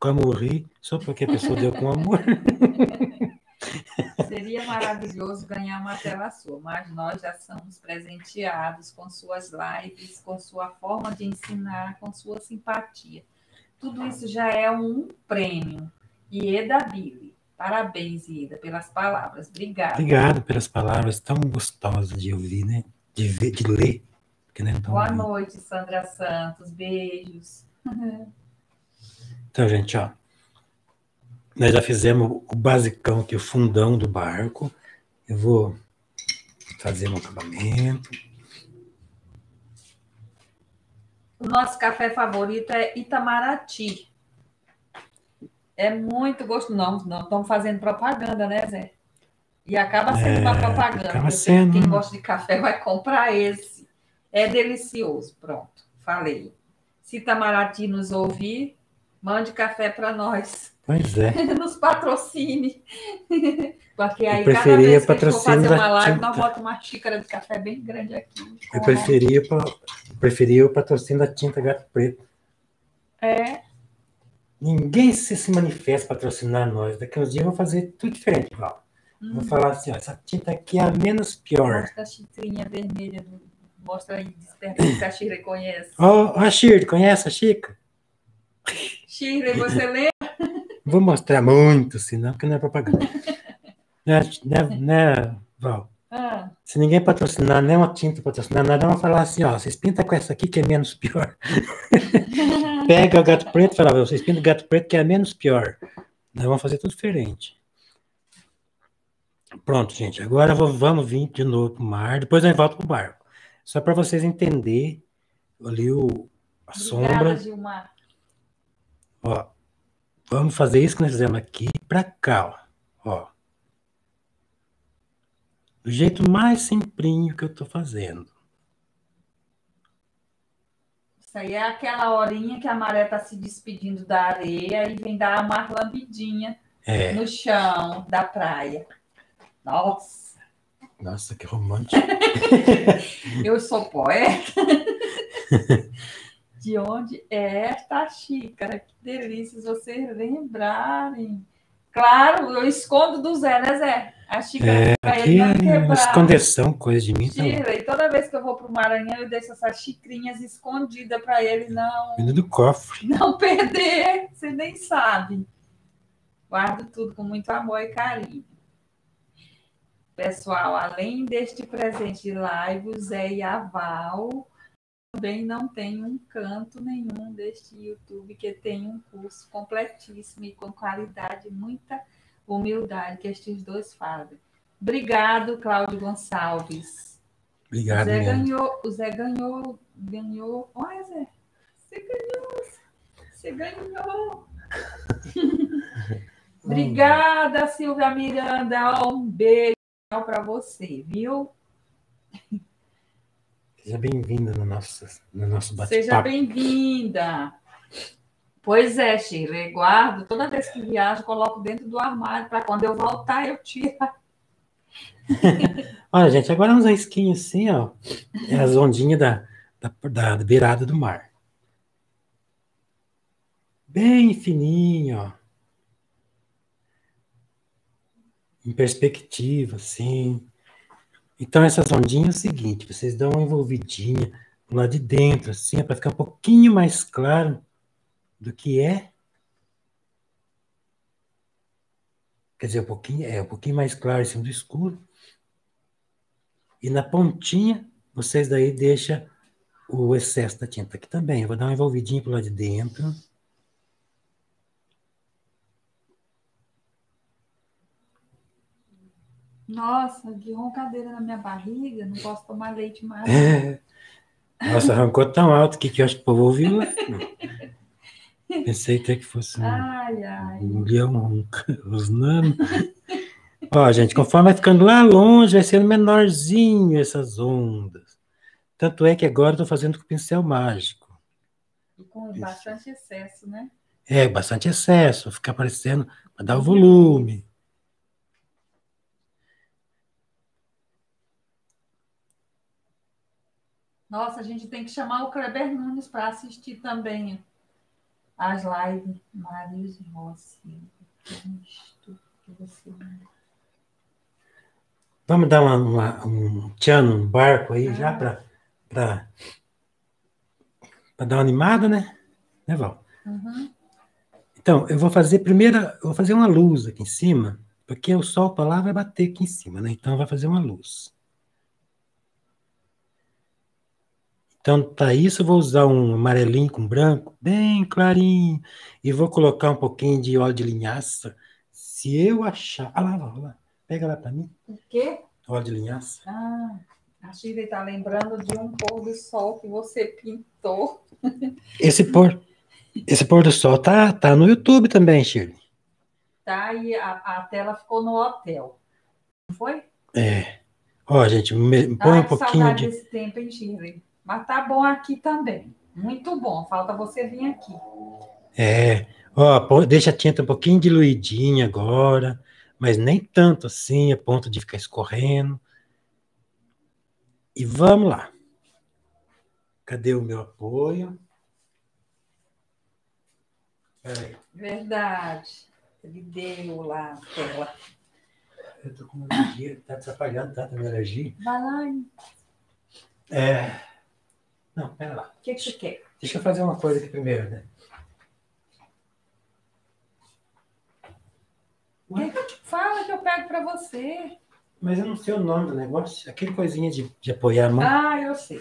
B: quase morri, só porque a pessoa deu com amor.
A: Seria maravilhoso ganhar uma tela sua, mas nós já somos presenteados com suas lives, com sua forma de ensinar, com sua simpatia. Tudo isso já é um prêmio. Ieda Billy. Parabéns, Ieda, pelas palavras. Obrigada.
B: Obrigado pelas palavras tão gostosas de ouvir, né? De ver, de ler. É tão
A: Boa
B: ouvido.
A: noite, Sandra Santos. Beijos.
B: Então, gente, ó. Nós já fizemos o basicão aqui, o fundão do barco. Eu vou fazer um acabamento.
A: O nosso café favorito é Itamaraty. É muito gostoso. Não, não estamos fazendo propaganda, né, Zé? E acaba sendo uma
B: É,
A: propaganda.
B: acaba sendo.
A: Quem gosta de café vai comprar esse. É delicioso. Pronto, falei. Se Itamaraty nos ouvir, mande café para nós.
B: Pois é.
A: Nos patrocine. Porque aí,
B: Eu
A: cada
B: preferia
A: vez que a gente for fazer uma live,
B: tinta.
A: nós botamos uma xícara de café bem grande aqui.
B: Eu preferia, eu preferia o patrocínio da tinta gato preto.
A: É,
B: Ninguém se, se manifesta patrocinar nós. Daqui uns dias eu vou fazer tudo diferente, Val.
A: Hum.
B: Vou falar assim, ó, essa tinta aqui é a menos pior.
A: Mostra a xicrinha vermelha. do- Mostra aí, desperta se a Shirley conhece.
B: Ó, ó a Shirley, conhece a Chica?
A: Shirley, você lembra?
B: Não Vou mostrar muito, senão, porque não é propaganda. né, né, né, Val?
A: Ah,
B: Se ninguém patrocinar, nem uma tinta patrocinar, nada, vamos falar assim, ó, vocês pintam com essa aqui que é menos pior. Pega o gato preto e fala, vocês pintam o gato preto que é menos pior. Nós vamos fazer tudo diferente. Pronto, gente. Agora vamos vir de novo para o mar. Depois nós volto para o barco. Só para vocês entenderem ali o, a Obrigada, sombra. Gilmar. Ó, vamos fazer isso que nós fizemos aqui para cá, ó. ó. Do jeito mais simplinho que eu estou fazendo.
A: Isso aí é aquela horinha que a maré está se despedindo da areia e vem dar uma lambidinha é. no chão da praia. Nossa!
B: Nossa, que romântico.
A: eu sou poeta. De onde é esta xícara? Que delícia vocês lembrarem. Claro, eu escondo do Zé, né, Zé? A xícara
B: é, aqui é escondeção, coisa de mim.
A: Tira, e toda vez que eu vou para o Maranhão, eu deixo essas xicrinhas escondidas para ele não...
B: Vindo do cofre.
A: Não perder, você nem sabe. Guardo tudo com muito amor e carinho. Pessoal, além deste presente de live, o Zé e a Val também não tem um canto nenhum deste YouTube que tem um curso completíssimo e com qualidade, muita humildade que estes dois fazem. Obrigado, Cláudio Gonçalves.
B: Obrigado.
A: O Zé ganhou, o Zé ganhou, ganhou. Olha, Zé, você ganhou, você ganhou. Obrigada, Silvia Miranda. Um beijo para você, viu?
B: Seja bem-vinda no nosso, no nosso bate-papo.
A: Seja bem-vinda. Pois é, Sheila, guardo. Toda vez que viajo, coloco dentro do armário para quando eu voltar, eu tiro.
B: Olha, gente, agora uns risquinhos assim, ó. É as ondinhas da, da, da beirada do mar. Bem fininho, ó. em perspectiva, assim. Então, essas ondinhas é o seguinte: vocês dão uma envolvidinha lá de dentro, assim, para ficar um pouquinho mais claro do que é. Quer dizer, um pouquinho, é um pouquinho mais claro em cima do escuro. E na pontinha, vocês daí deixam o excesso da tinta aqui também. Eu vou dar uma envolvidinha para lá de dentro.
A: Nossa, que roncadeira na minha barriga, não posso tomar leite mais. É.
B: Nossa, arrancou tão alto que, que eu acho que o povo ouviu lá. Pensei até que fosse um,
A: ai, ai.
B: um leão rosnando. Ó, gente, conforme vai ficando lá longe, vai sendo menorzinho essas ondas. Tanto é que agora estou fazendo com pincel mágico.
A: E com bastante excesso, né?
B: É, bastante excesso, fica aparecendo, para dar o volume.
A: Nossa, a gente tem que chamar o Kleber Nunes para assistir também as lives. Marius Rossi.
B: Vamos dar uma, uma, um tchan no barco aí ah. já para dar uma animada, né? Né, Val?
A: Uhum.
B: Então, eu vou fazer primeiro, eu vou fazer uma luz aqui em cima, porque o sol para lá vai bater aqui em cima, né? Então, vai fazer uma luz. Então, tá isso, eu vou usar um amarelinho com branco, bem clarinho, e vou colocar um pouquinho de óleo de linhaça. Se eu achar... Ah lá, lá, lá. Pega lá para mim.
A: O quê?
B: Óleo de linhaça.
A: Ah, a Shirley tá lembrando de um pôr do sol que você pintou.
B: Esse pôr, esse pôr do sol tá, tá no YouTube também, Shirley.
A: Tá, e a, a tela ficou no hotel. Não foi?
B: É. Ó, gente, me, põe um pouquinho de...
A: desse tempo, hein, Shirley? Mas tá bom aqui também. Muito bom. Falta você vir aqui.
B: É. Ó, deixa a tinta um pouquinho diluidinha agora, mas nem tanto assim, a ponto de ficar escorrendo. E vamos lá. Cadê o meu apoio?
A: Peraí. Verdade. Ele deu lá a tela.
B: Eu tô com uma alergia, tá atrapalhando tanto a minha alergia.
A: Vai lá.
B: É. Não, pera lá.
A: O que, que você quer?
B: Deixa eu fazer uma coisa aqui primeiro, né?
A: Que que eu te fala que eu pego para você?
B: Mas eu não sei o nome do negócio. Aquele coisinha de, de apoiar a mão.
A: Ah, eu sei.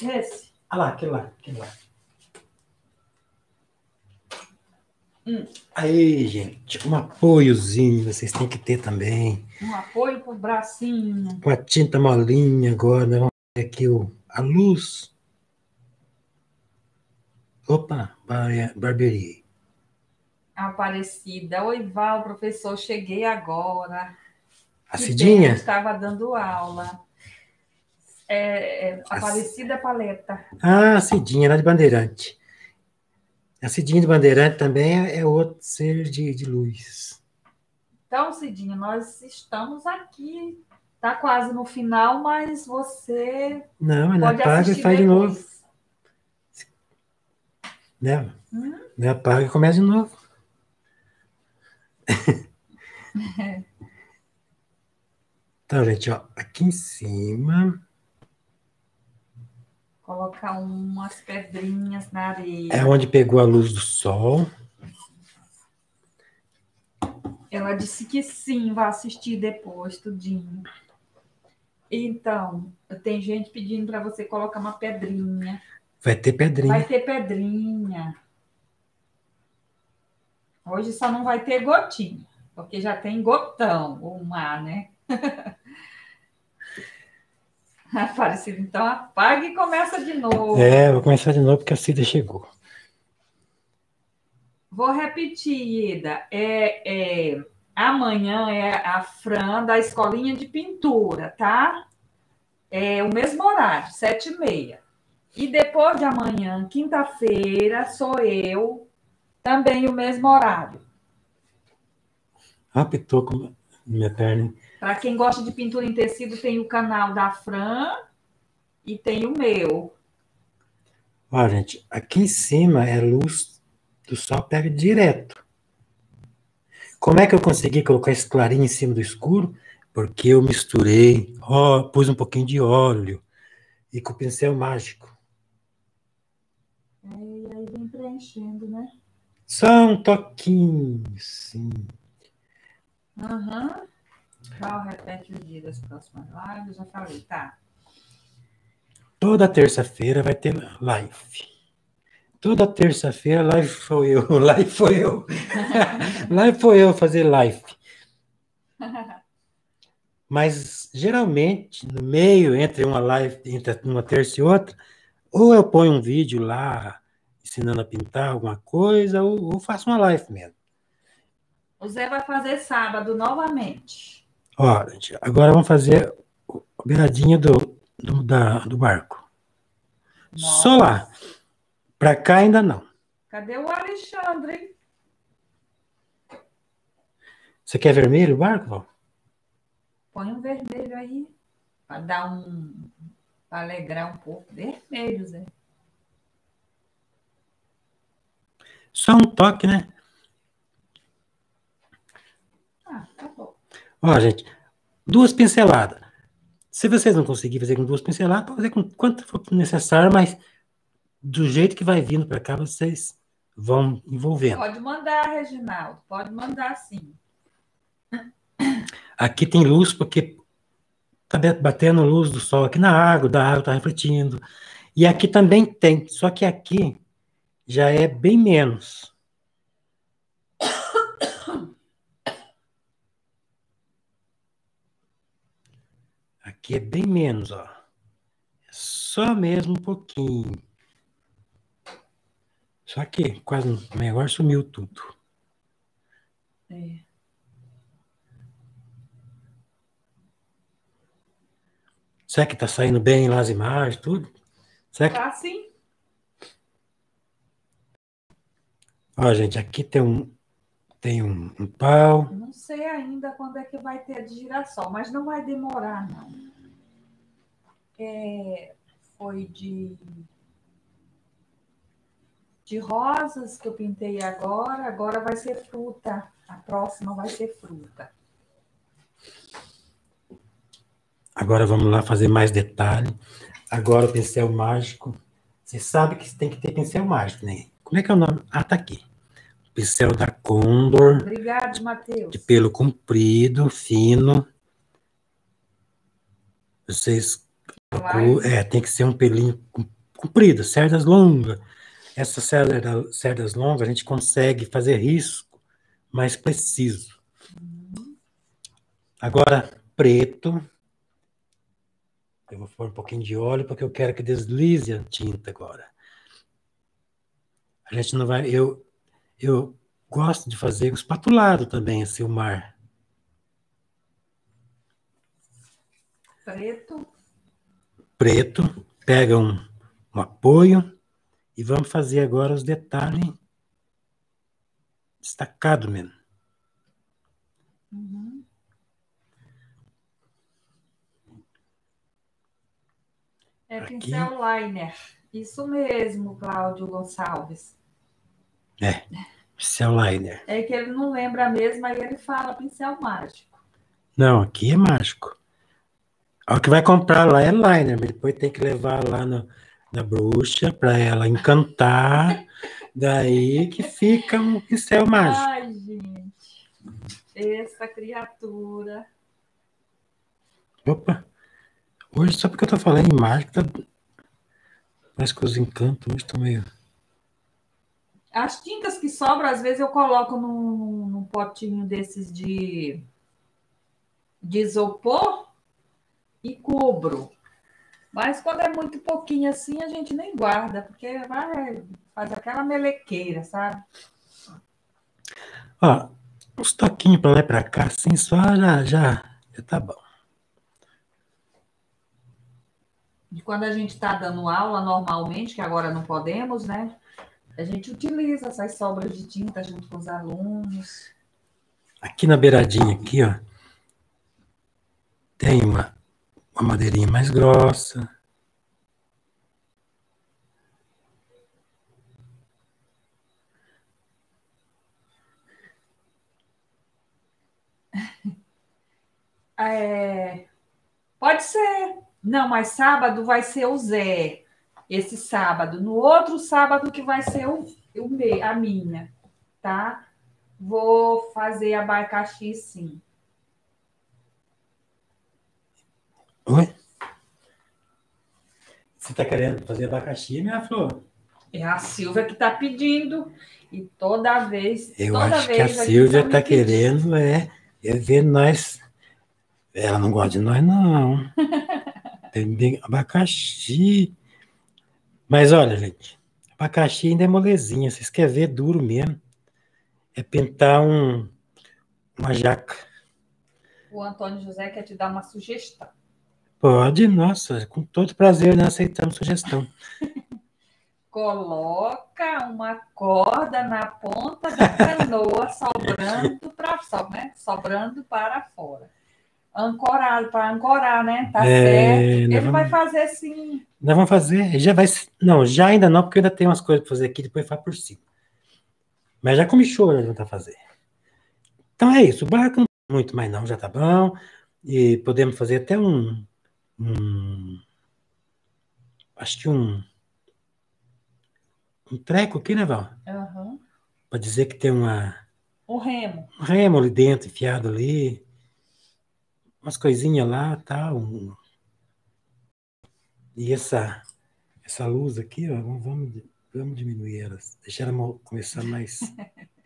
A: Esse.
B: Ah lá, aquele lá, aquele lá.
A: Hum.
B: Aí, gente, um apoiozinho vocês têm que ter também.
A: Um apoio pro bracinho.
B: Com a tinta molinha agora, né? Ver aqui o, a luz. Opa, bar- barbearia.
A: Aparecida. Oi, Val, professor, cheguei agora.
B: A
A: Que
B: Cidinha?
A: estava dando aula. É, é, Aparecida Paleta.
B: Ah, a Cidinha, lá de Bandeirante. A Cidinha de Bandeirante também é, é outro ser de, de luz.
A: Então, Cidinho, nós estamos aqui. Tá quase no final, mas você
B: Não,
A: pode
B: apaga e faz de
A: depois.
B: novo. Né?
A: Hum?
B: Não apaga e começa de novo. Então, gente, ó, aqui em cima
A: Colocar umas pedrinhas na areia.
B: é onde pegou a luz do sol.
A: Ela disse que sim, vai assistir depois, tudinho. Então, tem gente pedindo para você colocar uma pedrinha.
B: Vai ter pedrinha.
A: Vai ter pedrinha. Hoje só não vai ter gotinha, porque já tem gotão, o mar, né? Aparecido, então apaga e começa de novo.
B: É, vou começar de novo porque a Cida chegou.
A: Vou repetir, Ida. É, é, amanhã é a Fran da escolinha de pintura, tá? É o mesmo horário, sete e meia. E depois de amanhã, quinta-feira, sou eu, também o mesmo horário.
B: Ah, pitou com minha perna.
A: Para quem gosta de pintura em tecido, tem o canal da Fran e tem o meu.
B: Ó, gente, aqui em cima é luz do sol pega direto. Como é que eu consegui colocar esse clarinho em cima do escuro? Porque eu misturei, ó, pus um pouquinho de óleo e com o pincel mágico.
A: E aí vem preenchendo, né?
B: Só um toquinho, sim.
A: Aham. Val repete o dia das próximas lives, já falei, tá?
B: Toda terça-feira vai ter live. Toda terça-feira live foi eu, live foi eu. live foi eu fazer live. Mas geralmente, no meio, entre uma live, entre uma terça e outra, ou eu ponho um vídeo lá ensinando a pintar alguma coisa, ou, ou faço uma live mesmo.
A: O Zé vai fazer sábado novamente.
B: Ó, agora vamos fazer a beiradinha do, do, da- do barco. Só lá. Pra cá ainda não.
A: Cadê o Alexandre?
B: Você quer vermelho o barco, Val?
A: Põe um vermelho aí. Para dar um. Para alegrar um pouco. Vermelho, Zé.
B: Só um toque, né?
A: Ah, tá bom.
B: Ó, gente, duas pinceladas. Se vocês não conseguirem fazer com duas pinceladas, pode fazer com quanto for necessário, mas do jeito que vai vindo para cá, vocês vão envolvendo.
A: Pode mandar, Reginaldo. Pode mandar sim.
B: Aqui tem luz porque tá batendo luz do sol aqui na água, da água tá refletindo. E aqui também tem, só que aqui já é bem menos. Aqui é bem menos, ó. É Só mesmo um pouquinho. Só que quase agora sumiu tudo.
A: É.
B: Será que tá saindo bem lá as imagens, tudo? Será que
A: Tá sim?
B: Ó, gente, aqui tem um, tem um, um pau.
A: Não sei ainda quando é que vai ter a de girassol, mas não vai demorar, não. É, foi de, de rosas que eu pintei agora, agora vai ser fruta. A próxima vai ser fruta.
B: Agora vamos lá fazer mais detalhe. Agora o pincel mágico. Você sabe que tem que ter pincel mágico, né? Como é que é o nome? Ah, tá aqui. pincel da Condor.
A: Obrigado, Matheus.
B: De pelo comprido, fino. Vocês. É, tem que ser um pelinho comprido, cerdas longas. Essas cerdas, cerdas longas a gente consegue fazer risco mais preciso. Agora, preto. Eu vou pôr um pouquinho de óleo porque eu quero que deslize a tinta agora. A gente não vai. Eu, eu gosto de fazer espatulado também, assim, o mar.
A: Preto.
B: Preto. Pega um, um apoio e vamos fazer agora os detalhes destacados mesmo. Uhum.
A: É Aqui. pincel liner. Isso mesmo, Cláudio Gonçalves.
B: É, pincel liner.
A: É que ele não lembra mesmo, aí ele fala pincel mágico.
B: Não, aqui é mágico. O que vai comprar lá é liner, mas depois tem que levar lá no, na bruxa para ela encantar. daí que fica um pincel mágico.
A: Ai, gente. Essa criatura.
B: Opa. Hoje, só porque eu tô falando em mágica, tá... parece que os encantos hoje estão meio.
A: As tintas que sobram, às vezes eu coloco num, num potinho desses de, de isopor e cubro. Mas quando é muito pouquinho assim, a gente nem guarda, porque vai faz aquela melequeira, sabe?
B: Ó, uns toquinhos para lá e para cá, assim, só já, já, já tá bom.
A: E quando a gente está dando aula normalmente, que agora não podemos, né? A gente utiliza essas sobras de tinta junto com os alunos.
B: Aqui na beiradinha, aqui, ó, tem uma, uma madeirinha mais grossa.
A: É, pode ser. Não, mas sábado vai ser o Zé esse sábado. No outro sábado, que vai ser o, o a minha, tá? Vou fazer abacaxi, sim.
B: Oi? Você está querendo fazer abacaxi, minha flor?
A: É a Silvia que está pedindo. E toda vez.
B: Eu
A: toda
B: acho vez que a Silvia está querendo é, é ver nós. Ela não gosta de nós, não. Tem abacaxi. Mas olha, gente, abacaxi ainda é molezinha. Vocês querem ver duro mesmo? É pintar um, uma jaca.
A: O Antônio José quer te dar uma sugestão.
B: Pode, nossa, com todo prazer nós aceitamos sugestão.
A: Coloca uma corda na ponta da canoa, sobrando para né? sobrando para fora ancorado, para ancorar, né? Tá é, certo. Ele vamos, vai fazer assim.
B: Nós vamos fazer, já vai. Não, já ainda não, porque ainda tem umas coisas para fazer aqui, depois faz por cima. Mas já comi show, nós vamos fazer. Então é isso, o barco não tem muito mais não, já tá bom. E podemos fazer até um. Um acho que um. Um treco aqui, né, Val?
A: Uhum.
B: Para dizer que tem uma.
A: Um remo.
B: Um remo ali dentro, enfiado ali umas coisinhas lá, tal. Tá, e essa, essa luz aqui, ó, vamos, vamos diminuir elas, deixar ela começar mais.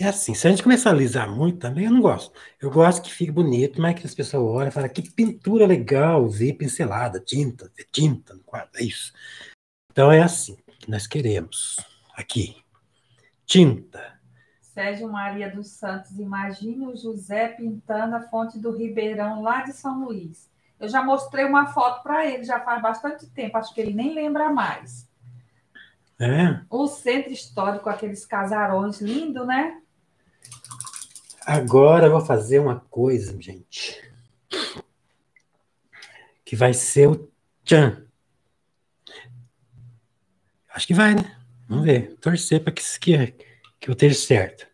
B: É assim, se a gente começar a alisar muito também, eu não gosto. Eu gosto que fique bonito, mas que as pessoas olhem e falem, que pintura legal, ver pincelada, tinta, tinta no quadro, é isso. Então é assim que nós queremos. Aqui. Tinta.
A: Sérgio Maria dos Santos, imagine o José pintando a fonte do Ribeirão lá de São Luís. Eu já mostrei uma foto para ele, já faz bastante tempo, acho que ele nem lembra mais.
B: É.
A: O centro histórico, aqueles casarões, lindo, né?
B: Agora eu vou fazer uma coisa, gente. Que vai ser o tchan. Acho que vai, né? Vamos ver. Torcer para que, que, que eu esteja certo.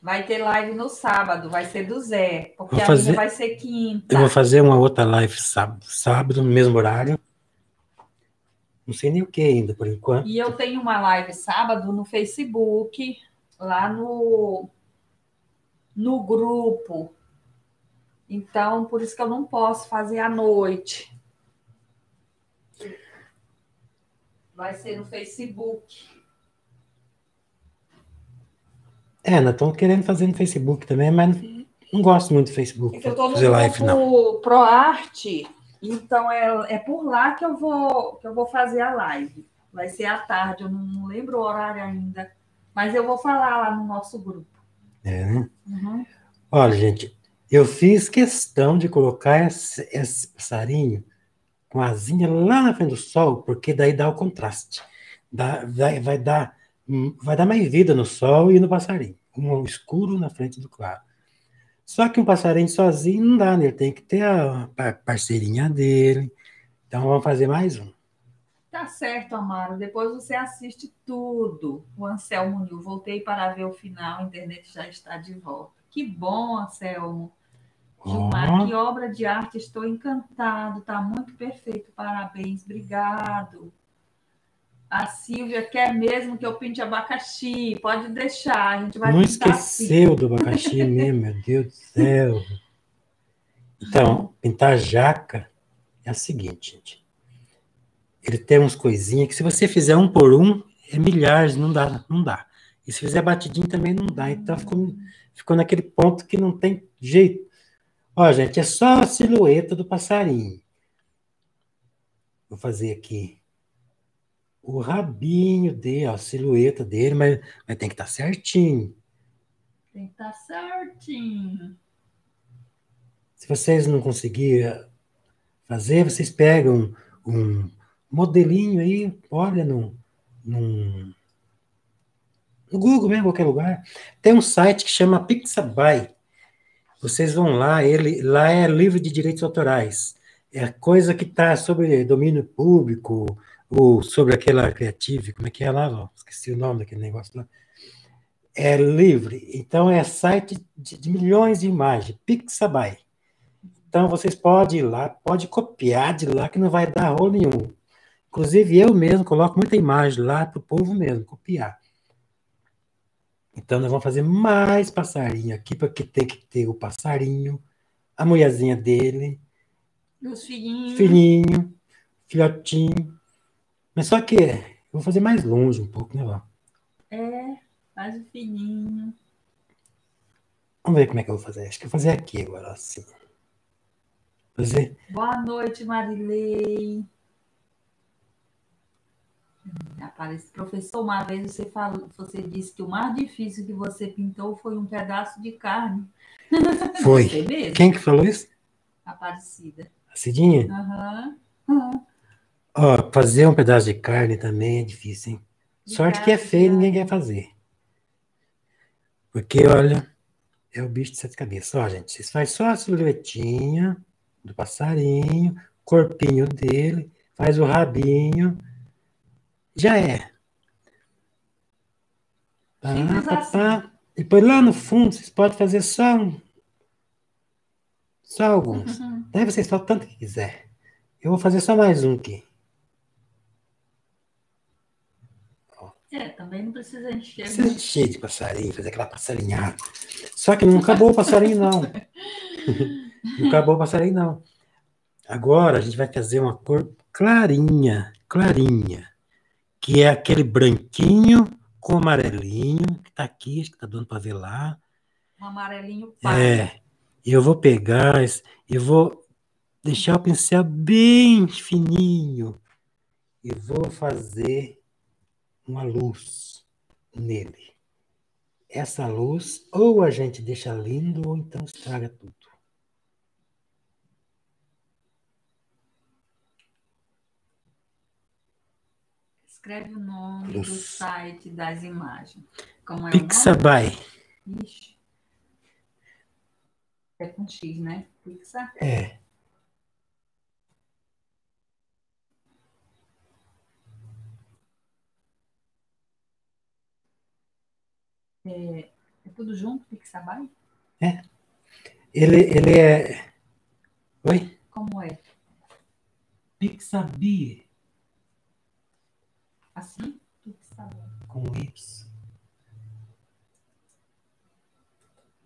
A: Vai ter live no sábado, vai ser do Zé, porque
B: Vou
A: a
B: fazer-
A: minha vai ser quinta.
B: Eu vou fazer uma outra live sábado, sábado, no mesmo horário. Não sei nem o que ainda, por enquanto.
A: E eu tenho uma live sábado no Facebook, lá no, no grupo. Então, por isso que eu não posso fazer à noite. Vai ser no Facebook.
B: É, nós estamos querendo fazer no Facebook também, mas não, não gosto muito do Facebook.
A: É que eu estou no
B: live, não.
A: grupo ProArte, então é, é por lá que eu, vou, que eu vou fazer a live. Vai ser à tarde, eu não, não lembro o horário ainda. Mas eu vou falar lá no nosso grupo.
B: É, né?
A: Uhum.
B: Olha, gente, eu fiz questão de colocar esse, esse passarinho com a asinha lá na frente do sol, porque daí dá o contraste. Dá, vai, vai, dar, vai dar mais vida no sol e no passarinho. Um escuro na frente do claro. Só que um passarinho sozinho não dá, né? Ele tem que ter a par- parceirinha dele. Então vamos fazer mais um.
A: Tá certo, Amaro. Depois você assiste tudo. O Anselmo Nil. Voltei para ver o final. A internet já está de volta. Que bom, Anselmo. Gilmar,
B: Ó.
A: que obra de arte. Estou encantado. Tá muito perfeito. Parabéns. Obrigado. A Silvia quer mesmo que eu pinte abacaxi. Pode deixar. A gente vai
B: Não
A: pintar assim.
B: esqueceu do abacaxi mesmo, meu Deus do céu. Então, pintar jaca é o seguinte, gente. Ele tem uns coisinhas que se você fizer um por um, é milhares, não dá, não dá. E se fizer batidinho também não dá. Então ficou, ficou naquele ponto que não tem jeito. Ó, gente, é só a silhueta do passarinho. Vou fazer aqui o rabinho dele, a silhueta dele, mas, mas tem que estar certinho.
A: Tem que estar certinho.
B: Se vocês não conseguirem fazer, vocês pegam um modelinho aí, olha no, no, no Google mesmo, em qualquer lugar. Tem um site que chama Pixabay. Vocês vão lá, ele lá é livre de direitos autorais. É coisa que está sobre domínio público, ou sobre aquela Creative, como é que é lá? ó? Esqueci o nome daquele negócio lá. É livre. Então é site de, de milhões de imagens, Pixabay. Então vocês podem ir lá, pode copiar de lá que não vai dar rolo nenhum. Inclusive eu mesmo coloco muita imagem lá para o povo mesmo copiar. Então nós vamos fazer mais passarinho aqui, porque tem que ter o passarinho, a mulherzinha dele,
A: os filhinhos.
B: filhinho, filhotinho. Mas só que eu vou fazer mais longe um pouco, né, Val?
A: É, faz o filhinho.
B: Vamos ver como é que eu vou fazer. Acho que eu vou fazer aqui agora, assim. Fazer.
A: Boa noite, Marilei. Aparece. Professor, uma vez você falou, você disse que o mais difícil que você pintou foi um pedaço de carne.
B: Foi. Quem que falou isso?
A: Aparecida.
B: A Cidinha?
A: Aham. Aham.
B: Ó, fazer um pedaço de carne também é difícil, hein? Sorte que é feio ninguém quer fazer. Porque, olha, é o bicho de sete cabeças. Ó, gente, vocês fazem só a silhuetinha do passarinho, corpinho dele, faz o rabinho, já é. Pá, pá,
A: assim.
B: pá. Depois lá no fundo vocês podem fazer só um, só alguns.
A: Uhum.
B: Daí vocês falam tanto que quiser. Eu vou fazer só mais um aqui.
A: É, também não precisa encher.
B: Precisa encher de passarinho, fazer aquela passarinhada. Só que não acabou o passarinho, não. Não acabou o passarinho, não. Agora a gente vai fazer uma cor clarinha, clarinha. Que é aquele branquinho com amarelinho, que tá aqui, acho que tá dando para ver lá.
A: Um amarelinho palha.
B: É, eu vou pegar, eu vou deixar o pincel bem fininho e vou fazer uma luz nele. Essa luz, ou a gente deixa lindo, ou então estraga tudo.
A: Escreve o nome do
B: Luz.
A: site das imagens. Como é o nome?
B: Pixabay.
A: Ixi. É com X, né? Pixa.
B: É.
A: É tudo junto, Pixabay?
B: É. Ele, ele é. Oi?
A: Como é?
C: Pixabay.
A: Assim? Pixabay.
C: Com Y.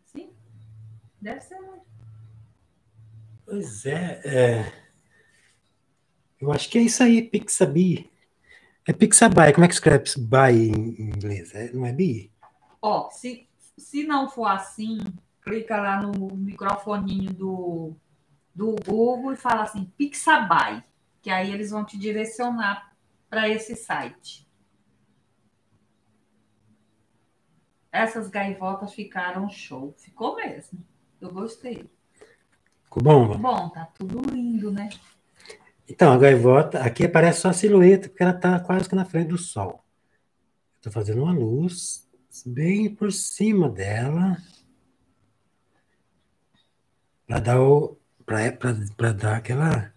A: Sim? Deve ser.
B: Pois é, é. Eu acho que é isso aí, Pixabay. É Pixabay. Como é que escreve by em inglês? É, não é bi?
A: Ó, se, se não for assim, clica lá no microfoninho do, do Google e fala assim, Pixabay, que aí eles vão te direcionar para esse site. Essas gaivotas ficaram show. Ficou mesmo. Eu gostei.
B: Ficou bom? vó?
A: Bom, tá tudo lindo, né?
B: Então, a gaivota, aqui aparece só a silhueta, porque ela está quase que na frente do sol. Estou fazendo uma luz bem por cima dela. Para dar o. Para dar aquela.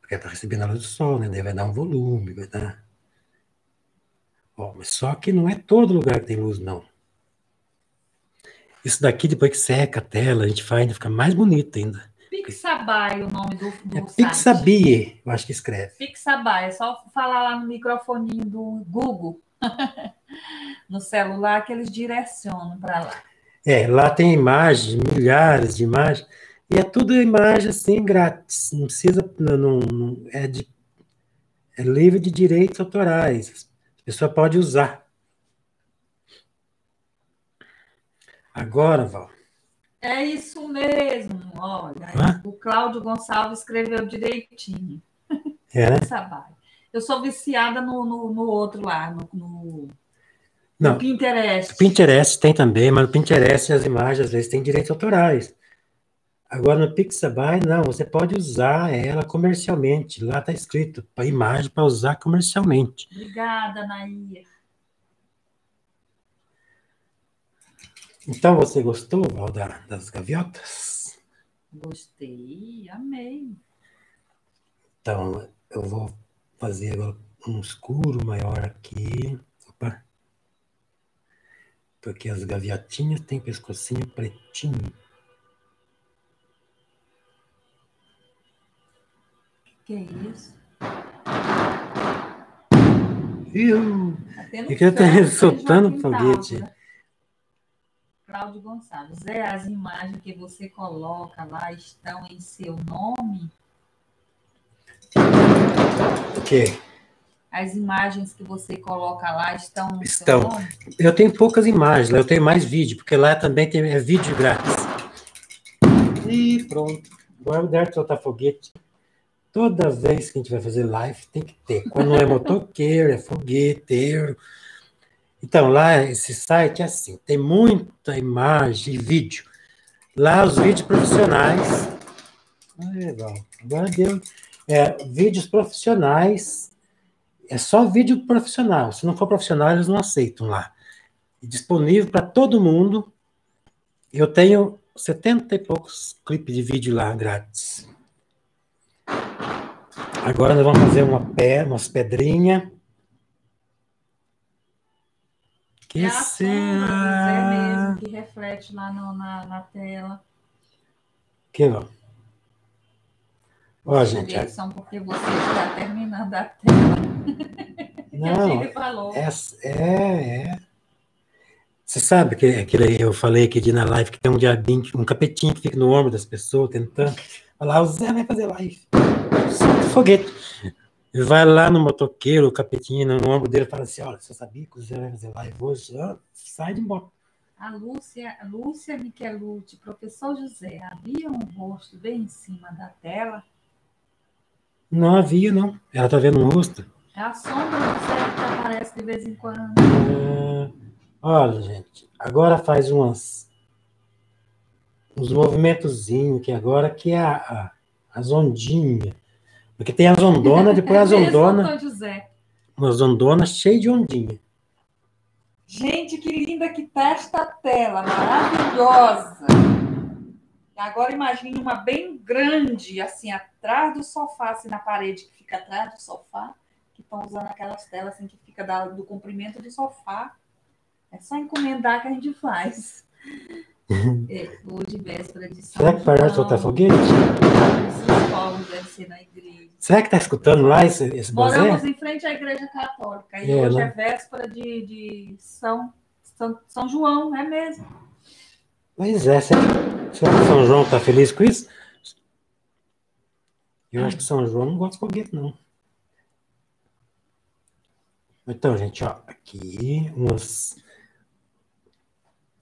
B: Porque ela está recebendo a luz do sol, né? Daí vai dar um volume, vai dar. Ó, mas só que não é todo lugar que tem luz, não. Isso daqui, depois que seca a tela, a gente faz, ainda fica mais bonito ainda.
A: Pixabay, o nome do, do
B: É. Pixabay, eu acho que escreve.
A: Pixabay, é só falar lá no microfoninho do Google, no celular, que eles direcionam para lá.
B: É, lá tem imagens, milhares de imagens, e é tudo imagem assim, grátis. Não precisa, não, não- é, de, é livre de direitos autorais. A pessoa pode usar. Agora, Val,
A: É isso mesmo, olha.
B: Hã?
A: O Cláudio Gonçalves escreveu direitinho.
B: é, né?
A: Pixabay. Eu sou viciada no, no, no outro lá, no, no,
B: Não,
A: no Pinterest.
B: Pinterest tem também, mas no Pinterest as imagens às vezes têm direitos autorais. Agora no Pixabay, não, você pode usar ela comercialmente. Lá está escrito, para imagem para usar comercialmente.
A: Obrigada, Nair.
B: Então você gostou, Val, da- das gaviotas?
A: Gostei, amei.
B: Então, eu vou fazer agora um escuro maior aqui. Opa. Porque as gaviotinhas têm pescocinho pretinho.
A: Que isso?
B: Iu!
A: Tá tendo
B: É que
A: festa,
B: soltando
A: Joaquim
B: foguete.
A: Távora. Cláudio Gonçalves, é as imagens que você coloca lá estão em seu nome?
B: Quê?
A: As imagens que você coloca lá estão no
B: Estão. Eu tenho poucas imagens, lá eu tenho mais vídeo, porque lá também tem é vídeo grátis. E pronto. Agora o Dart soltar foguete. Toda vez que a gente vai fazer live, tem que ter. Quando não é motoqueiro, é fogueteiro. Então, lá, esse site é assim, tem muita imagem e vídeo. Lá, os vídeos profissionais. Legal. Agora deu. É, vídeos profissionais. É só vídeo profissional. Se não for profissional, eles não aceitam lá. Disponível para todo mundo. Eu tenho 70 e poucos clipes de vídeo lá grátis. Agora nós vamos fazer uma pé, umas pedrinhas. Que
A: É
B: será?
A: mesmo que reflete lá no- na, na tela.
B: Que ó. Ó, gente,
A: Direção porque você está terminando a tela.
B: não,
A: Ele falou.
B: É, é, é. Você sabe que aquele, eu falei aqui de na live que tem um diabinho, um capetinho que fica no ombro das pessoas tentando. Lá, o Zé vai fazer live. Solta foguete. Vai lá no motoqueiro, o capetinho no ombro dele, fala assim: Olha, você sabia que o Zé vai fazer live hoje? Ó, sai de embora.
A: A Lúcia, Lúcia Michelucci, professor José, havia um rosto bem em cima da tela.
B: Não havia, não. Ela tá vendo um rosto.
A: É a sombra do Zé que aparece de vez em quando.
B: Ah, olha, gente, agora faz umas uns movimentozinhos que agora que é a, a, as ondinhas. Porque tem as ondonas, depois as
A: É
B: ondonas, umas ondonas cheias de ondinha.
A: Gente, que linda que tá esta tela, maravilhosa. Agora imagine uma bem grande, assim, atrás do sofá, assim, na parede que fica atrás do sofá, que estão usando aquelas telas assim que fica da- do comprimento do sofá. É só encomendar que a gente faz. É, hoje, véspera de São
B: Será que de soltar foguete?
A: Ser na igreja.
B: Será que tá escutando lá esse, esse
A: Moramos em frente à igreja católica. E
B: É,
A: hoje
B: né?
A: é véspera de, de São, São, São João, é mesmo.
B: Pois é, será, que São João tá feliz com isso? Eu acho que São João não gosta de foguete, não. Então, gente, ó, aqui umas.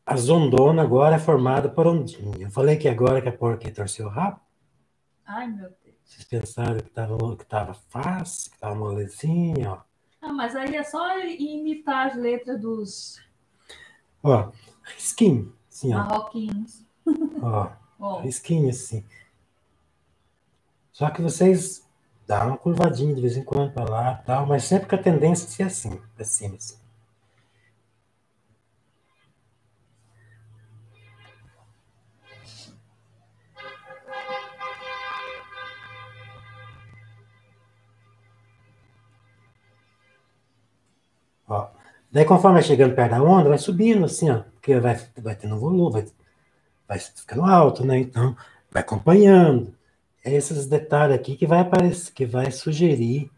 B: A zondona agora é formada por ondinha. Eu falei que agora que a porca torceu o rabo.
A: Ai, meu Deus.
B: Vocês pensaram que tava, que tava fácil, que tava molezinha, ó.
A: Ah, mas aí é só imitar as letras dos
B: Ó, risquinho, assim, ó.
A: marroquinos.
B: Ó, risquinho, assim. Só que vocês dão uma curvadinha de vez em quando para lá tal, mas sempre com a tendência de ser assim, para cima, assim. Daí, conforme vai chegando perto da onda, vai subindo assim, ó, porque vai, vai tendo volume, vai, vai ficando alto, né? Então, vai acompanhando. É esses detalhes aqui que vai aparecer, que vai sugerir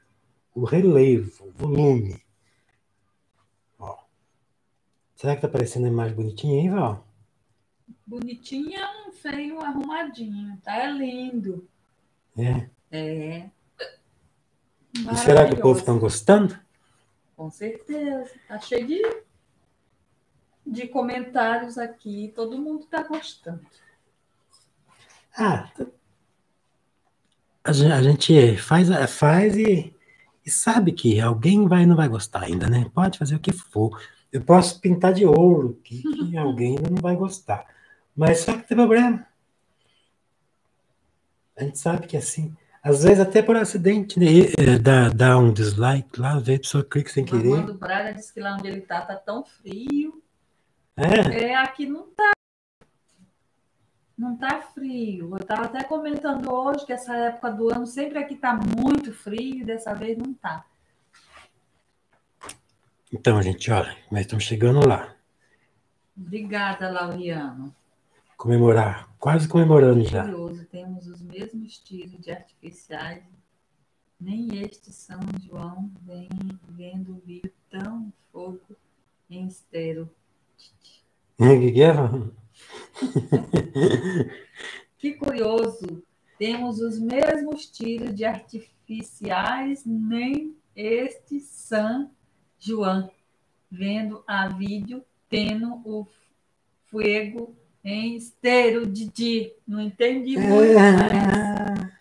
B: o relevo, o volume. Ó. Será que tá aparecendo a imagem bonitinha aí, Val?
A: bonitinho é um feio arrumadinho. Tá é lindo.
B: É.
A: É.
B: E será que o povo tá
A: Maravilhoso.
B: gostando?
A: Com certeza. Tá cheio de, de comentários aqui. Todo mundo tá gostando.
B: Ah, a gente faz, faz e, e sabe que alguém vai não vai gostar ainda, né? Pode fazer o que for. Eu posso pintar de ouro que, que alguém ainda não vai gostar. Mas só que tem problema. A gente sabe que é assim. Às vezes até por acidente, né? Eh, Dá, dá um dislike lá, vê a pessoa clica sem
A: O
B: querer.
A: Armando Braga disse que lá onde ele tá, tá tão frio.
B: É,
A: É, aqui não tá. Não tá frio. Eu tava até comentando hoje que essa época do ano sempre aqui tá muito frio e dessa vez não tá.
B: então, gente, olha, nós estamos chegando lá.
A: Obrigada, Lauriano.
B: Comemorar, quase comemorando já.
A: Curioso, temos os mesmos tiros de artificiais. Nem este São João vem vendo o vídeo tão fogo em estero.
B: Que que é?
A: Que curioso, temos os mesmos tiros de artificiais, nem este São João vendo a vídeo tendo o fogo em esteiro de dia. Não entendi muito, mas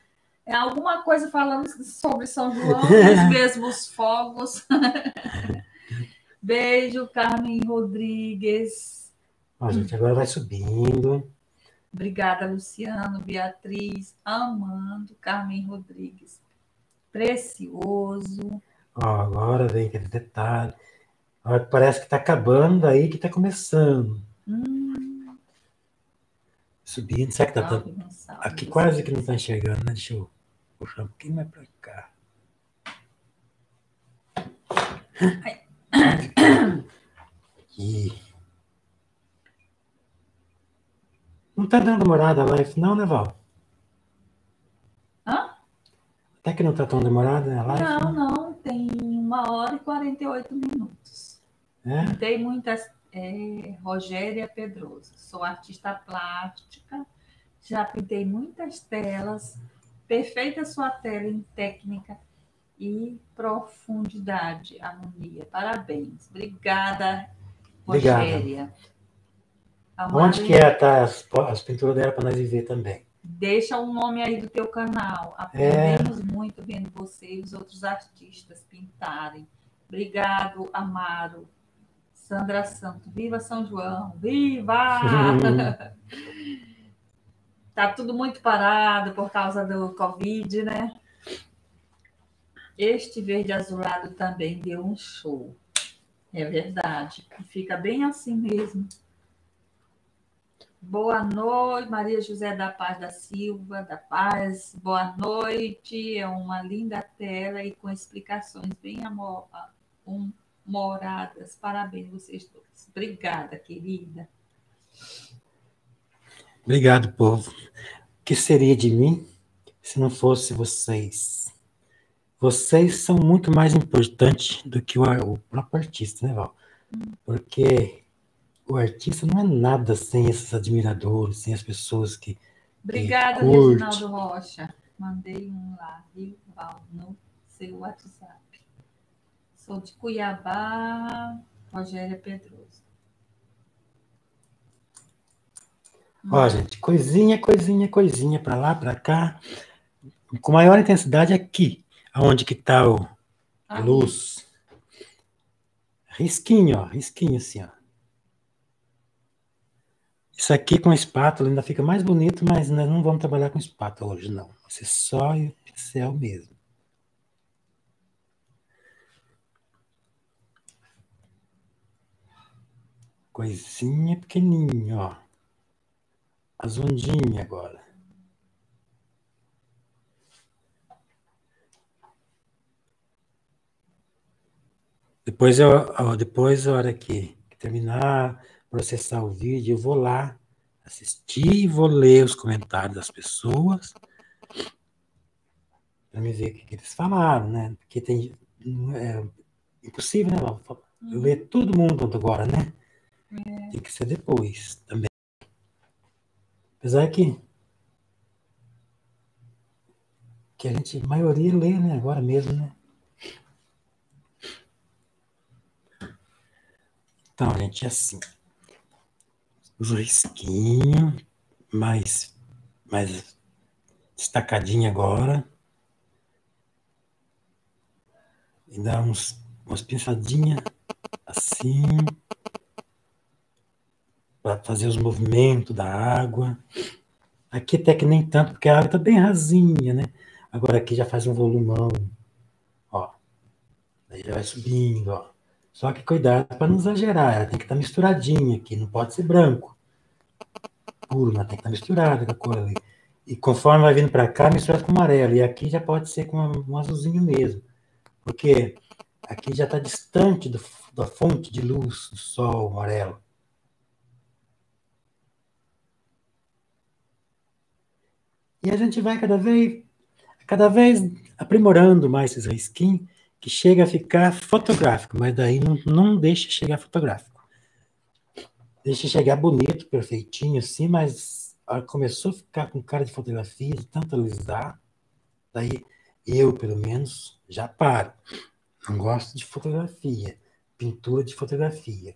A: é alguma coisa falando sobre São João os mesmos fogos. Beijo, Carmen Rodrigues.
B: Ó, gente, agora vai subindo.
A: Obrigada, Luciano, Beatriz, Amando, Carmen Rodrigues. Precioso.
B: Ó, agora vem aquele detalhe. Ó, parece que tá acabando, aí que tá começando.
A: Hum,
B: Subindo. Será que tá?
A: Gonçalves.
B: Aqui quase que não tá enxergando, né? Deixa eu puxar um pouquinho mais pra cá. Aqui. Não tá dando demorada a live, não, né, Val?
A: Hã?
B: Até que não tá tão demorada a live?
A: Não, não, tem uma hora e 48 minutos.
B: É?
A: Tem muitas. É, Rogéria Pedroso, sou artista plástica, já pintei muitas telas, perfeita sua tela em técnica e profundidade, harmonia. Parabéns. Obrigada. Rogéria. A
B: Onde que é tá, as, as pinturas dela para nós ver também?
A: Deixa o nome aí do teu canal.
B: É.
A: Aprendemos muito vendo você e os outros artistas pintarem. Obrigado, Amaro. Sandra Santos. Viva São João! Viva! tá tudo muito parado por causa do Covid, né? Este verde azulado também deu um show. É verdade. Fica bem assim mesmo. Boa noite, Maria José da Paz da Silva, da Paz. Boa noite. É uma linda tela e com explicações bem amor, um moradas. Parabéns vocês dois. Obrigada, querida.
B: Obrigado, povo. O que seria de mim se não fosse vocês? Vocês são muito mais importantes do que o, o próprio artista, né, Val? Porque o artista não é nada sem esses admiradores, sem as pessoas que.
A: Obrigada, Reginaldo Rocha. Mandei um lá, viu, Val, no seu WhatsApp. Sou de Cuiabá, Rogéria Pedroso.
B: Ó, gente, coisinha, coisinha, coisinha, para lá, para cá. Com maior intensidade aqui, aonde que tá o, a luz. Risquinho, ó, risquinho assim, ó. Isso aqui com espátula ainda fica mais bonito, mas nós não vamos trabalhar com espátula hoje, não. Vai ser só o pincel mesmo. Coisinha pequenininha, ó. As ondinhas agora. Depois, eu, depois, a hora que terminar, processar o vídeo, eu vou lá assistir, vou ler os comentários das pessoas para me ver o que, que, eles falaram, né? Porque tem é impossível, né? Ler todo mundo agora, né? É. Tem que ser depois também. Apesar que que a gente, a maioria lê, né? Agora mesmo, né? Então, gente, é assim. Os risquinhos, mais, mais destacadinho agora. E dá uns, umas pinçadinhas assim. Para fazer os movimentos da água. Aqui até que nem tanto, porque a água está bem rasinha, né? Agora aqui já faz um volumão. Ó. Aí já vai subindo, ó. Só que cuidado para não exagerar, ela tem que estar tá misturadinha aqui, não pode ser branco. Puro, mas tem que estar tá misturada com a cor ali. E conforme vai vindo para cá, mistura com amarelo. E aqui já pode ser com um azulzinho mesmo. Porque aqui já está distante do, da fonte de luz do sol amarelo. E a gente vai cada vez, cada vez aprimorando mais esses risquinhos que chega a ficar fotográfico, mas daí não, não deixa chegar fotográfico. Deixa chegar bonito, perfeitinho, assim, mas começou a ficar com cara de fotografia, de tanto alisar, daí eu, pelo menos, já paro. Não gosto de fotografia, pintura de fotografia,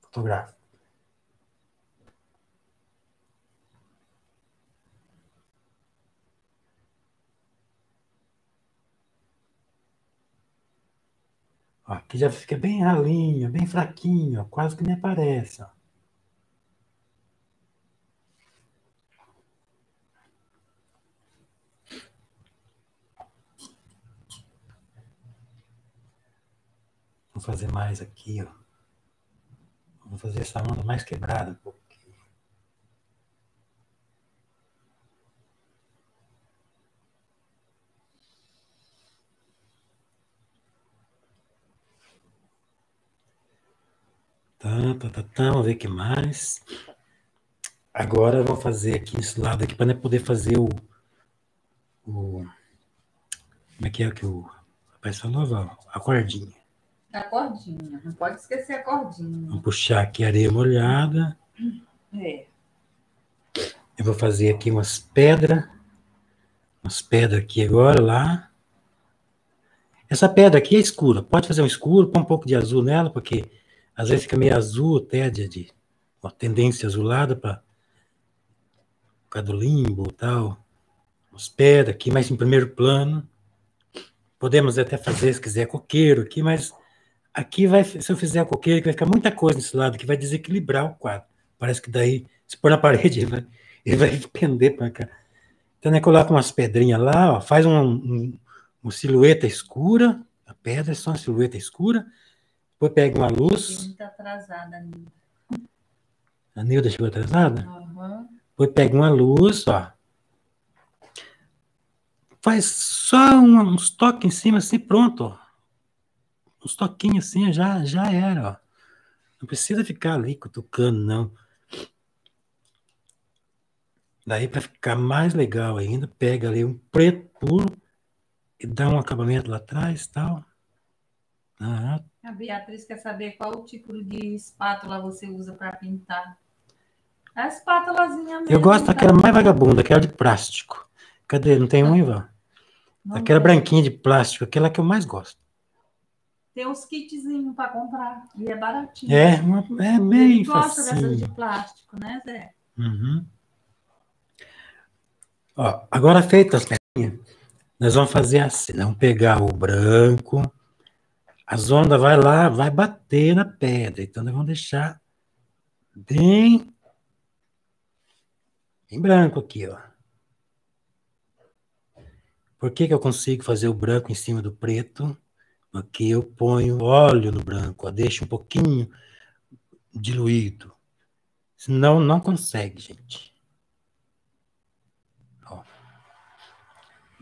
B: fotográfico. Ó, aqui já fica bem ralinho, bem fraquinho, quase que nem aparece. Ó. Vou fazer mais aqui, ó. Vou fazer essa onda mais quebrada um pouco. Tá, tá, tá, tá, vamos ver o que mais. Agora vou fazer aqui esse lado aqui para poder fazer o, o. Como é que é que o rapaz falou, Val? A cordinha.
A: A cordinha, não pode esquecer a cordinha.
B: Vamos puxar aqui areia molhada.
A: É.
B: Eu vou fazer aqui umas pedras. Umas pedras aqui agora, lá. Essa pedra aqui é escura. Pode fazer um escuro, pôr um pouco de azul nela, porque às vezes fica meio azul até, de, de uma tendência azulada para por causa do limbo tal. Os pedras aqui, mais em primeiro plano. Podemos até fazer, se quiser, coqueiro aqui, mas aqui vai, se eu fizer coqueiro, vai ficar muita coisa nesse lado que vai desequilibrar o quadro. Parece que daí, se pôr na parede, ele vai, ele vai pender para cá. Então, né, coloca umas pedrinhas lá, ó, faz um, um, uma silhueta escura, a pedra é só uma silhueta escura, depois pega uma luz.
A: Muito atrasada, Nilda.
B: A Nilda chegou atrasada?
A: Uhum.
B: Depois pega uma luz, ó. Faz só um, uns toques em cima, assim, pronto, ó. uns toquinhos assim, já, já era, ó. Não precisa ficar ali cutucando, não. Daí, para ficar mais legal ainda, pega ali um preto puro e dá um acabamento lá atrás tal.
A: Ah. A Beatriz quer saber qual tipo de espátula você usa para pintar. A espátulazinha mesmo.
B: Eu gosto daquela mais vagabunda, aquela de plástico. Cadê? Não tem um, Ivan? Aquela branquinha de plástico, aquela que eu mais gosto.
A: Tem uns kitzinhos para comprar. E é baratinho.
B: É, é bem fácil. gosta
A: dessas de plástico, né, Zé?
B: Uhum. Ó, agora feitas as pedrinhas, nós vamos fazer assim. Vamos pegar o branco, as ondas vai lá, vai bater na pedra. Então, nós vamos deixar bem, bem branco aqui, ó. Por que, que eu consigo fazer o branco em cima do preto? Aqui eu ponho óleo no branco, ó, deixo um pouquinho diluído. Senão não consegue, gente.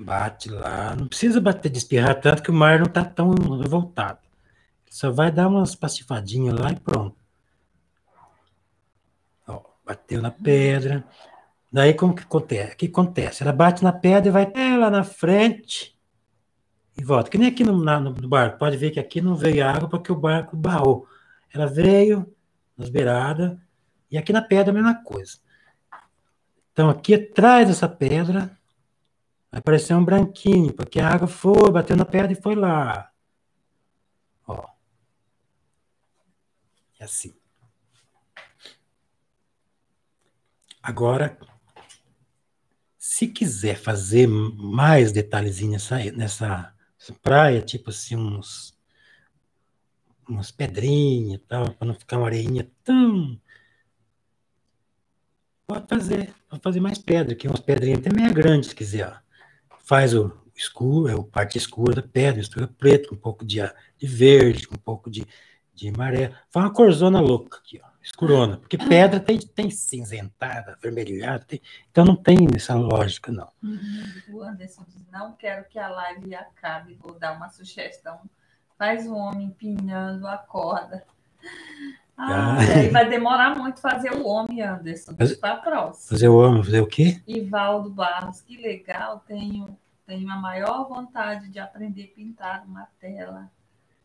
B: Bate lá. Não precisa bater de espirrar tanto que o mar não está tão revoltado. Só vai dar umas pastifadinhas lá e pronto. Ó, bateu na pedra. Daí como que acontece? O que acontece? Ela bate na pedra e vai até lá na frente e volta. Que nem aqui no, na, no barco. Pode ver que aqui não veio água porque o barco barrou. Ela veio nas beiradas e aqui na pedra a mesma coisa. Então aqui atrás dessa pedra vai aparecer um branquinho, porque a água foi, bateu na pedra e foi lá. Ó. É assim. Agora, se quiser fazer mais detalhezinhos nessa, nessa praia, tipo assim, uns, umas pedrinhas tal, para não ficar uma areinha tão. Pode fazer, pode fazer mais pedra, que umas pedrinhas até meia grandes, se quiser. Faz o escuro, é o parte escura da pedra, mistura preto, com um pouco de, de verde, com um pouco de, de maré. Faz uma corzona louca aqui, ó escurona, porque pedra tem, tem cinzentada, avermelhada, tem, então não tem essa lógica, não.
A: Uhum. O Anderson diz, não quero que a live acabe, vou dar uma sugestão. Faz o homem empinhando a corda. Ah, ah. vai demorar muito fazer o homem, Anderson. Fazer, para próxima.
B: Fazer o homem, fazer o quê?
A: Ivaldo Barros, que legal, tenho, tenho a maior vontade de aprender a pintar uma tela.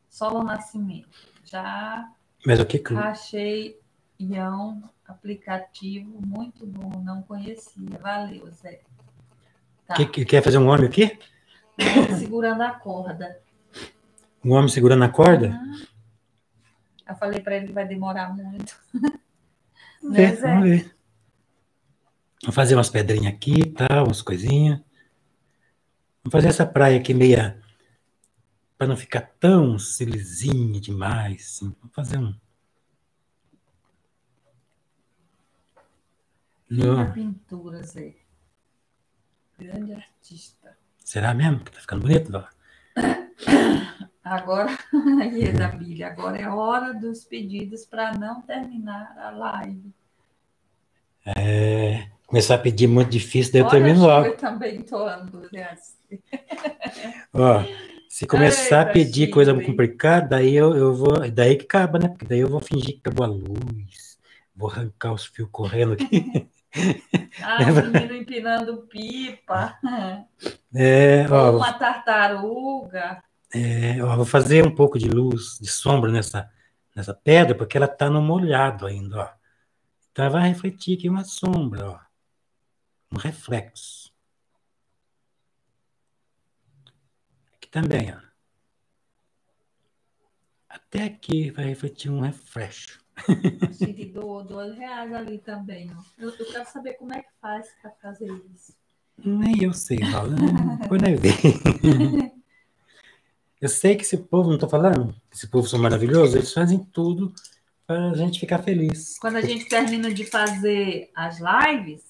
A: Solo Nascimento. Já
B: Mas o que que...
A: achei Ião, aplicativo muito bom, não conhecia. Valeu, Zé.
B: Tá. Que, que, quer fazer um homem o quê?
A: Segurando a corda.
B: Um homem segurando a corda?
A: Uhum. Eu falei para ele que vai demorar muito.
B: né, é? Vamos ver. Vou fazer umas pedrinhas aqui, tá? umas coisinhas. Vamos fazer essa praia aqui meia. para não ficar tão silizinha demais. Assim. Vamos fazer um.
A: Linda pintura, Zé. Grande artista.
B: Será mesmo que tá ficando bonito, Dó?
A: Agora, Bíblia, agora é hora dos pedidos para não terminar a live.
B: É, começar a pedir muito difícil, daí eu termino logo.
A: Eu também estou andando?
B: Ó, se começar Eita, a pedir Chico, coisa complicada, daí eu, eu vou. Daí que acaba, né? Porque daí eu vou fingir que acabou a luz, vou arrancar os fios correndo aqui.
A: Ah, o menino empinando pipa.
B: É,
A: ó, uma tartaruga.
B: É, vou fazer um pouco de luz, de sombra nessa, nessa pedra, porque ela está no molhado ainda, ó. Então vai refletir aqui uma sombra, ó. Um reflexo. Aqui também, ó. Até aqui vai refletir um reflexo.
A: Te dou dois reais ali também. Ó. Eu, eu, quero saber como é que faz para fazer isso.
B: Nem eu sei, Paulo. Quando eu ver. Eu sei que esse povo, não estou falando, esse povo são maravilhosos, eles fazem tudo para a gente ficar feliz.
A: Quando a gente termina de fazer as lives,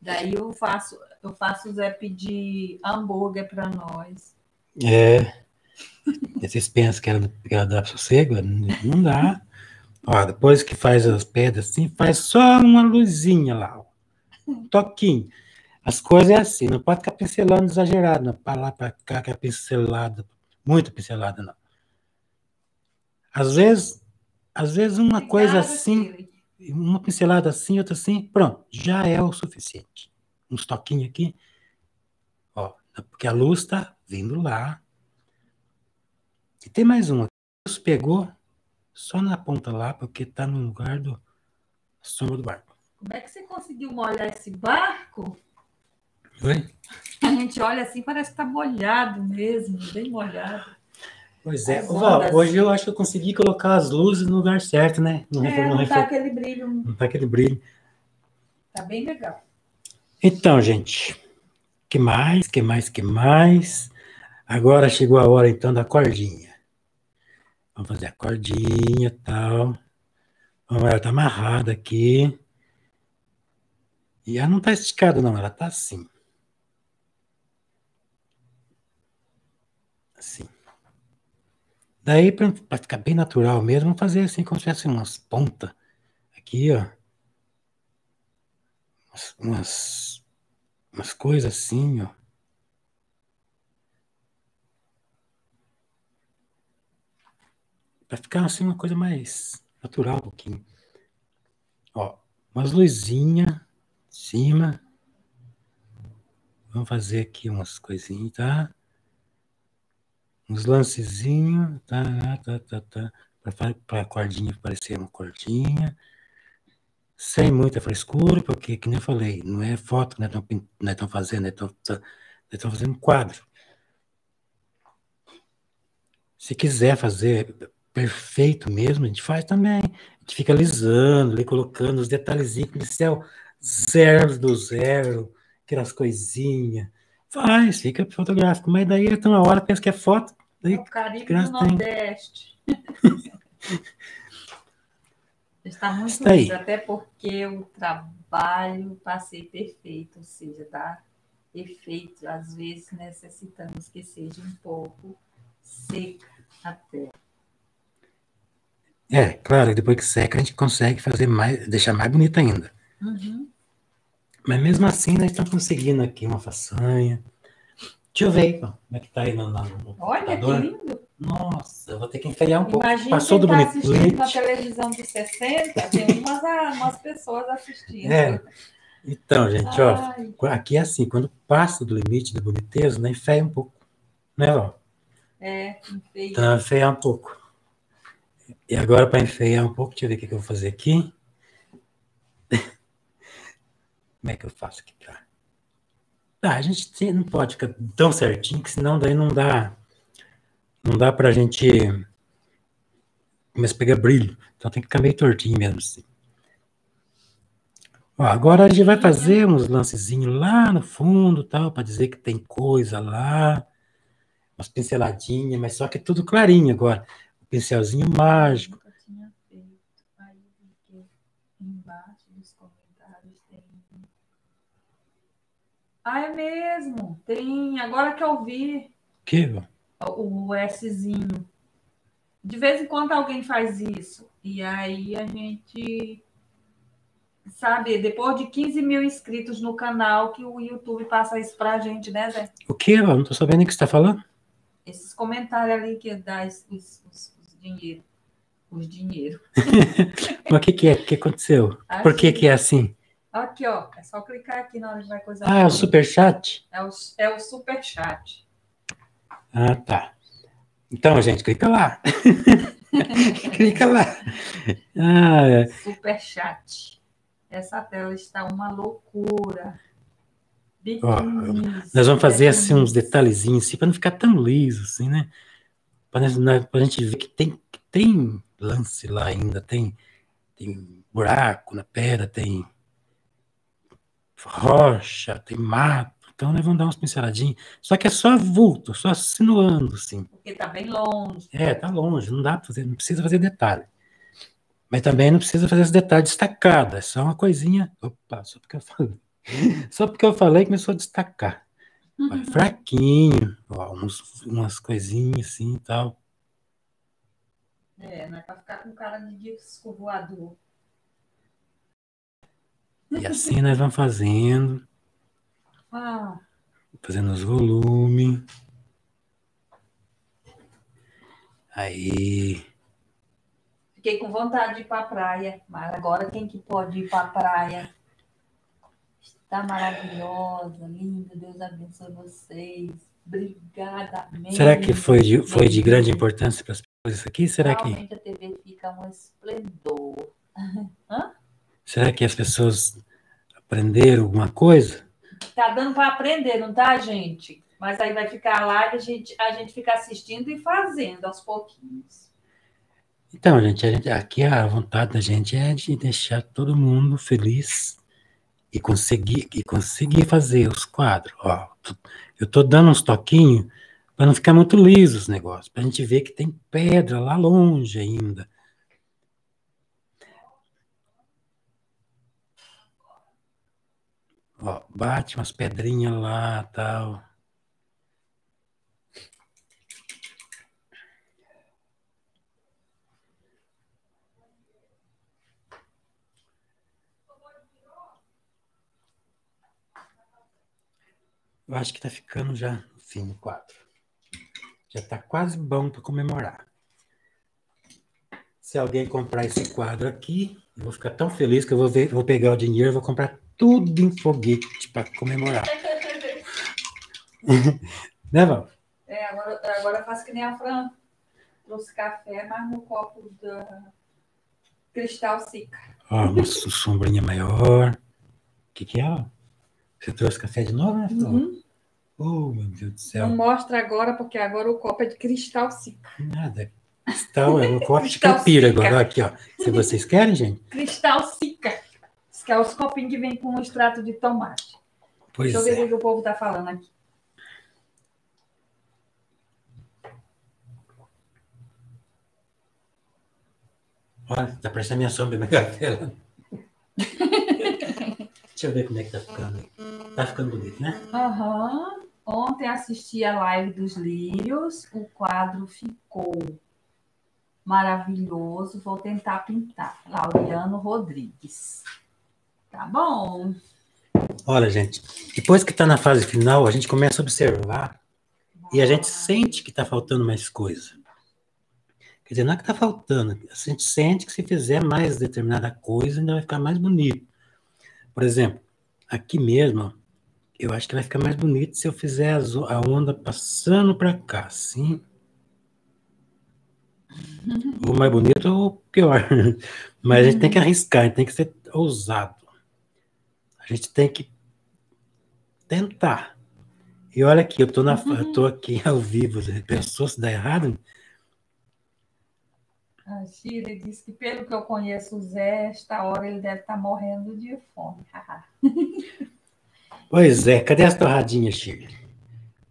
A: daí eu faço, eu faço o Zé pedir hambúrguer para nós.
B: É. Vocês pensam que ela, que ela dá sossego? Não dá. Ó, depois que faz as pedras assim, faz só uma luzinha lá, ó. um toquinho. As coisas é assim, não pode ficar pincelando exagerado, não para lá para cá, que é pincelada, muito pincelada, não. Às vezes, às vezes uma
A: Obrigada,
B: coisa assim, uma pincelada assim, outra assim, pronto, já é o suficiente. Uns toquinhos aqui, ó, porque a luz está vindo lá. E tem mais uma. A luz pegou só na ponta lá, porque está no lugar do sombra do barco.
A: Como é que você conseguiu molhar esse barco?
B: Oi?
A: A gente olha assim, parece que está molhado mesmo, bem molhado.
B: Pois é. Hoje eu acho que eu consegui colocar as luzes no lugar certo, né? Não,
A: É,
B: não,
A: tá
B: refle-
A: aquele brilho,
B: não tá aquele brilho.
A: tá bem legal.
B: Então, gente, que mais, que mais, que mais? Agora chegou a hora, então, da cordinha. Vamos fazer a cordinha e tal. Vamos, ela tá amarrada aqui. E ela não tá esticada, não, ela tá assim. Assim. Daí, para ficar bem natural mesmo, vamos fazer assim, como se tivesse umas pontas. Aqui, ó. Umas, umas, coisas assim, ó. Para ficar assim uma coisa mais natural um pouquinho. Ó, umas luzinhas em cima. Vamos fazer aqui umas coisinhas, tá? Uns lancezinhos, tá, tá, tá, tá. Para a cordinha parecer uma cordinha. Sem muita frescura, porque, que nem eu falei, não é foto que nós estamos fazendo, nós estamos fazendo um quadro. Se quiser fazer perfeito mesmo, a gente faz também. A gente fica alisando, ali, colocando os detalhezinhos, pincel zero do zero, aquelas coisinhas. Faz, fica fotográfico, mas daí até uma hora pensa que é foto, daí
A: o Caribe do. Nordeste. Está muito
B: aí.
A: lindo, até porque o trabalho para ser perfeito, ou seja, dar efeito, às vezes necessitamos que seja um pouco seca a tela.
B: É, claro, depois que seca a gente consegue fazer mais, deixar mais bonita ainda.
A: Uhum.
B: Mas mesmo assim, nós estamos conseguindo aqui uma façanha. Deixa eu ver, como é que tá aí no, no, no
A: Olha que lindo!
B: Nossa, eu vou ter que enfeiar um pouco.
A: Imagina
B: Passou do
A: quem está
B: bonito.
A: assistindo na televisão dos 60, tem umas, umas pessoas assistindo.
B: É. Então, gente, ó, aqui é assim, quando passa do limite da boniteza, né, enfeia um pouco. Né, ó?
A: é, enfeite.
B: Então, enfeiar um pouco. E agora, para enfeiar um pouco, deixa eu ver o que, que eu vou fazer aqui. Como é que eu faço aqui pra. Tá, a gente tem- não pode ficar tão certinho, que senão daí não dá. Não dá pra gente. Começa a pegar brilho. Então tem que ficar meio tortinho mesmo assim. Ó, agora a gente vai fazer uns lancezinhos lá no fundo, tal, para dizer que tem coisa lá, umas pinceladinhas, mas só que é tudo clarinho agora. O pincelzinho mágico.
A: Nunca tinha feito. Aí eu vi que embaixo dos comentários tem. Ah, é mesmo? Tem. Agora que eu vi
B: Que,
A: o Szinho. De vez em quando alguém faz isso. E aí a gente. Sabe, depois de 15 mil inscritos no canal, que o YouTube passa isso pra gente, né, Zé?
B: o que? ó? Não tô sabendo o que você está falando.
A: Esses comentários ali que dá os, os, os, dinheiro. Os dinheiro.
B: Mas o que, que é? O que aconteceu? Por que, que é assim?
A: Aqui, ó. É só clicar aqui na hora de vai coisa.
B: Ah, é o superchat?
A: É o, é o super chat.
B: Ah, tá. Então, gente, clica lá. clica lá. Ah, é.
A: Super chat. Essa tela está uma loucura.
B: Ó, Nós vamos fazer assim uns detalhezinhos assim, para não ficar tão liso assim, né? Para a gente ver que tem, que tem lance lá ainda, tem, tem buraco na pedra, tem rocha, tem mato. Então nós vamos dar umas pinceladinhas. Só que é só vulto, só sinuando assim.
A: Porque tá bem longe.
B: É, tá longe, não dá fazer, não precisa fazer detalhe. Mas também não precisa fazer esse detalhe destacado, é só uma coisinha. Opa, só porque eu falei. Só porque eu falei começou a destacar. Olha, fraquinho, ó, uns, umas coisinhas assim e tal.
A: É, não é pra ficar com cara de disco voador.
B: E assim nós vamos fazendo,
A: Ah,
B: fazendo os volumes. Aí.
A: Fiquei com vontade de ir para a praia, mas agora quem que pode ir para a praia? Está maravilhosa, linda, Deus abençoe vocês. Obrigada mesmo.
B: Será que foi de, foi de grande importância para as pessoas isso aqui? Será que,
A: Realmente a TV fica um esplendor. Hã?
B: Será que as pessoas aprenderam alguma coisa?
A: Tá dando para aprender, não tá, gente? Mas aí vai ficar lá e a gente, a gente fica assistindo e fazendo aos pouquinhos.
B: Então, gente, a gente- aqui a vontade da gente é de deixar todo mundo feliz e conseguir, e conseguir fazer os quadros. Ó, eu tô dando uns toquinhos para não ficar muito liso os negócios, para a gente ver que tem pedra lá longe ainda. Ó, bate umas pedrinhas lá, tal. Eu acho que tá ficando já no fim o quadro. Já tá quase bom para comemorar. Se alguém comprar esse quadro aqui, eu vou ficar tão feliz que eu vou, ver, vou pegar o dinheiro e vou comprar tudo em foguete para comemorar. né, Val?
A: É, agora, agora eu faço que nem a Fran. Trouxe café, mas no copo da Cristal Sica.
B: Ó, uma so- sombrinha maior. O que, que é? ó? Você trouxe café de novo, né, Flor?
A: Uhum.
B: Oh, meu Deus do céu.
A: Não mostra agora, porque agora o copo é de Cristal Sica.
B: Nada. Cristal, é um copo de caipira
A: Sica.
B: agora. Aqui, ó. Se vocês querem, gente.
A: Cristal Sica. Que é os copinhos que vem com um extrato de tomate.
B: Pois
A: Deixa eu ver o
B: é.
A: que o povo tá falando aqui.
B: Olha, tá parecendo a minha sombra na cartela. Deixa eu ver como é que tá ficando. Tá ficando bonito, né?
A: Aham. Ontem assisti a live dos lírios, o quadro ficou maravilhoso. Vou tentar pintar. Laureano Rodrigues. Tá bom.
B: Olha, gente, depois que tá na fase final, a gente começa a observar e a gente sente que tá faltando mais coisa. Quer dizer, não é que tá faltando, a gente sente que se fizer mais determinada coisa, ainda vai ficar mais bonito. Por exemplo, aqui mesmo, eu acho que vai ficar mais bonito se eu fizer a onda passando para cá, assim. Ou mais bonito ou pior. Mas a gente tem que arriscar, a gente tem que ser ousado. A gente tem que tentar. E olha aqui, eu tô, na, eu tô aqui ao vivo. Pensou se dá errado?
A: A Shirley disse que, pelo que eu conheço o Zé, esta hora ele deve estar morrendo de fome.
B: Pois é, cadê as torradinhas, Shirley?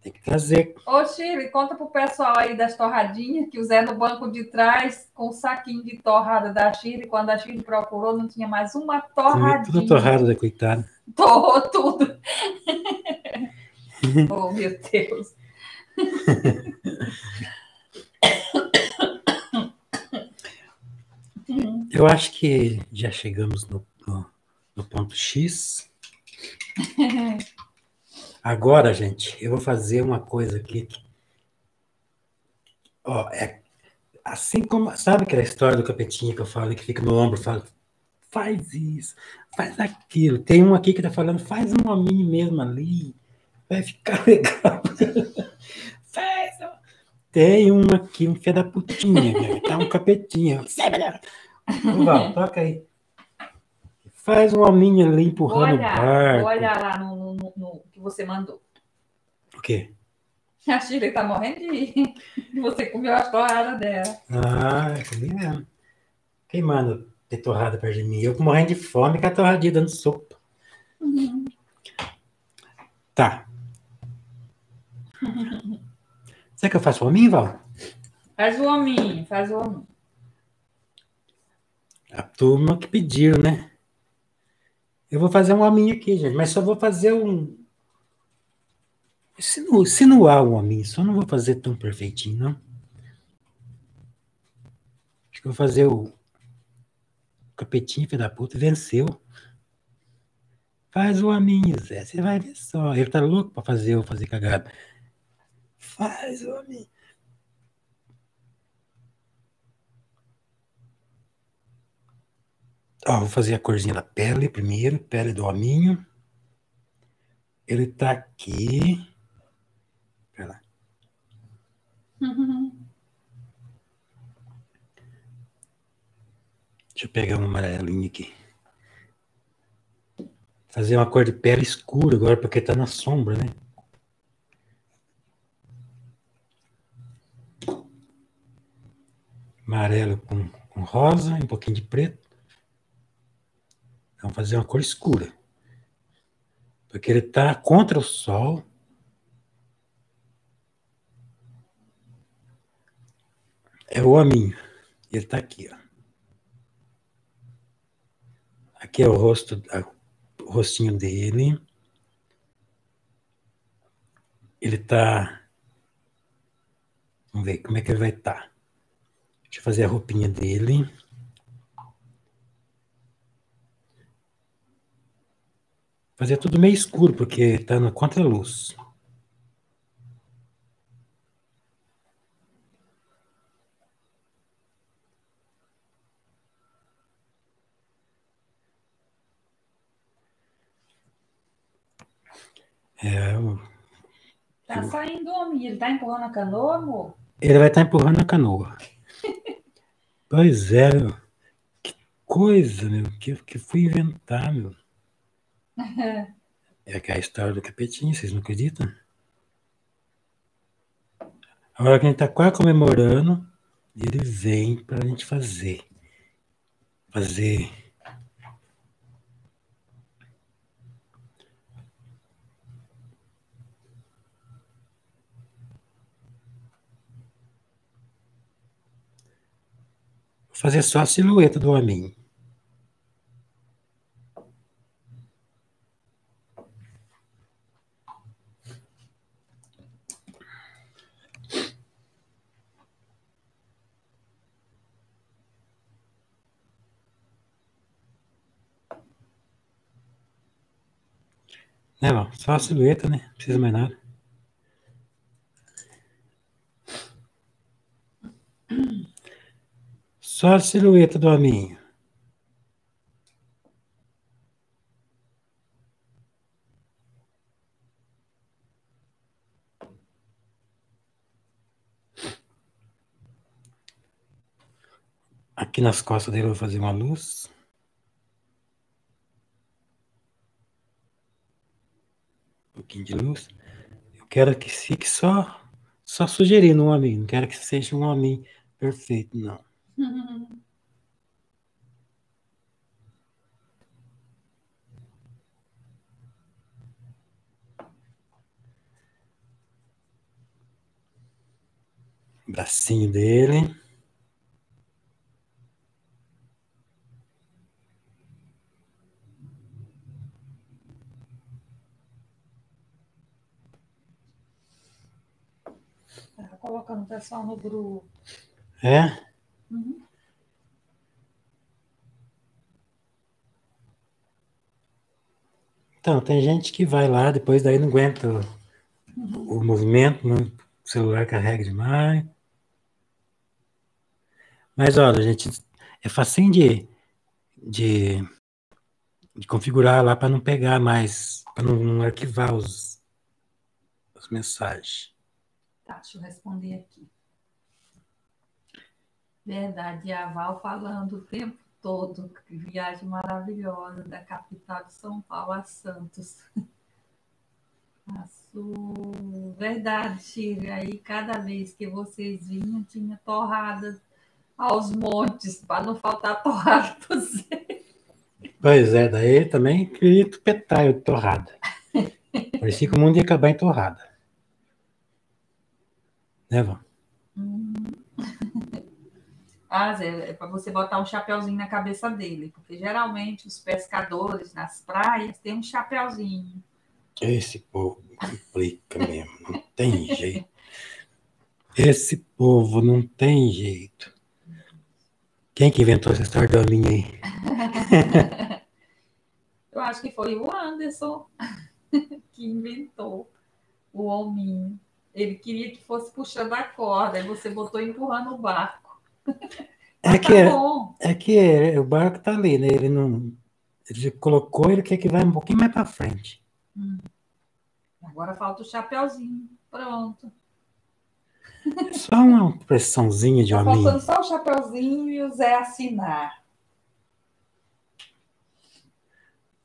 B: Tem que trazer.
A: Ô, Shirley, conta pro pessoal aí das torradinhas, que o Zé no banco de trás, com o saquinho de torrada da Shirley, quando a Shirley procurou, não tinha mais uma torradinha.
B: tudo torrada da coitada.
A: Torrou tudo. oh, meu Deus.
B: Eu acho que já chegamos no, no, no ponto X. Agora, gente, eu vou fazer uma coisa aqui. Ó, é assim como. Sabe aquela história do capetinha que eu falo que fica no ombro, fala, faz isso, faz aquilo. Tem um aqui que tá falando, faz um hominho mesmo ali, vai ficar legal. faz. Tem um aqui, um filho da putinha, né? tá um capetinha. Ô, Val, toca aí. Faz um hominho ali empurrando o
A: olhar,
B: barco.
A: vou olhar lá no, no- no que você mandou.
B: O quê?
A: A Shirley tá morrendo de rir. Você comeu as torradas dela.
B: Ah, é comigo mesmo. Quem manda ter torrada perto de mim? Eu morrendo de fome com a torradinha dando sopa. Tá. Será que eu faço hominho, Val?
A: Faz o hominho, faz o hominho.
B: A turma que pediu, né? Eu vou fazer um hominho aqui, gente, mas só vou fazer um. Sinu- Sinuar um hominho, só não vou fazer tão perfeitinho, não. Acho que vou fazer o capetinho, filho da puta, venceu. Faz o hominho, Zé, você vai ver só. Ele tá louco pra fazer eu fazer cagada. Faz o hominho. Ó, vou fazer a corzinha da pele primeiro, pele do hominho. Ele tá aqui. Pera lá. Deixa eu pegar uma amarelinha aqui. Fazer uma cor de pele escura agora, porque tá na sombra, né? Amarelo com, com rosa, um pouquinho de preto. Vamos fazer uma cor escura. Porque ele está contra o sol. É o hominho. Ele está aqui, ó. Aqui é o rosto, o rostinho dele. Ele está. Vamos ver como é que ele vai estar. Tá. Deixa eu fazer a roupinha dele. Fazer tudo meio escuro, porque está na contra-luz.
A: É, Tá saindo homem, ele tá empurrando a canoa, amor?
B: Ele vai estar tá empurrando a canoa. pois é, meu. Que coisa, meu, que, que fui inventar, meu. é que a história do capetinho, vocês não acreditam? A hora que a gente tá quase comemorando, ele vem pra gente fazer. Fazer fazer só a silhueta do homem. Não, só a silhueta, né? Não precisa mais nada. Só a silhueta do hominho. Aqui nas costas dele eu vou fazer uma luz. Pouquinho de luz. Eu quero que fique só, só sugerindo um homem. Não quero que seja um homem perfeito, não. Bracinho dele.
A: Tá pessoal no grupo.
B: É? Uhum. Então, tem gente que vai lá, depois daí não aguenta o, uhum. o movimento, o celular carrega demais. Mas olha, gente, é facinho de, de, de configurar lá para não pegar mais, para não, não, arquivar os, as mensagens.
A: Tá, deixa eu responder aqui. Verdade, e a Val falando o tempo todo, que viagem maravilhosa da capital de São Paulo a Santos. Açu... Verdade, Chile. Aí cada vez que vocês vinham, tinha torrada aos montes, para não faltar torrada para você.
B: Pois é, daí também queria petar de torrada. Parecia que o mundo ia acabar em torrada. Né, Vão?
A: Ah, Zé, é para você botar um chapéuzinho na cabeça dele, porque geralmente os pescadores nas praias têm um chapéuzinho.
B: Esse povo complica mesmo, não tem jeito. Esse povo não tem jeito. Quem que inventou essa minha aí?
A: Eu acho que foi o Anderson que inventou o hominho. Ele queria que fosse puxando a corda, e você botou empurrando o barco.
B: É que, tá É que é, o barco tá ali, né? Ele não. Ele colocou, ele quer que vá um pouquinho mais para frente.
A: Hum. Agora falta o chapeuzinho. Pronto.
B: É só uma pressãozinha de
A: Tá
B: hominho.
A: faltando só o chapeuzinho e o Zé assinar.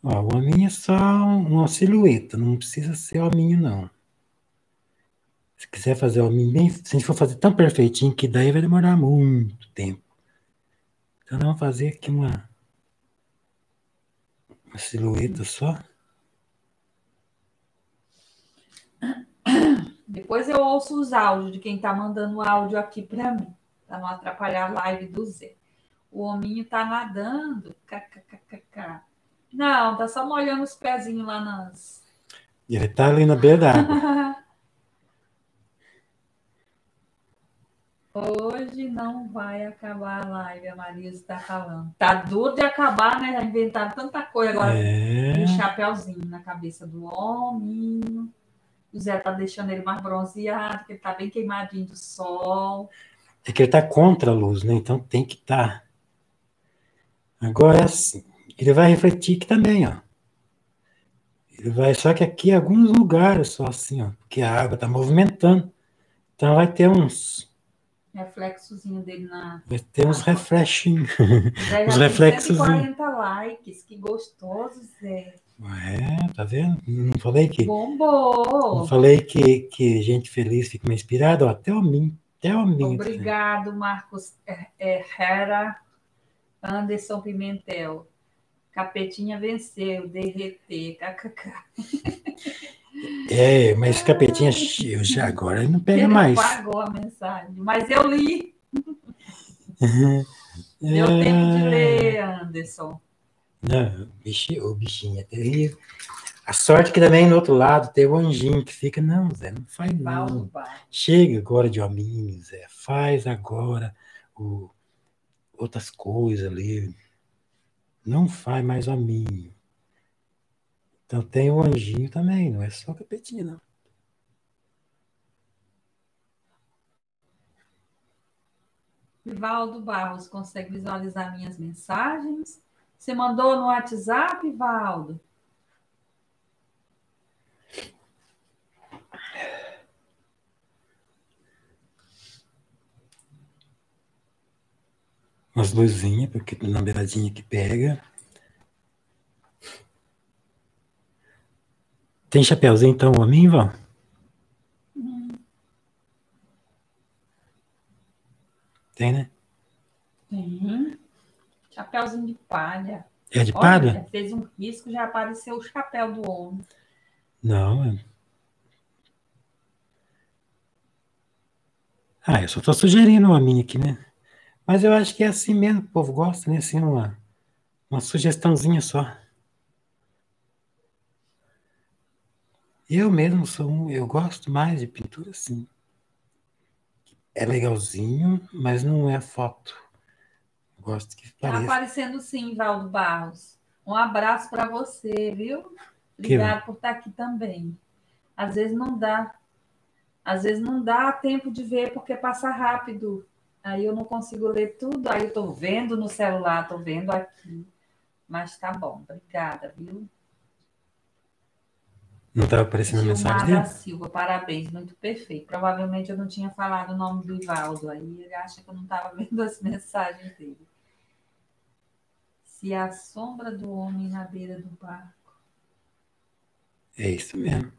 B: Ó, o hominho é só uma silhueta, não precisa ser hominho, não. Se quiser fazer hominho bem. Se a gente for fazer tão perfeitinho que daí vai demorar muito tempo. Então vamos fazer aqui uma, uma silhueta só.
A: Depois eu ouço os áudios de quem tá mandando áudio aqui para mim, para não atrapalhar a live do Zé. O hominho tá nadando. kkkk. Não, tá só molhando os pezinhos lá nas.
B: Ele tá ali na beira da água.
A: Hoje não vai acabar a live, a Maria está falando. Tá duro de acabar, né? Já inventaram tanta coisa agora.
B: É.
A: O chapéuzinho na cabeça do homem. O Zé tá deixando ele mais bronzeado, porque ele tá bem queimadinho do sol.
B: É que ele tá contra a luz, né? Então tem que estar. Agora é assim. Ele vai refletir aqui também, ó. Ele vai, só que aqui em alguns lugares só assim, ó. Porque a água tá movimentando. Então vai ter uns.
A: Reflexozinho dele na.
B: Refreshinhos.
A: Zé
B: Os reflexos,
A: 140 likes, que gostoso, Zé.
B: É, tá vendo? Não falei que.
A: Bombou!
B: Não falei que, que gente feliz fica mais inspirada, ó. Até o mim. Até o mim.
A: Obrigado, Marcos Herrera, Anderson Pimentel. Capetinha venceu, derreter, kkk.
B: É, mas capetinha eu já agora não pega
A: Ele
B: mais.
A: apagou a mensagem, mas eu li. Deu tempo de
B: É.
A: ler, Anderson.
B: Não, o bichinho, o bichinho é terrível. A sorte que também no outro lado tem o anjinho que fica, não, Zé, não faz não. Chega agora de hominho, Zé, faz agora o, outras coisas ali. Não faz mais hominho. Então tem o anjinho também, não é só capetinha, não.
A: Vivaldo Barros, consegue visualizar minhas mensagens? Você mandou no WhatsApp, Valdo?
B: Umas luzinhas, porque na beiradinha que pega. Tem chapeuzinho então, homem, Val? Tem, né?
A: Tem. Chapeuzinho de palha.
B: É de
A: Olha,
B: palha?
A: fez um risco, já apareceu o chapéu do homem.
B: Não. é- Ah, eu só tô sugerindo uma minha aqui, né? Mas eu acho que é assim mesmo, o povo gosta, né? Assim, uma, uma sugestãozinha só. Eu mesmo sou um, eu gosto mais de pintura assim. É legalzinho, mas não é foto. Gosto que
A: Tá
B: pareça.
A: aparecendo sim, Valdo Barros. Um abraço para você, viu? Obrigado por estar aqui também. Às vezes não dá. Às vezes não dá tempo de ver porque passa rápido. Aí eu não consigo ler tudo, aí eu tô vendo no celular, tô vendo aqui. Mas tá bom, obrigada, viu?
B: Não estava aparecendo a mensagem dele?
A: Silva, parabéns, muito perfeito. Provavelmente eu não tinha falado o nome do Ivaldo, aí ele acha que eu não estava vendo as mensagens dele. Se a sombra do homem na beira do barco.
B: É isso mesmo.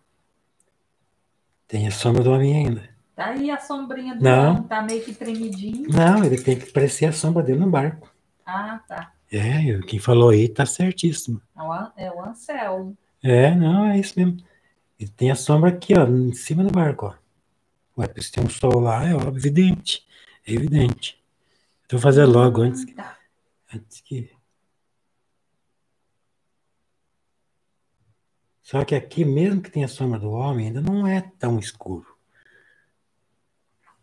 B: Tem a sombra do homem ainda.
A: Tá aí a sombrinha do
B: Não.
A: homem, tá meio que tremidinho.
B: Não, ele tem que parecer a sombra dele no barco.
A: Ah, tá.
B: É, quem falou aí tá certíssimo.
A: É É o Anselmo.
B: É, não, é isso mesmo. Ele tem a sombra aqui, ó, em cima do barco, ó. Ué, se tem um sol lá, é óbvio, evidente. É evidente. Então, vou fazer logo antes, que-
A: Tá.
B: antes que. Só que aqui, mesmo que tenha a sombra do homem, ainda não é tão escuro.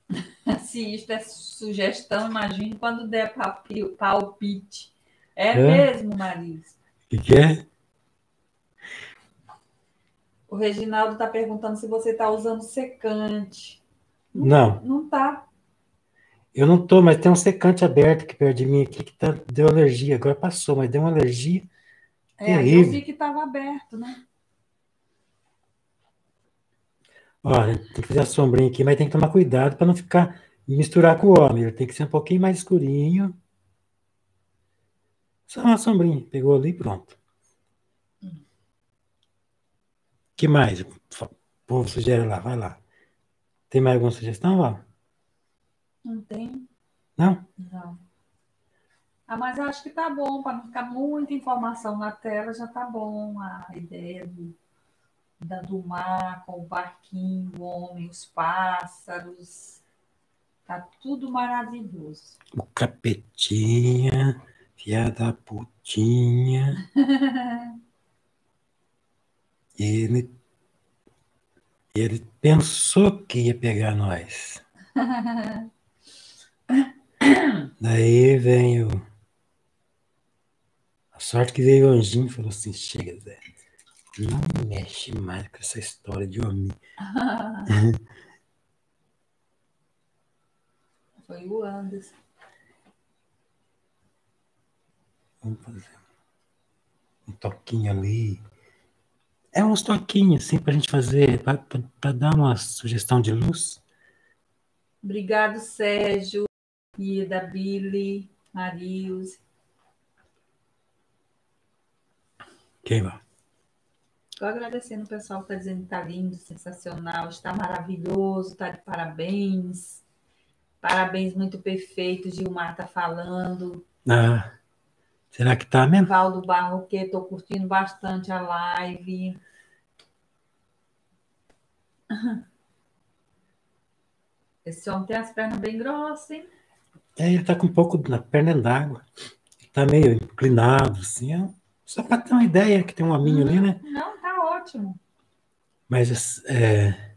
A: Se isto é sugestão, imagine quando der palpite. É,
B: É.
A: mesmo, Marisa?
B: O que, que é?
A: O Reginaldo está perguntando se você está usando secante.
B: Não,
A: Não tá.
B: Eu não tô, mas tem um secante aberto aqui perto de mim aqui que tá, deu alergia. Agora passou, mas deu uma alergia
A: É, aí eu vi que estava aberto, né?
B: Olha, tem que fazer a sombrinha aqui, mas tem que tomar cuidado para não ficar misturar com o homem. Ele tem que ser um pouquinho mais escurinho. Só uma sombrinha. Pegou ali e pronto. Que mais? O povo sugere lá, vai lá. Tem mais alguma sugestão, Val?
A: Não tem?
B: Não?
A: Não. Ah, mas eu acho que tá bom, para não ficar muita informação na tela, já tá bom a ideia do, da, do mar, com o barquinho, o homem, os pássaros. Tá tudo maravilhoso.
B: O capetinha, fiada putinha. ele, ele pensou que ia pegar nós. Daí vem o. A sorte que veio o anjinho e falou assim: chega, Zé. Não mexe mais com essa história de homem.
A: Foi o Anderson.
B: Vamos fazer um toquinho ali. É uns toquinhos, assim, para a gente fazer, para dar uma sugestão de luz.
A: Obrigado, Sérgio, Ida, Billy, Marius.
B: Quem vai?
A: Estou agradecendo o pessoal que está dizendo que está lindo, sensacional, está maravilhoso, está de parabéns. Parabéns, muito perfeito, Gilmar está falando.
B: Ah, será que está mesmo?
A: Valdo Barro, que estou curtindo bastante a live. Esse homem tem as pernas bem grossas, hein?
B: É, ele está com um pouco na perna d'água. Está meio inclinado, assim. Só para ter uma ideia que tem um hominho ali, né?
A: Não, tá ótimo.
B: Mas é,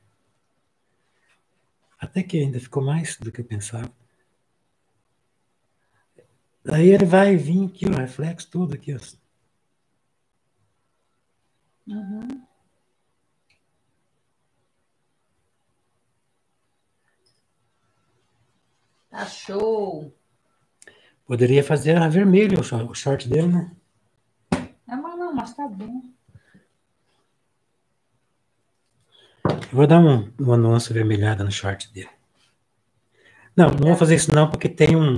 B: até que ainda ficou mais do que eu pensava. Aí ele vai vir aqui, o reflexo tudo aqui. Ó.
A: Uhum. Tá show.
B: Poderia fazer a vermelha o short dele, né?
A: É, mas não, mas tá bom.
B: Eu vou dar um, uma nuance vermelhada no short dele. Não, não vou fazer isso não, porque tem um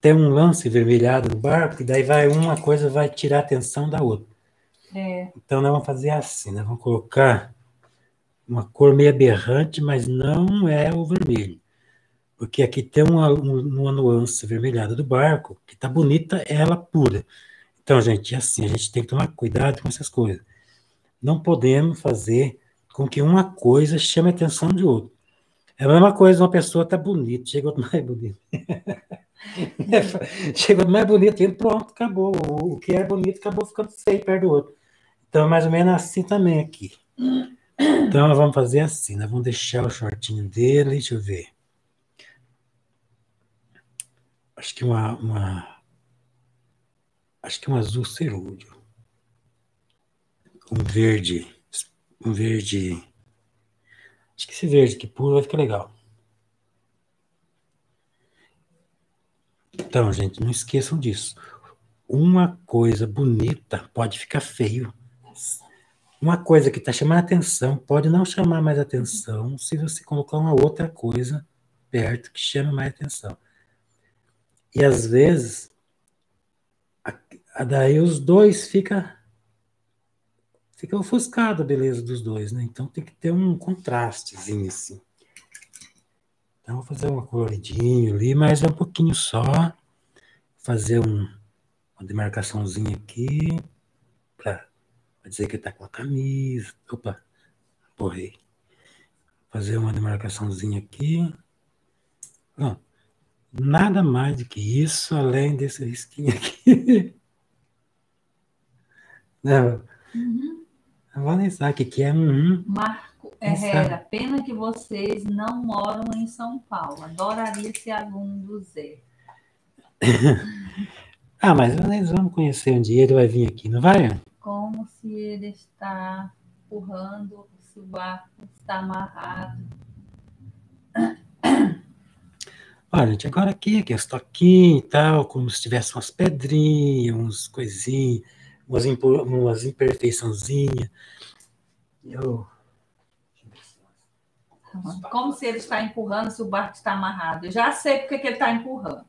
B: tem um lance vermelhado no barco, e daí vai uma coisa vai tirar a atenção da outra.
A: É.
B: Então nós vamos fazer assim, nós vamos colocar uma cor meio aberrante, mas não é o vermelho. Porque aqui tem uma, uma nuance avermelhada do barco, que tá bonita, ela pura. Então, gente, é assim, a gente tem que tomar cuidado com essas coisas. Não podemos fazer com que uma coisa chame a atenção de outra. É a mesma coisa, uma pessoa tá bonita, chega outro mais bonito. chega outro mais bonito, e pronto, acabou. O que é bonito acabou ficando feio perto do outro. Então, é mais ou menos assim também aqui. Então, vamos fazer assim, nós vamos deixar o shortinho dele, deixa eu ver. Acho que uma, uma acho que um azul cerúleo. Um verde um verde. Acho que esse verde aqui puro vai ficar legal. Então, gente, não esqueçam disso. Uma coisa bonita pode ficar feio. Uma coisa que está chamando atenção pode não chamar mais atenção se você colocar uma outra coisa perto que chame mais atenção. E às vezes, a, a daí os dois fica fica ofuscada a beleza dos dois, né? Então tem que ter um contrastezinho assim. Então vou fazer uma coloridinho ali, mas é um pouquinho só. Fazer um, uma demarcaçãozinha aqui para dizer que tá com a camisa. Opa, borrei. Fazer uma demarcaçãozinha aqui. Pronto. Nada mais do que isso, além desse risquinho aqui. Não. Uhum. Vanessa, que que é um.
A: Marco Herrera, pena que vocês não moram em São Paulo. Adoraria ser aluno do Zé.
B: ah, mas nós vamos conhecer um dia, ele vai vir aqui, não vai?
A: Como se ele está empurrando, se o barco está amarrado.
B: Olha, gente, agora aqui, aqui as toquinhas e tal, como se tivesse umas pedrinhas, uns coisinhas, umas, umas imperfeiçãozinhas. Eu...
A: Como se ele está empurrando, se o barco está amarrado. Eu já sei porque que ele está empurrando.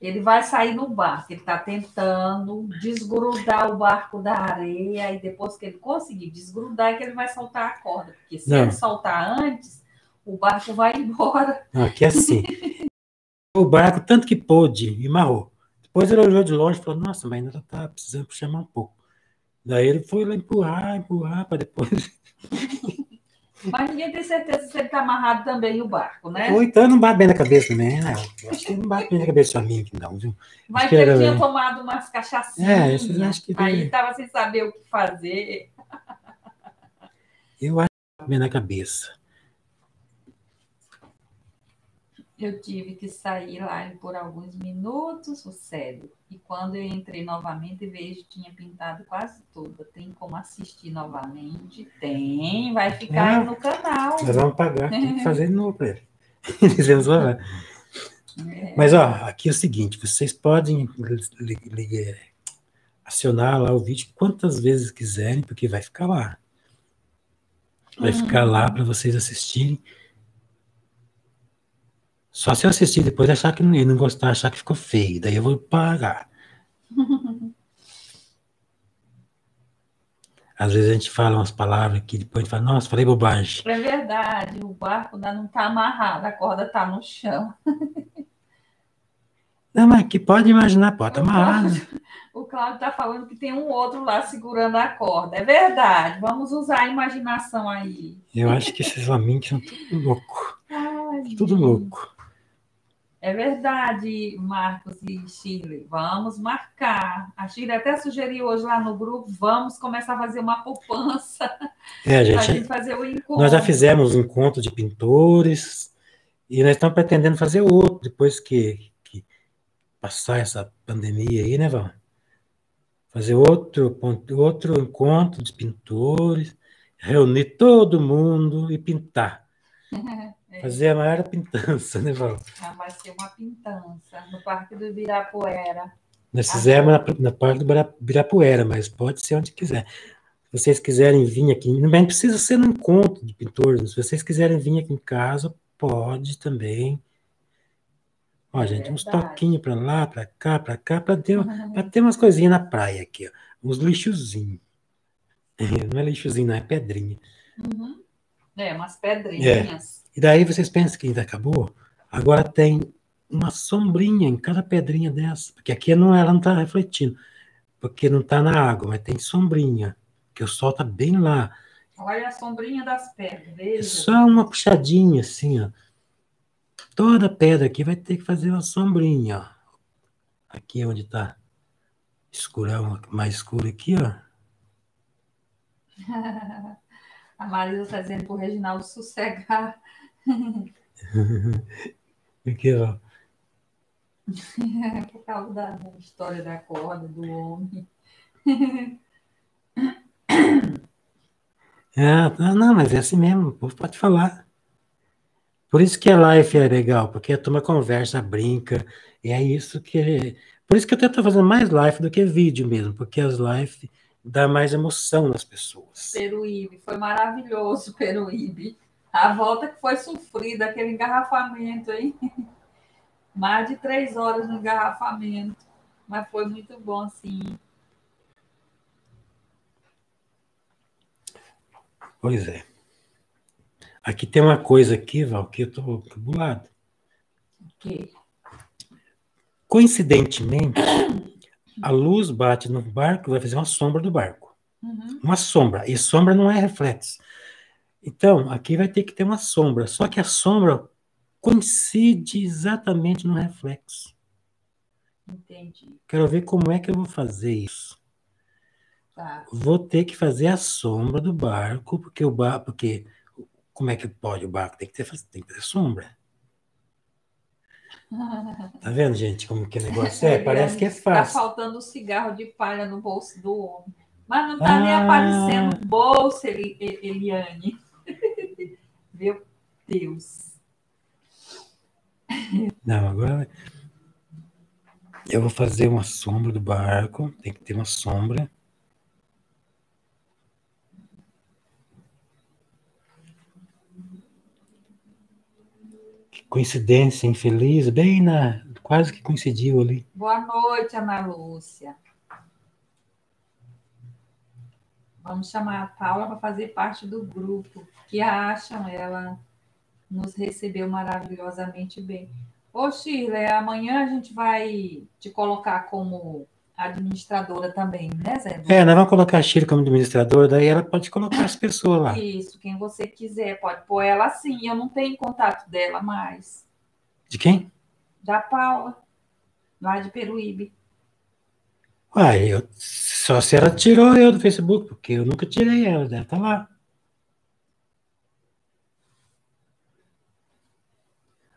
A: Ele vai sair no barco, ele está tentando desgrudar o barco da areia, e depois que ele conseguir desgrudar, é que ele vai soltar a corda. Porque se
B: Não.
A: ele soltar antes, o barco vai embora.
B: Aqui é assim. o barco, tanto que pôde, e marrou. Depois ele olhou de longe e falou, nossa, mas ainda tá precisando chamar um pouco. Daí ele foi lá empurrar, empurrar, para depois...
A: Mas ninguém tem certeza se ele está amarrado também o barco, né?
B: Ou então não bate bem na cabeça né? Eu acho que não bate bem na cabeça só a mim, que não, viu? Acho
A: que ele
B: era-
A: tinha tomado umas cachaçinhas.
B: É, esses acho que
A: Aí estava sem saber o que fazer.
B: Eu acho que bate bem na cabeça.
A: Eu tive que sair lá por alguns minutos, o cérebro. E quando eu entrei novamente, vejo que tinha pintado quase toda. Tem como assistir novamente? Tem, vai ficar
B: Ah.
A: aí no canal.
B: Nós vamos pagar, tem que fazer de novo para ele. Dizemos lá.
A: É.
B: Mas, ó, aqui é o seguinte, vocês podem eh, acionar lá o vídeo quantas vezes quiserem, porque vai ficar lá. Vai ficar lá para vocês assistirem. Só se eu assistir depois achar que não, e não gostar, achar que ficou feio, daí eu vou pagar. Às vezes a gente fala umas palavras que depois a gente fala, nossa, falei bobagem.
A: É verdade, o barco ainda não está amarrado, a corda está no chão.
B: Não, mas que pode imaginar, pode estar amarrado.
A: O Cláudio está falando que tem um outro lá segurando a corda. É verdade, vamos usar a imaginação aí.
B: Eu acho que esses homens são tudo louco.
A: Ai,
B: Tudo
A: gente.
B: louco.
A: É verdade, Marcos e Shirley. Vamos marcar. A Shirley até sugeriu hoje lá no grupo, vamos começar a fazer uma poupança.
B: É,
A: A
B: gente,
A: gente fazer o encontro.
B: nós já fizemos um encontro de pintores e nós estamos pretendendo fazer outro depois que, que passar essa pandemia aí, né, Val? Fazer outro, ponto- outro encontro de pintores, reunir todo mundo e pintar. Fazer a maior pintança, né, Val?
A: Ah, vai ser uma pintança no Parque do Ibirapuera.
B: Nós fizemos na, na parte do Bira- Ibirapuera, mas pode ser onde quiser. Se vocês quiserem vir aqui, não precisa ser no encontro de pintores, se vocês quiserem vir aqui em casa, pode também. Ó,
A: É
B: gente, uns
A: verdade.
B: toquinhos para lá, para cá, para cá, para ter, pra ter umas coisinhas na praia aqui, ó. Uns lixozinhos. Não é lixozinho, não, é pedrinha.
A: Uhum. É, umas pedrinhas.
B: E daí vocês pensam que ainda acabou? Agora tem uma sombrinha em cada pedrinha dessa, porque aqui não, ela não está refletindo, porque não está na água, mas tem sombrinha, que o sol está bem lá.
A: Olha a sombrinha das pedras,
B: É
A: veja.
B: só uma puxadinha assim, ó. Toda pedra aqui vai ter que fazer uma sombrinha, ó. Aqui é onde está escurão, mais escuro aqui, ó.
A: A Marisa está dizendo para o Reginaldo sossegar.
B: Aqui, ó.
A: Por causa da, da história da corda do homem.
B: Ah, tá, não, mas é assim mesmo, o povo pode falar. Por isso que a live é legal, porque a turma conversa, brinca, e é isso que. Por isso que eu tento fazer mais live do que vídeo mesmo, porque as lives dá mais emoção nas pessoas.
A: Peruíbe, foi maravilhoso, Peruíbe. A volta que foi sofrida, aquele engarrafamento, hein? Mais de três horas no engarrafamento. Mas foi muito bom, sim.
B: Pois é. Aqui tem uma coisa aqui, Val, que eu tô cabulado.
A: Que
B: Coincidentemente, a luz bate no barco e vai fazer uma sombra do barco.
A: Uhum.
B: Uma sombra. E sombra não é reflexo. Então, aqui vai ter que ter uma sombra. Só que a sombra coincide exatamente no reflexo.
A: Entendi.
B: Quero ver como é que eu vou fazer isso.
A: Tá.
B: Vou ter que fazer a sombra do barco, porque o barco, porque como é que pode o barco tem que ter tem que ter sombra. Tá vendo, gente, como que o negócio é? Parece que é
A: Tá
B: fácil.
A: faltando o cigarro de palha no bolso do homem. Mas não tá nem
B: Ah.
A: aparecendo o bolso, Eli- Eliane. Meu Deus.
B: Não, agora eu vou fazer uma sombra do barco. Tem que ter uma sombra. Que coincidência infeliz, bem na. Quase que coincidiu ali.
A: Boa noite, Ana Lúcia. Vamos chamar a Paula para fazer parte do grupo. Que acham? Ela nos recebeu maravilhosamente bem. Ô, Shirley, amanhã a gente vai te colocar como administradora também, né, Zé?
B: É, nós vamos colocar a Shirley como administradora, daí ela pode colocar as pessoas lá.
A: Isso, quem você quiser, pode pôr ela assim. Eu não tenho contato dela mais.
B: De quem?
A: Da Paula, lá de Peruíbe.
B: Uai, eu, só se ela tirou eu do Facebook, porque eu nunca tirei ela, deve estar lá.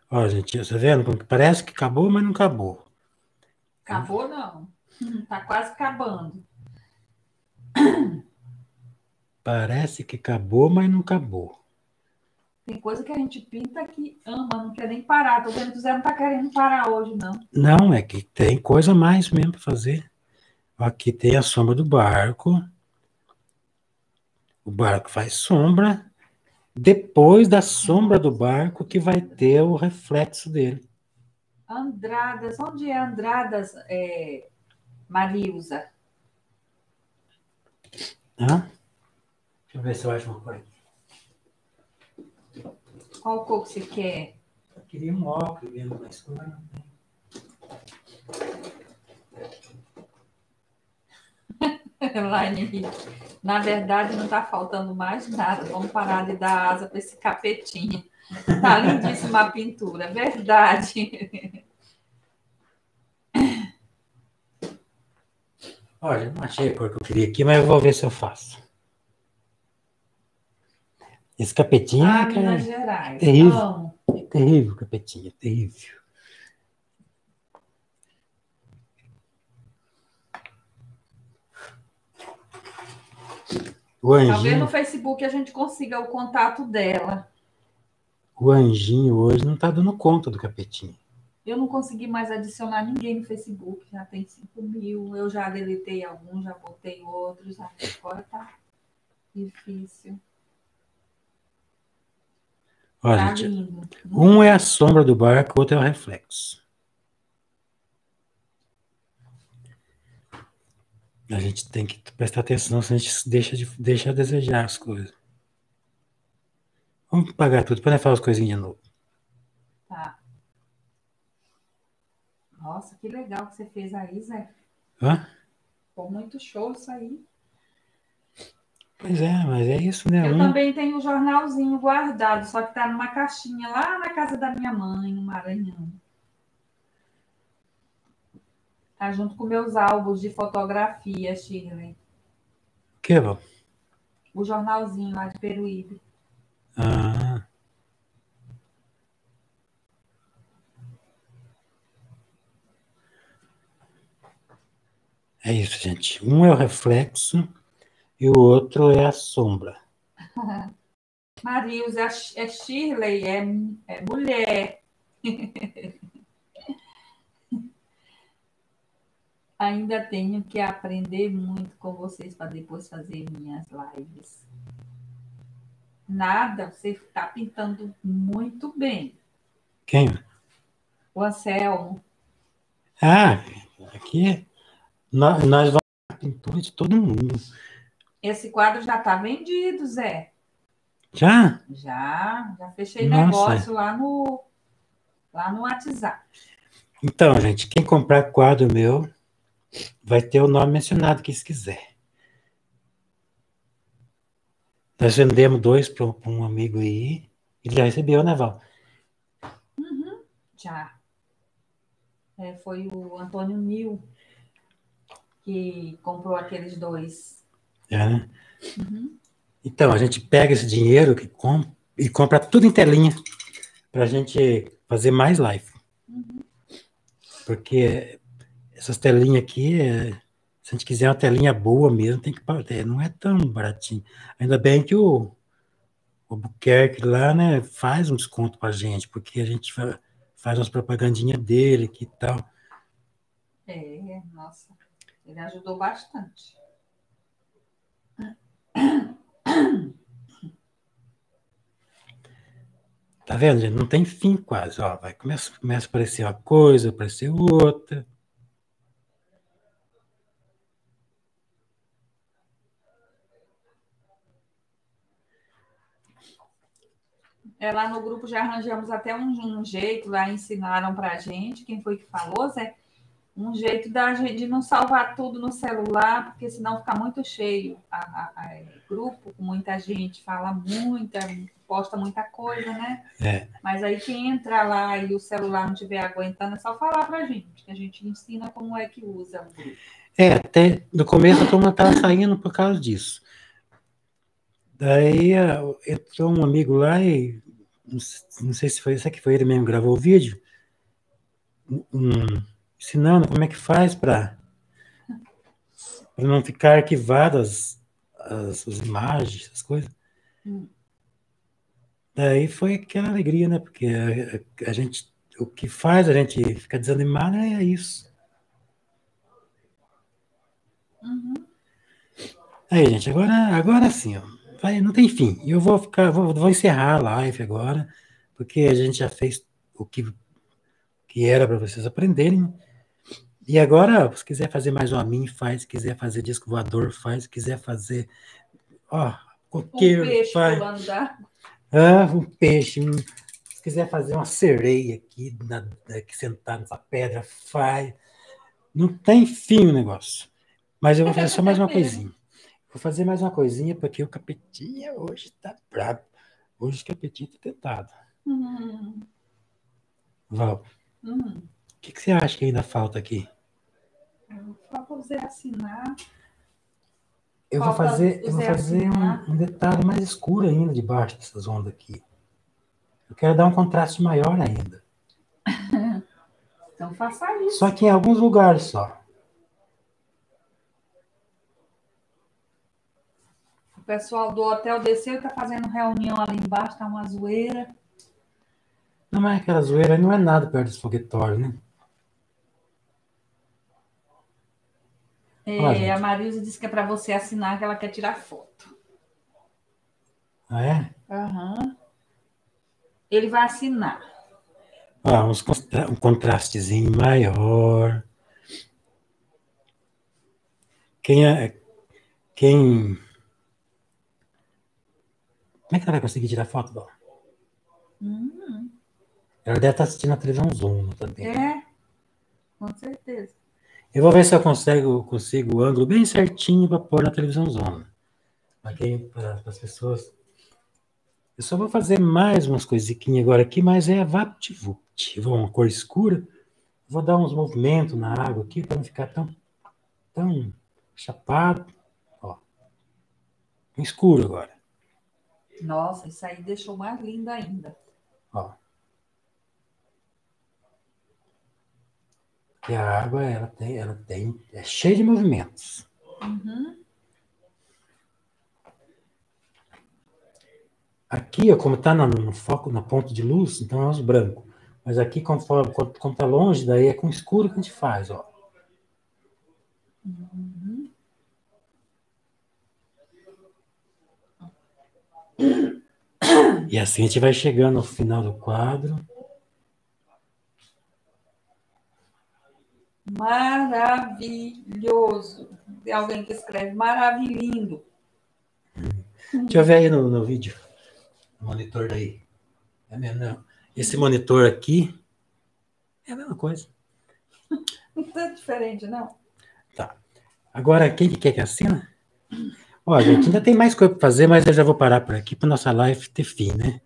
B: Ó, gente, tá vendo? Parece que acabou, mas não acabou.
A: Acabou, não. Tá quase acabando.
B: Parece que acabou, mas não acabou.
A: Tem coisa que a gente pinta que ama, não quer nem parar. Tô vendo que o Zé não tá querendo parar hoje, não.
B: Não, é que tem coisa mais mesmo para fazer. Aqui tem a sombra do barco. O barco faz sombra. Depois da sombra do barco que vai ter o reflexo dele.
A: Andradas, onde é Andradas, é, Marilza?
B: Hã? Deixa eu ver se eu acho uma coisa.
A: Qual cor que você quer?
B: Eu queria um óculos mais cor, não tem.
A: Elaine, na verdade não está faltando mais nada. Vamos parar de dar asa para esse capetinho. Tá lindíssima a pintura, verdade.
B: Olha, não achei a cor que eu queria aqui, mas eu vou ver se eu faço. Esse capetinho
A: ah,
B: é cara,
A: Minas Gerais.
B: terrível.
A: Amo.
B: É terrível, capetinho, é terrível. O
A: Talvez
B: anjinho,
A: no Facebook a gente consiga o contato dela.
B: o anjinho hoje não está dando conta do capetinho.
A: Eu não consegui mais adicionar ninguém no Facebook, já tem 5 mil. Eu já deletei alguns, já botei outros. Agora tá difícil. Tá
B: gente,
A: lindo.
B: um é a sombra do barco, o outro é o reflexo. A gente tem que prestar atenção, senão a gente deixa, de, deixa a desejar as coisas. Vamos pagar tudo, para fazer as coisinhas de novo.
A: Tá. Nossa, que legal que você fez aí, Zé.
B: Hã?
A: Ficou muito show isso aí.
B: Pois é, mas é isso, né?
A: Eu
B: Um,
A: também tenho um jornalzinho guardado, só que tá numa caixinha lá na casa da minha mãe, no Maranhão. Tá junto com meus álbuns de fotografia, Shirley.
B: que, Val?
A: O jornalzinho lá de Peruíbe.
B: Ah. É isso, gente. Um é o reflexo e o outro é a sombra.
A: Marilza, é é Shirley, é, é mulher. Ainda tenho que aprender muito com vocês para depois fazer minhas lives. Nada, você está pintando muito bem.
B: Quem?
A: O Anselmo.
B: Ah, aqui nós, nós vamos a pintura de todo mundo.
A: Esse quadro já está vendido, Zé.
B: Já?
A: Já, já fechei
B: Nossa.
A: negócio lá no, lá no WhatsApp.
B: Então, gente, quem comprar quadro meu vai ter o nome mencionado que se quiser. Nós vendemos dois para um amigo aí. Ele já recebeu, né, Val?
A: Já. É, foi o Antônio Nil que comprou aqueles dois.
B: Já, né?
A: Uhum.
B: Então, a gente pega esse dinheiro que com, e compra tudo em telinha para a gente fazer mais live. Porque essas telinhas aqui, é, se a gente quiser uma telinha boa mesmo, tem que pagar. Não é tão baratinho. Ainda bem que o, o Buquerque lá, né, faz um desconto para a gente, porque a gente fa- faz umas propagandinhas dele aqui e tal.
A: É, nossa, ele ajudou bastante.
B: Tá vendo, gente? Não tem fim quase. Ó, vai, começa, começa a aparecer uma coisa, aparecer outra.
A: É, lá no grupo já arranjamos até um, um jeito, lá ensinaram pra gente, quem foi que falou, Zé? Um jeito da gente de não salvar tudo no celular, porque senão fica muito cheio. A, a, a grupo com muita gente, fala muita, posta muita coisa, né?
B: É.
A: Mas aí quem entra lá e o celular não estiver aguentando, é só falar pra gente, que a gente ensina como é que usa o grupo.
B: É, até no começo a turma estava saindo por causa disso. Daí entrou um amigo lá e não sei se foi, será que foi ele mesmo que gravou o vídeo, um- ensinando como é que faz para não ficar arquivadas as, as imagens, as coisas.
A: Hum.
B: Daí foi aquela alegria, né? Porque a, a gente, o que faz a gente ficar desanimado é isso.
A: Uhum.
B: Aí, gente, agora, agora sim, ó, vai, não tem fim. Eu vou ficar, vou, vou encerrar a live agora, porque a gente já fez o que, que era para vocês aprenderem. E agora, se quiser fazer mais um a mim, faz. Se quiser fazer disco voador, faz. Se quiser fazer, ó,
A: Um
B: coqueiro,
A: peixe
B: faz. Ah, um peixe. um- se quiser fazer uma sereia aqui, na, aqui sentada nessa pedra, faz. Não tem fim o negócio. Mas eu vou fazer só mais uma coisinha. Vou fazer mais uma coisinha, porque o capetinha hoje tá brabo. Hoje o capetinha tá tentado.
A: Hum,
B: Val,
A: hum.
B: o que, que você acha que ainda falta aqui?
A: Pra você assinar.
B: Eu vou
A: Falta
B: fazer, eu vou fazer um, um detalhe mais escuro ainda debaixo dessas ondas aqui. Eu quero dar um contraste maior ainda.
A: Então faça isso.
B: Só que em alguns lugares só.
A: Pessoal do hotel desceu e tá fazendo reunião ali embaixo, tá uma zoeira.
B: Não, mas aquela zoeira não é nada perto desse foguetório, né?
A: É,
B: Olha,
A: a Marilza disse que é para você assinar que ela quer tirar foto.
B: Ah, é?
A: Aham. Ele vai assinar.
B: Ah, uns contra- um contrastezinho maior. Quem é. Quem. Como é que ela vai conseguir tirar foto, Val?
A: Hum,
B: Ela deve estar assistindo a televisão Zoom também.
A: é, com certeza.
B: Eu vou ver se eu consigo, consigo o ângulo bem certinho para pôr na televisão. Para quem, para as pessoas. Eu só vou fazer mais umas coisinhas agora aqui, mas é VaptVupt. Vou uma cor escura. Vou dar uns movimentos na água aqui para não ficar tão, tão chapado. Ó. Escuro agora.
A: Nossa, isso aí deixou mais linda ainda.
B: Ó. Porque a água, ela tem, ela tem, é cheia de movimentos.
A: Uhum.
B: Aqui, ó, como está no foco, na ponta de luz, então é os brancos. Mas aqui, quando está longe, daí é com escuro que a gente faz, ó.
A: Uhum.
B: E assim a gente vai chegando ao final do quadro.
A: Maravilhoso. Tem alguém que escreve maravilhindo.
B: Deixa eu ver aí no, no vídeo. Monitor daí. É mesmo, não. Esse monitor aqui é a mesma coisa.
A: Não tá diferente, não.
B: Agora, quem que quer que assina? Ó, gente, ainda tem mais coisa para fazer, mas eu já vou parar por aqui para nossa live ter fim, né?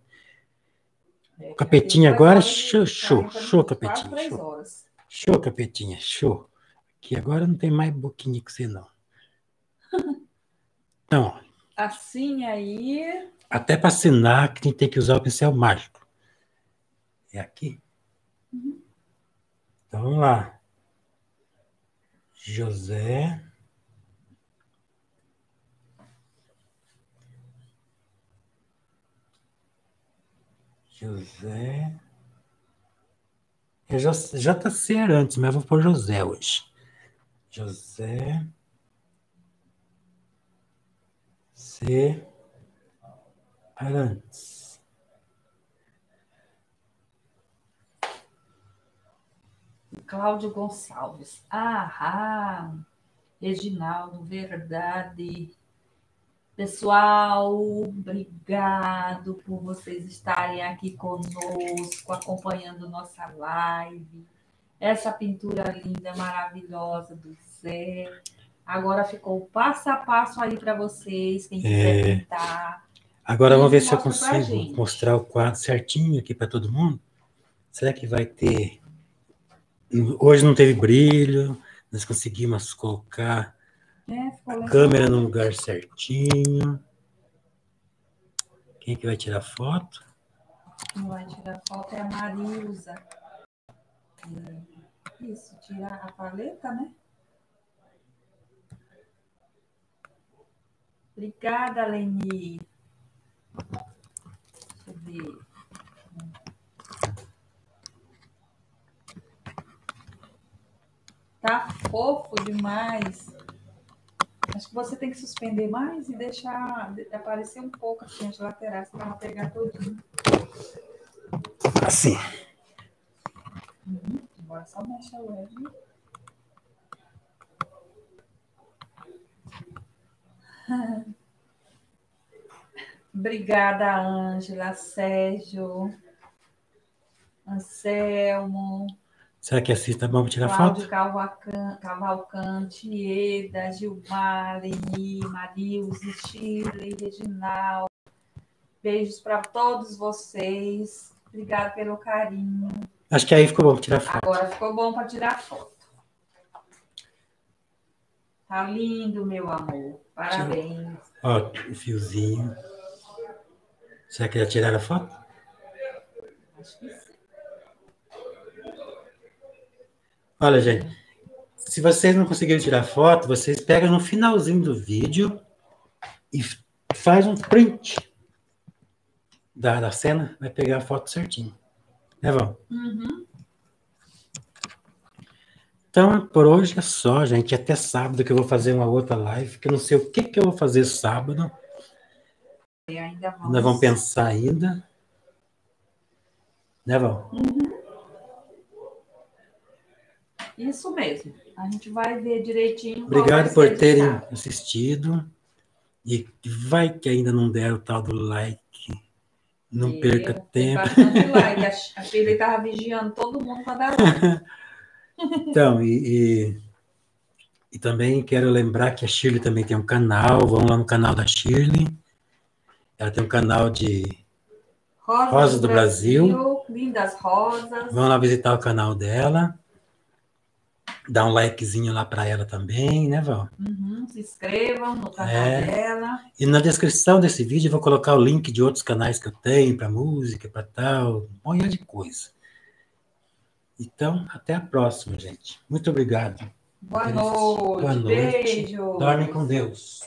A: É,
B: Capetinha
A: já tem
B: agora, show, show,
A: 40
B: show, capetinha, show. Show, capetinha, show. Aqui agora não tem mais boquinha que você, não. Então,
A: Assim aí.
B: até para assinar que a gente tem que usar o pincel mágico. É aqui. Então vamos lá. José. José. É JC antes, mas vou pôr José hoje. José. C. Arantes.
A: Cláudio Gonçalves. Ah, Reginaldo, verdade. Pessoal, obrigado por vocês estarem aqui conosco, acompanhando nossa live. Essa pintura linda, maravilhosa do Zé. Agora ficou passo a passo aí para vocês, quem quiser é... pintar.
B: Agora vamos ver se eu consigo mostrar o quadro certinho aqui para todo mundo. Será que vai ter. Hoje não teve brilho, nós conseguimos colocar é, câmera no lugar certinho. Quem é que vai tirar foto?
A: Quem vai tirar foto é a Marilza. Isso, tirar a paleta, né? Obrigada, Leni. Deixa eu ver. Tá fofo demais. Acho que você tem que suspender mais e deixar aparecer um pouco assim as laterais para ela pegar todinho.
B: Assim.
A: Uhum. Agora só mexe leve. Obrigada, Ângela, Sérgio, Anselmo.
B: Será que assiste tá bom para tirar
A: Cláudio
B: foto?
A: Cavalcante, Eda, Gilmar, Leni, Marilze, Shirley, Reginaldo. Beijos para todos vocês. Obrigada pelo carinho.
B: Acho que aí ficou bom para tirar foto.
A: Agora ficou bom para tirar foto. Tá lindo, meu amor. Parabéns.
B: Ó, o fiozinho. Será que já tiraram a foto? Acho que sim. Olha, gente, se vocês não conseguiram tirar foto, vocês pegam no finalzinho do vídeo e faz um print da, da cena, vai pegar a foto certinho. Né, Val?
A: Uhum.
B: Então, por hoje é só, gente. Até sábado que eu vou fazer uma outra live, que eu não sei o que, que eu vou fazer sábado.
A: E ainda vamos...
B: Nós vamos pensar ainda. Né, Val?
A: Uhum. Isso mesmo. A gente vai ver direitinho.
B: Obrigado por terem assistido. E vai que ainda não deram o tal do like. Não e perca tempo.
A: like. A Shirley estava vigiando todo mundo para dar like.
B: então, e, e, e, também quero lembrar que a Shirley também tem um canal. Vamos lá no canal da Shirley. Ela tem um canal de
A: Rosas, Rosas do, Brasil. Brasil. Lindas rosas.
B: Vamos lá visitar o canal dela. Dá um likezinho lá para ela também, né, Val?
A: Uhum, se inscrevam no canal é. dela.
B: E na descrição desse vídeo eu vou colocar o link de outros canais que eu tenho para música, para tal, um monte de coisa. Então, até a próxima, gente. Muito obrigado.
A: Boa noite. Boa noite. Beijo.
B: Dorme com Deus.